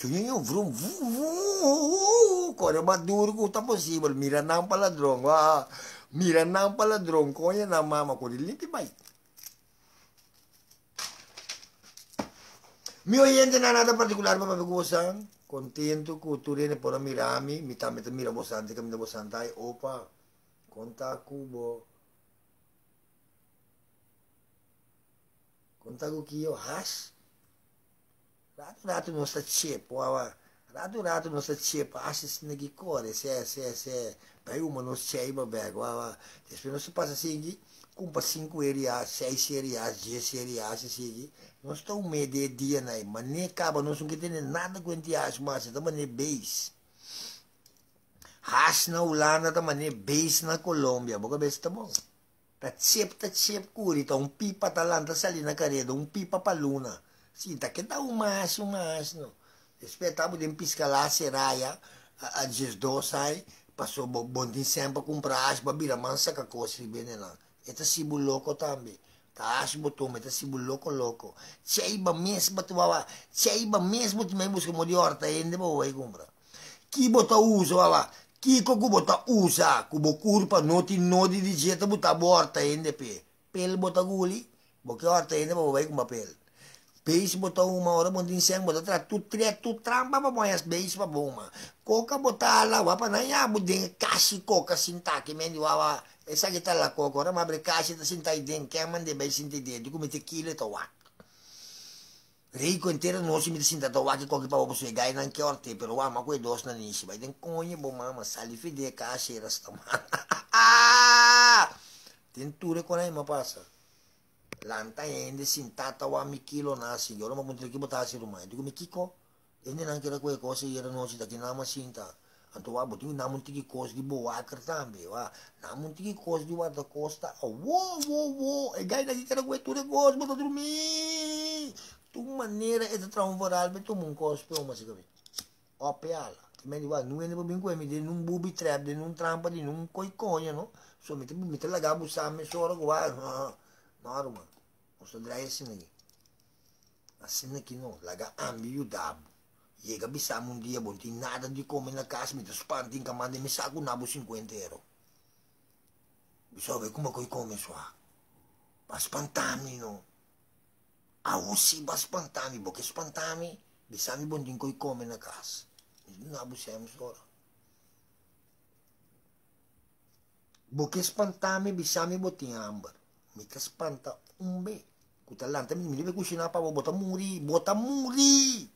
Cunyo vrum vrum kore madur ku ta possible mira nang pala drone wa mira nang pala drone ko ya na mama ko diliti bai Mi oyente na nada particular pa pagusan contento ku turene por mirami mita mita mira bosante kami da bosantai opa conta kubo Contago que eu has. Rato rato não está chepo, awa. Rato rato não está chepo, achas negi core, se se se. Pai uma não sei ba bag, awa. Depois não se passa assim, compra cinco erias, seis erias, dez erias, assim. Não estou meio de dia né, mas nem acaba, não sou que tem nada com entias, mas também nem base. Has na Holanda também base na Colômbia, boca base tá bom. Tatsip, tatsip, kurita, un pipa talanta salina caredo, un pipa paluna. Sinta que dá umas, umas, no. Espetáculo de piscala seraya, a, a dias dois sai, passou bom de sempre comprar as babira mansa que coisa bem lá. Eta sibu louco também. Tá as botom, eta sibu louco louco. Cheiba mesmo tu baba, cheiba mesmo tu me busca mo de horta ainda bo vai comprar. Que bota uso baba, Kiko ku bota usa, ku bo kurpa noti nodi di jeta buta borta ende pe. Pel bota guli, bo ke horta ende bo vai com papel. Beis bota uma hora bon din seng bota tra tu tre tu trampa pa moyas beis pa boma. Koka bota ala wa pa na ya bu den kasi koka sinta ke mendi wa wa. Esa kita la koka ora mabre kasi ta sinta den ke man de beis sinta de. Diku mete kile to wa. Rico inteiro não se me sinta to waki koki pa opo gai nan ke orte pero wa ma kwe dos na nishi ba den konye bo mama sali fide ka shera sta ten ture kona ma pasa lanta ende sintata wa mi kilo na si yo ma puntre ki bota si rumai digo mi kiko ende nan kera kwe cose yera no si da ki nama sinta anto wa botingi namun tiki kos di bo wakar tambe wa namun tiki kos di wa da costa wo wo wo e gai na ki kera kwe ture kos bota dormir tu maneira é de transformar tu um cospe uma se cabe ó peala me diva não é nem bem com me de num bubi trap de num trampa de num conha no? So me te me te lagar busa me sora gua norma o so drai assim aqui assim aqui não lagar ambi dabo Chega bisa um dia tem nada de comer na casa me te espantin camande me saco nabo 50 euro. Bisa ver como coi come sua. Para espantar-me não Ausi ba spantami, bo che spantami, bisami bondin koi come na casa. Não abusemos agora. Bo che spantami, bisami botin ambar. Mi ka spanta um be. Kutalanta mi mi deve cucinare pa bota muri, bota muri.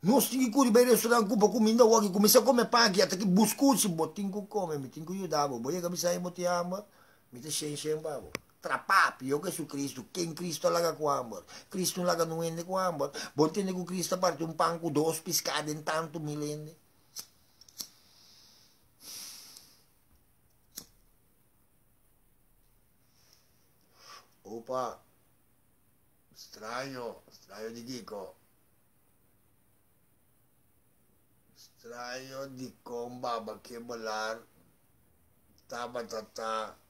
Non sti curi bei restaurant cupa cominda wagi come sa come paghi até que buscuci botin ku come mi tingu yudabo. Boye ka bisai botin ambar. Mi te shen shen babo. trapapi yo Gesù Cristo che in Cristo laga quambor Cristo laga nuende quambor bontene cu Cristo parte un panco dos piscade in tanto milende opa strano strano di dico strano di comba che ballar taba tata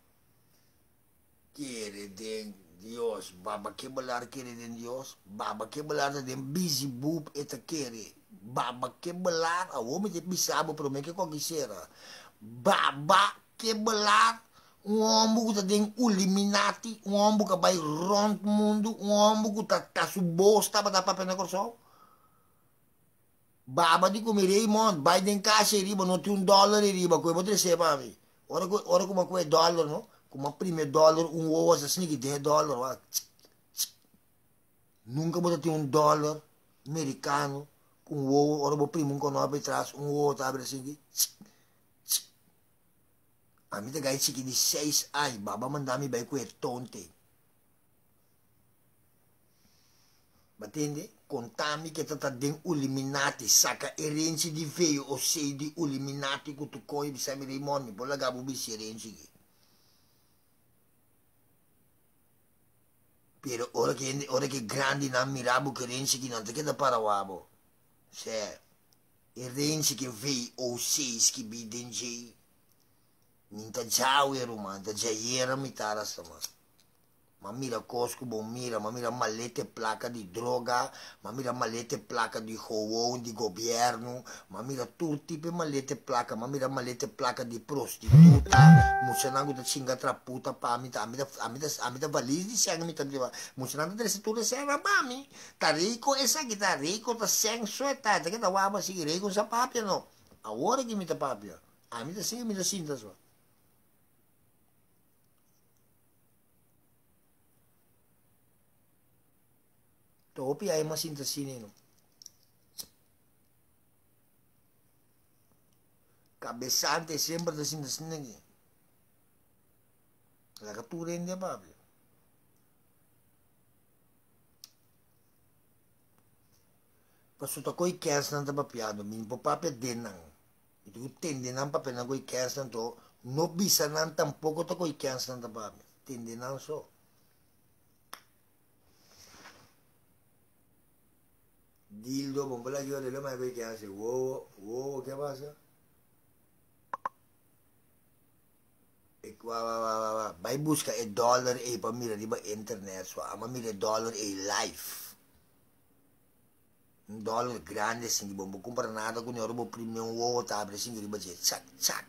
quiere de Dios, baba que belar quiere de Dios, baba que belar de busy boob eta quiere, baba que belar, a homem de bisabo pro me que qualquer Baba quebrar um homem que tem Illuminati, um homem que vai rond mundo, um homem que está tá subosta para dar papel na corção. Baba di comerei mon, vai den caixa riba, não tem um dólar riba, coi vou trazer para mim. Ora ora como coi dólar, não? Como a primeiro dólar, um ovo assim 10 dólar, Nunca vou ter um dólar americano com um ovo, ora vou primo um conope atrás, um ovo tá abre assim. A mim tá chique de seis anos, baba mandar-me bem com tonte. Batende? Contami que tá den eliminati, saca herenzi di veio ou sei de eliminati que tu coi de sabe de moni, por lá gabo bi herenzi. Pero ora che ora che grandi na mirabu che herenzi che non te che da parawabo. Se herenzi che veio ou sei che bi denji. Ninta jawe rumanta, jayera mitara sama. Ma mira cosco, bom mira, ma mira malete placa di droga, ma mira malete placa di roubo di governo, ma mira tutti per malete placa, ma mira malete placa di prostituta, musanango da cinga tra puta pa amita amita amita amita valise di sangue mi tabiva, musanango da setura sera mami, tá rico essa que tá rico, tá sem sueta, tá que tá waba si rico sa papia no. Agora que me tá papia, amita sim, amita cinta só. Topi ay masinta sinino. Cabeçante sempre da sinta sinagi. La cattura in Pablo. Pasuta koi kers nan ta papiado, min po papia denang. Itu tende nan papia na koi kers nan to, no bisa nan tampoco to koi kers nan ta papia. Tende nan so. Dildo, yo de lo más que hace huevo, huevo, ¿qué pasa? Ik wa wa wa wa wa. Bij busca e dollar e pa mira di ba internet so ama mira dollar e life. Un dollar grande sin di bombo compra nada con euro bo primo un uovo ta abre sin di ba je chak chak.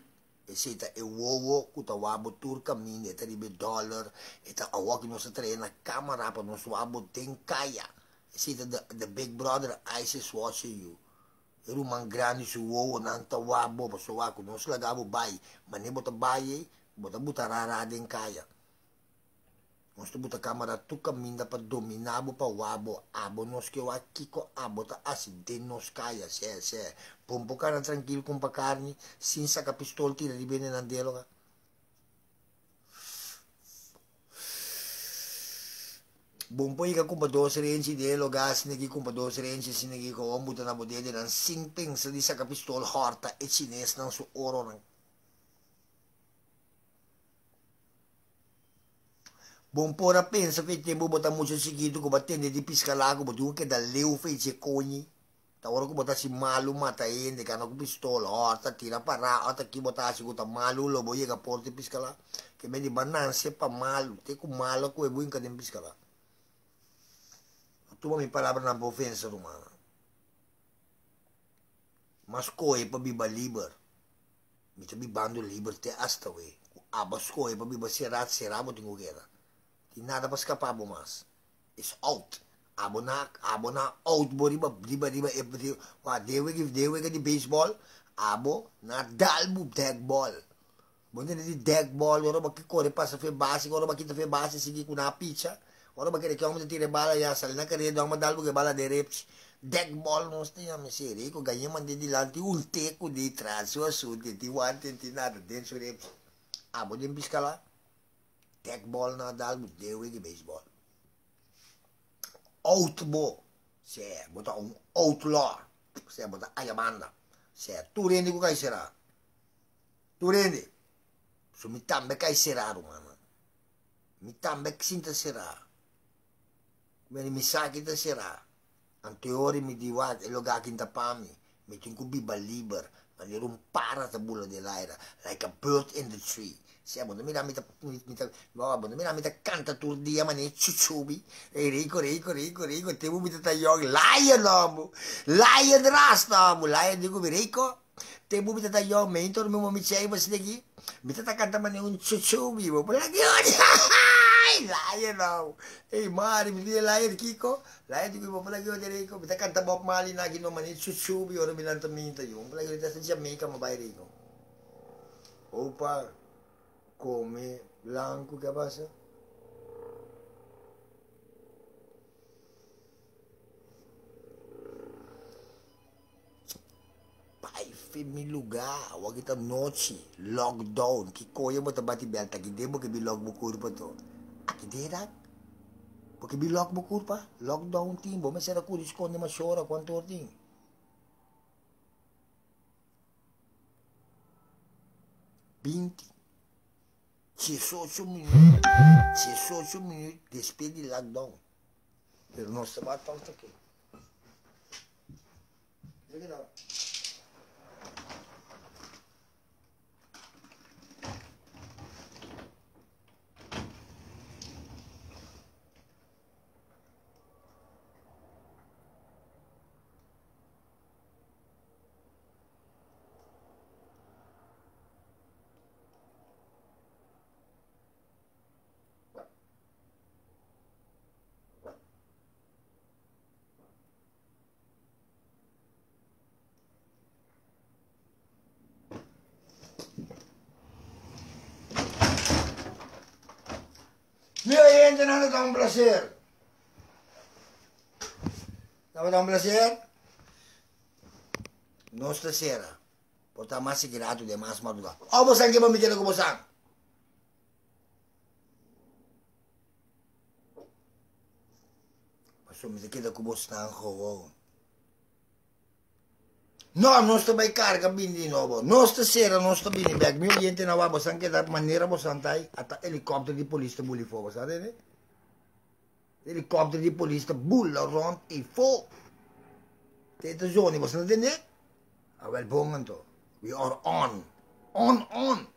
E seta e uovo kuta wabo turca mine e ta di dollar e ta awak no sa trena camera pa no ten kaya. See the, the, the big brother ISIS watching you. Eru man grande su wo nan ta wa bo pa so wa ku no sla gabo bai, mani bota bota buta rara den kaya. Nós tu buta câmera tu caminha para dominar bo pa wabo abo nos que wa kiko abo ta acidente nos kaya se se pompo cara tranquilo com pa carne sin saca pistola tira di bene nan dialoga. Bumpo ika kumpa dos renci de lo gas negi kumpa dos renci sinegi ko ombuta na bodede nan singping sa di sa kapistol horta e chines nan su oro nan. Bumpo na pensa fe tempo bota mucho seguido ko batende di piscalago botu che da leu fe che cogni. Ta ora ko bota si malu mata ende kana ko pistola horta tira para ota ki bota si ko malu lo boye ka porti piscala. Che me di banan se pa malu te ko malo ko e buin ka den. Tuma mi palavra na ofensa romana. Mas coi pa biba liber. Mi ta bibando liber te hasta we. Abas coi pa biba serat serabo tingo gera. Ti nada pa scapabo mas. It's out. Abo na, abo na out bo riba, riba, riba, riba, wa dewe give dewe di baseball. Abo na dalbu dead ball. Bonde di dead ball, ora ba ki corre passa fe base, ora ba kita fe base sigi kuna pizza. Ora ba kere kong tire bala ya sal na kere dong madal buke bala de reps. Deck ball sta ya mesere ko ganyan man di dilanti ulte ko di traso su di ti wante ti nada den su reps. Abo din piskala. Deck ball na dal bu dewe di baseball. Outbo. Se bota un outlaw. Se bota ayamanda. Se tu rendi ko kay sera. Tu rendi. So mi tambe kay sera rumana. Mi tambe sinta sera. Meni misaki ta sira. Ang teori mi diwat elo gakin ta pami. Mi tinku biba liber. Mani rumpara ta bula de laira. Like a bird in the tree. Siamo, non mi dà, mi dà, mi dà, vabbè, non mi dà, mi dà, canta turdia, ma ne ciuciubi, e rico, rico, rico, rico, te mi dà yogi, lion, nomu, lion ras, nomu, lion, dico, mi rico, Tempo kita tayo yung mentor mo mamitsay mas lagi. Bita ta kanta man yung chuchubi mo. Pala yun. Layan daw. Eh, mari, hindi layan kiko. Layan di ko mo pala yun dire ko. Bita kanta Bob Marley na gino man yung chuchubi or bilanta minta yung. Pala yun sa Jamaica mabayari ko. Opa, come blanco que pasa? mi lugar, wag kita noche, lockdown, que coisa mo tabati belta, que demo que bilog mo curpa to. Aqui dera. Porque bilog mo curpa, lockdown timbo, mas era curi esconde ma chora quanto ordem. Vinte. 18 minutos. 18 minutos despede de lockdown. Pero não se bate aqui it out. Mira, gente, no nos da un placer. ¿No da un placer? Nostra sera. Porta mais segurado de mais madrugada. Ó, você que vai me querer com você. Mas só me queda com você gewoon. No, non sto mai carga bini di nuovo. Non stasera non sto bini back. Mio niente na wabo sanke da maniera mo santai ata helicopter di polizia bulli fo, sapete? Helicopter di polizia bulla rond e fo. Tete zoni, was na dine? Ah, wel bongen to. We are on. On, on.